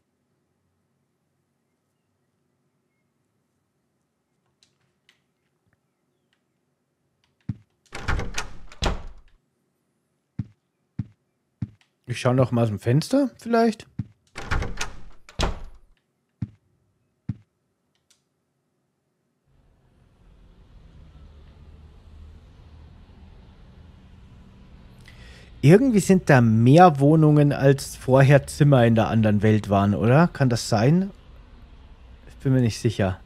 A: Ich schaue noch mal aus dem Fenster, vielleicht. irgendwie sind da mehr Wohnungen, als vorher Zimmer in der anderen Welt waren, oder? Kann das sein? Ich bin mir nicht sicher.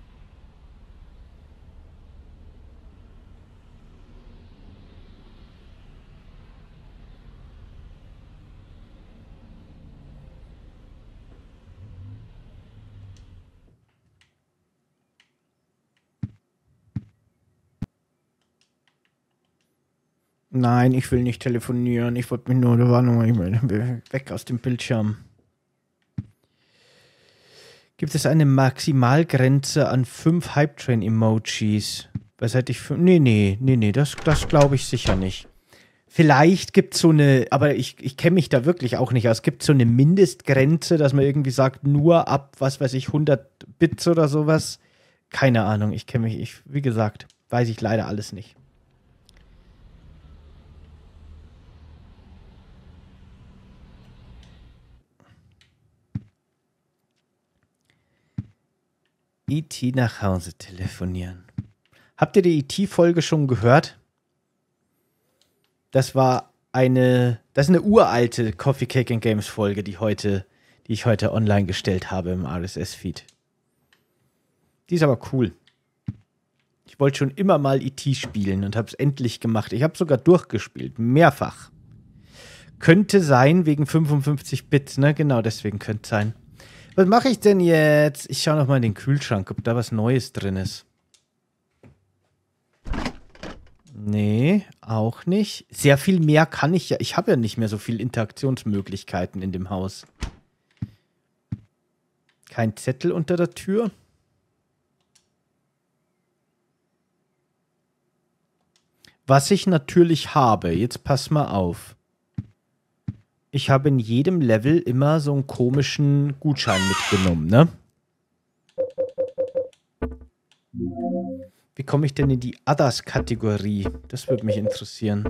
A: Nein, ich will nicht telefonieren. Ich wollte mich nur, Warnung ich nur weg aus dem Bildschirm. Gibt es eine Maximalgrenze an fünf Hype-Train-Emojis? Was hätte ich für. Nee, nee, nee, nee, das, das glaube ich sicher nicht. Vielleicht gibt es so eine, aber ich, ich kenne mich da wirklich auch nicht aus. Gibt Es so eine Mindestgrenze, dass man irgendwie sagt, nur ab, was weiß ich, 100 Bits oder sowas. Keine Ahnung, ich kenne mich, ich, wie gesagt, weiß ich leider alles nicht. E.T. nach Hause telefonieren. Habt ihr die E.T.-Folge schon gehört? Das war eine, das ist eine uralte Coffee Cake and Games Folge, die heute, die ich heute online gestellt habe im RSS-Feed. Die ist aber cool. Ich wollte schon immer mal E.T. spielen und habe es endlich gemacht. Ich habe sogar durchgespielt, mehrfach. Könnte sein wegen 55 Bits, ne? Genau, deswegen könnte es sein. Was mache ich denn jetzt? Ich schaue nochmal in den Kühlschrank, ob da was Neues drin ist. Nee, auch nicht. Sehr viel mehr kann ich ja. Ich habe ja nicht mehr so viele Interaktionsmöglichkeiten in dem Haus. Kein Zettel unter der Tür. Was ich natürlich habe, jetzt pass mal auf ich habe in jedem Level immer so einen komischen Gutschein mitgenommen, ne? Wie komme ich denn in die Others-Kategorie? Das würde mich interessieren.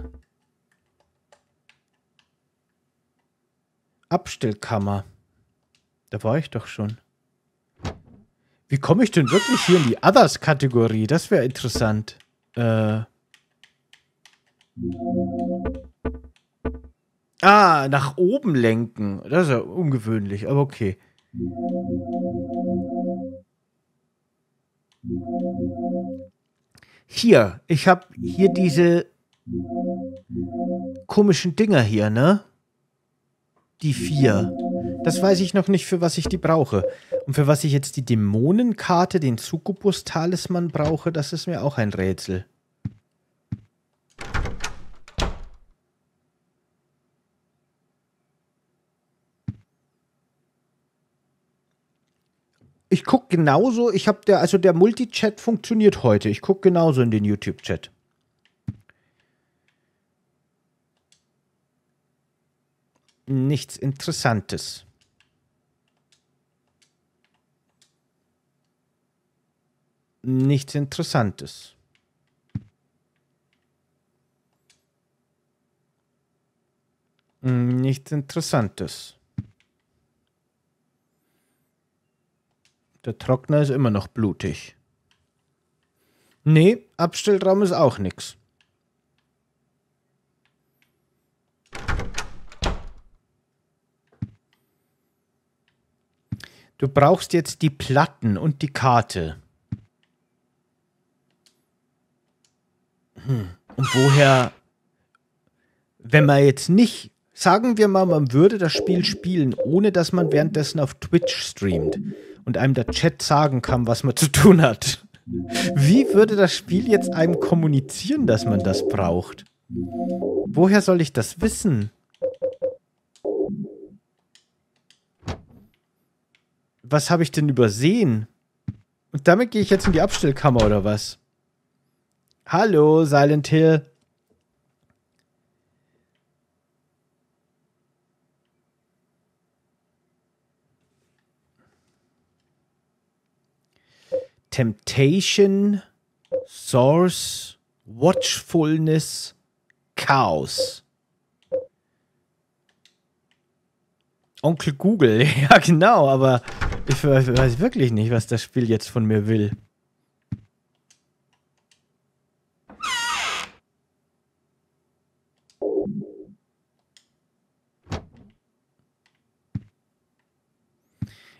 A: Abstellkammer. Da war ich doch schon. Wie komme ich denn wirklich hier in die Others-Kategorie? Das wäre interessant. Äh. Ah, nach oben lenken. Das ist ja ungewöhnlich, aber okay. Hier, ich habe hier diese komischen Dinger hier, ne? Die vier. Das weiß ich noch nicht, für was ich die brauche. Und für was ich jetzt die Dämonenkarte, den Succubus-Talisman brauche, das ist mir auch ein Rätsel. Ich gucke genauso, ich habe der, also der Multichat funktioniert heute. Ich gucke genauso in den YouTube-Chat. Nichts Interessantes. Nichts Interessantes. Nichts Interessantes. Der Trockner ist immer noch blutig. Nee, Abstellraum ist auch nix. Du brauchst jetzt die Platten und die Karte. Hm. Und woher, wenn man jetzt nicht, sagen wir mal, man würde das Spiel spielen, ohne dass man währenddessen auf Twitch streamt und einem der Chat sagen kann, was man zu tun hat. Wie würde das Spiel jetzt einem kommunizieren, dass man das braucht? Woher soll ich das wissen? Was habe ich denn übersehen? Und damit gehe ich jetzt in die Abstellkammer oder was? Hallo, Silent Hill. Temptation, Source, Watchfulness, Chaos. Onkel Google, ja genau, aber ich weiß wirklich nicht, was das Spiel jetzt von mir will.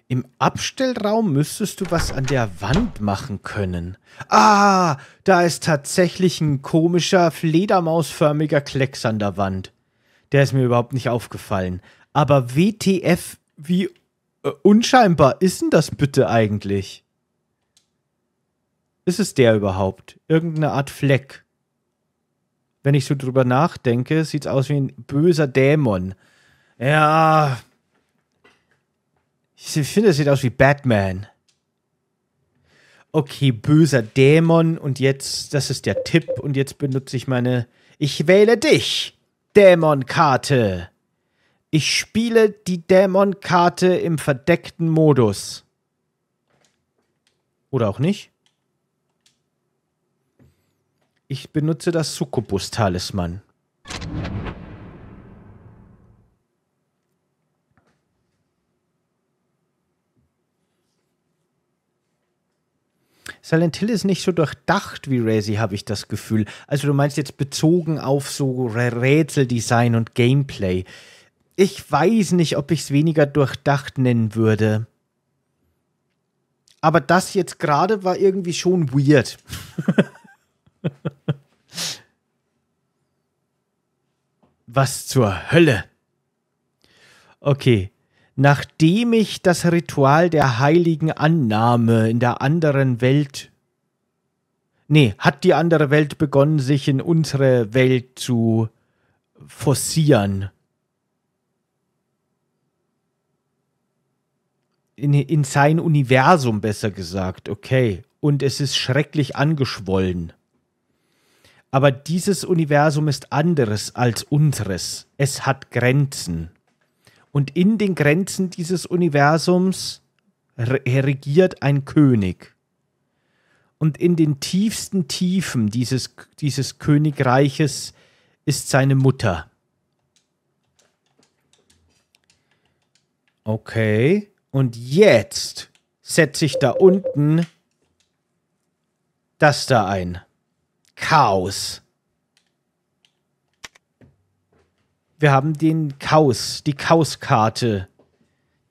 A: Im Abstellraum müsstest du was an der Wand machen können. Ah, da ist tatsächlich ein komischer, fledermausförmiger Klecks an der Wand. Der ist mir überhaupt nicht aufgefallen. Aber WTF, wie äh, unscheinbar ist denn das bitte eigentlich? Ist es der überhaupt? Irgendeine Art Fleck. Wenn ich so drüber nachdenke, sieht's aus wie ein böser Dämon. Ja, ich finde, das sieht aus wie Batman. Okay, böser Dämon und jetzt, das ist der Tipp und jetzt benutze ich meine Ich wähle dich, Dämonkarte. Ich spiele die Dämonkarte im verdeckten Modus. Oder auch nicht. Ich benutze das Succubus-Talisman. Silent Hill ist nicht so durchdacht wie Resi, habe ich das Gefühl. Also du meinst jetzt bezogen auf so Rätseldesign und Gameplay. Ich weiß nicht, ob ich es weniger durchdacht nennen würde. Aber das jetzt gerade war irgendwie schon weird. Was zur Hölle? Okay nachdem ich das Ritual der heiligen Annahme in der anderen Welt. Nee, hat die andere Welt begonnen, sich in unsere Welt zu forcieren. In, in sein Universum, besser gesagt, okay. Und es ist schrecklich angeschwollen. Aber dieses Universum ist anderes als unseres. Es hat Grenzen. Und in den Grenzen dieses Universums regiert ein König. Und in den tiefsten Tiefen dieses, dieses Königreiches ist seine Mutter. Okay. Und jetzt setze ich da unten das da ein. Chaos. wir haben den Chaos, die Chaos-Karte.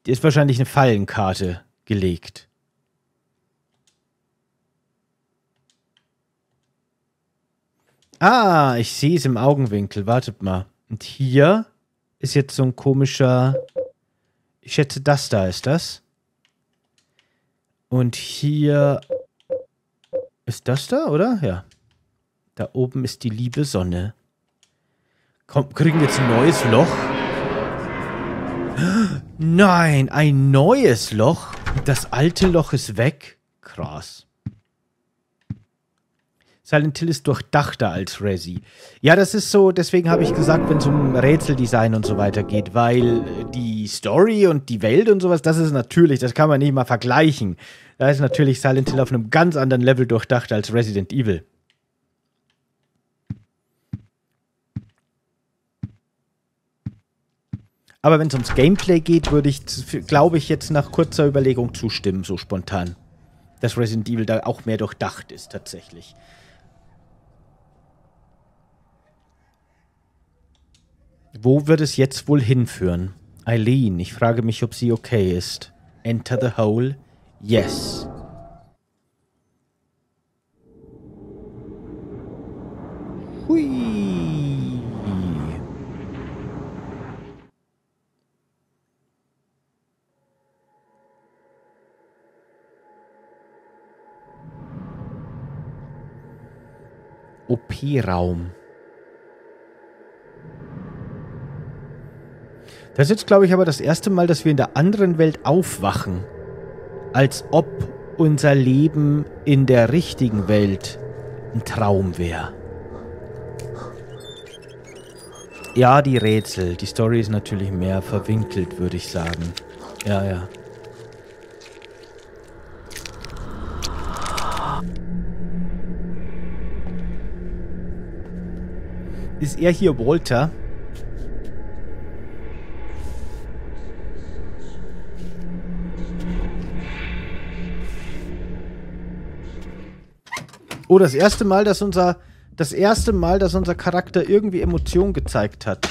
A: Die ist wahrscheinlich eine Fallenkarte gelegt. Ah, ich sehe es im Augenwinkel. Wartet mal. Und hier ist jetzt so ein komischer... Ich schätze, das da ist das. Und hier... Ist das da, oder? Ja. Da oben ist die liebe Sonne. Komm, kriegen wir jetzt ein neues Loch? Nein, ein neues Loch. Das alte Loch ist weg. Krass. Silent Hill ist durchdachter als Resi. Ja, das ist so, deswegen habe ich gesagt, wenn es um Rätseldesign und so weiter geht, weil die Story und die Welt und sowas, das ist natürlich, das kann man nicht mal vergleichen. Da ist natürlich Silent Hill auf einem ganz anderen Level durchdacht als Resident Evil. Aber wenn es ums Gameplay geht, würde ich, glaube ich, jetzt nach kurzer Überlegung zustimmen, so spontan. Dass Resident Evil da auch mehr durchdacht ist, tatsächlich. Wo wird es jetzt wohl hinführen? Eileen, ich frage mich, ob sie okay ist. Enter the hole. Yes.
C: Hui.
A: OP-Raum. Das ist jetzt, glaube ich, aber das erste Mal, dass wir in der anderen Welt aufwachen. Als ob unser Leben in der richtigen Welt ein Traum wäre. Ja, die Rätsel. Die Story ist natürlich mehr verwinkelt, würde ich sagen. Ja, ja. Ist er hier Walter? Oh, das erste Mal, dass unser das erste Mal, dass unser Charakter irgendwie Emotion gezeigt hat.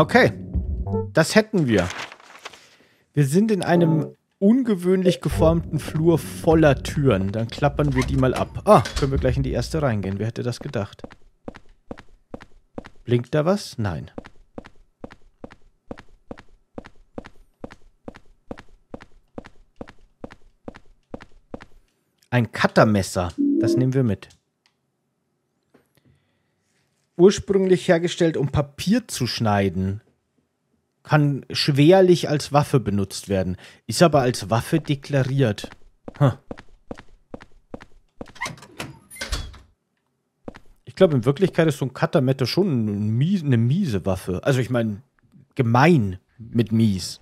A: Okay, das hätten wir. Wir sind in einem ungewöhnlich geformten Flur voller Türen. Dann klappern wir die mal ab. Ah, können wir gleich in die erste reingehen. Wer hätte das gedacht? Blinkt da was? Nein. Ein Cuttermesser. Das nehmen wir mit ursprünglich hergestellt, um Papier zu schneiden. Kann schwerlich als Waffe benutzt werden, ist aber als Waffe deklariert. Huh. Ich glaube, in Wirklichkeit ist so ein Katamette schon eine miese Waffe. Also ich meine, gemein mit mies.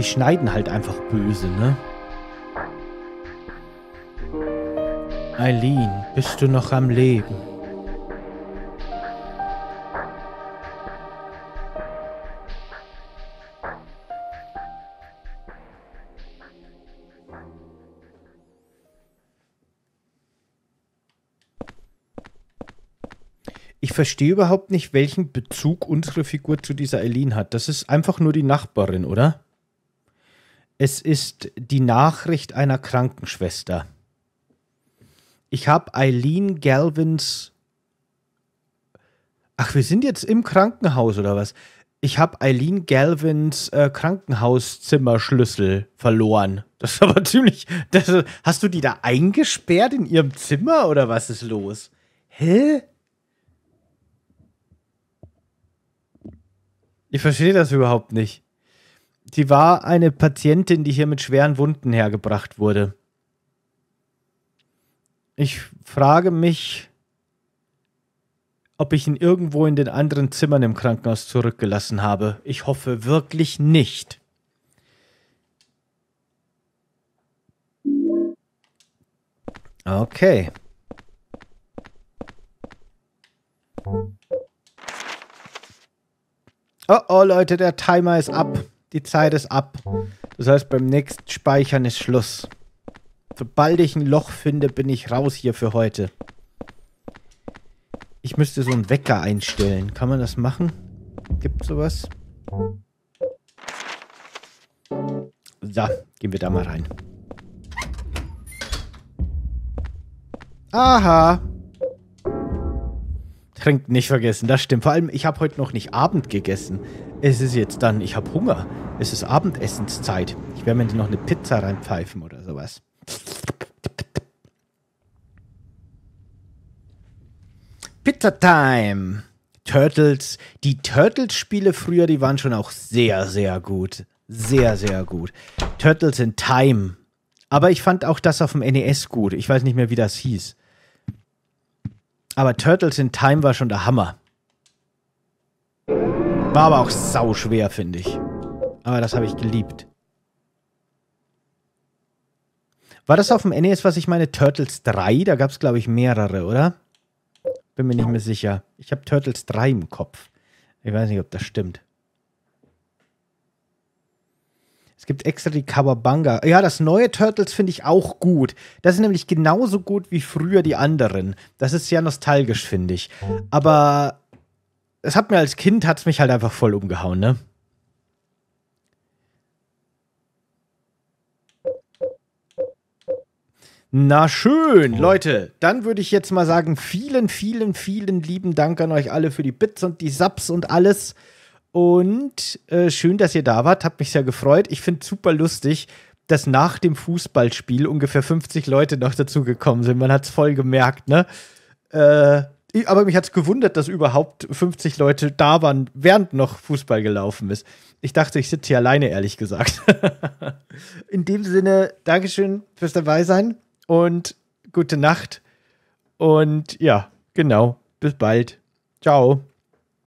A: die schneiden halt einfach böse, ne? Eileen, bist du noch am Leben? Ich verstehe überhaupt nicht, welchen Bezug unsere Figur zu dieser Eileen hat. Das ist einfach nur die Nachbarin, oder? Es ist die Nachricht einer Krankenschwester. Ich habe Eileen Galvins. Ach, wir sind jetzt im Krankenhaus oder was? Ich habe Eileen Galvins äh, Krankenhauszimmerschlüssel verloren. Das ist aber ziemlich. Das, hast du die da eingesperrt in ihrem Zimmer oder was ist los? Hä? Ich verstehe das überhaupt nicht. Sie war eine Patientin, die hier mit schweren Wunden hergebracht wurde. Ich frage mich, ob ich ihn irgendwo in den anderen Zimmern im Krankenhaus zurückgelassen habe. Ich hoffe wirklich nicht. Okay. Oh oh Leute, der Timer ist ab die Zeit ist ab. Das heißt, beim nächsten Speichern ist Schluss. Sobald ich ein Loch finde, bin ich raus hier für heute. Ich müsste so einen Wecker einstellen. Kann man das machen? Gibt sowas? So, gehen wir da mal rein. Aha. Trinkt nicht vergessen, das stimmt. Vor allem, ich habe heute noch nicht Abend gegessen. Es ist jetzt dann, ich habe Hunger. Es ist Abendessenszeit. Ich werde mir noch eine Pizza reinpfeifen oder sowas. Pizza Time! Turtles. Die Turtles-Spiele früher, die waren schon auch sehr, sehr gut. Sehr, sehr gut. Turtles in Time. Aber ich fand auch das auf dem NES gut. Ich weiß nicht mehr, wie das hieß. Aber Turtles in Time war schon der Hammer. War aber auch sau schwer, finde ich. Aber das habe ich geliebt. War das auf dem NES, was ich meine? Turtles 3? Da gab es, glaube ich, mehrere, oder? Bin mir nicht mehr sicher. Ich habe Turtles 3 im Kopf. Ich weiß nicht, ob das stimmt. Es gibt extra die Kawabanga. Ja, das neue Turtles finde ich auch gut. Das ist nämlich genauso gut wie früher die anderen. Das ist sehr nostalgisch, finde ich. Aber es hat mir als Kind, hat es mich halt einfach voll umgehauen, ne? Na schön, Leute, dann würde ich jetzt mal sagen, vielen, vielen, vielen lieben Dank an euch alle für die Bits und die Subs und alles. Und äh, schön, dass ihr da wart. Hat mich sehr gefreut. Ich finde super lustig, dass nach dem Fußballspiel ungefähr 50 Leute noch dazugekommen sind. Man hat es voll gemerkt, ne? Äh, aber mich hat es gewundert, dass überhaupt 50 Leute da waren, während noch Fußball gelaufen ist. Ich dachte, ich sitze hier alleine, ehrlich gesagt. In dem Sinne, Dankeschön fürs Dabeisein und gute Nacht. Und ja, genau. Bis bald. Ciao.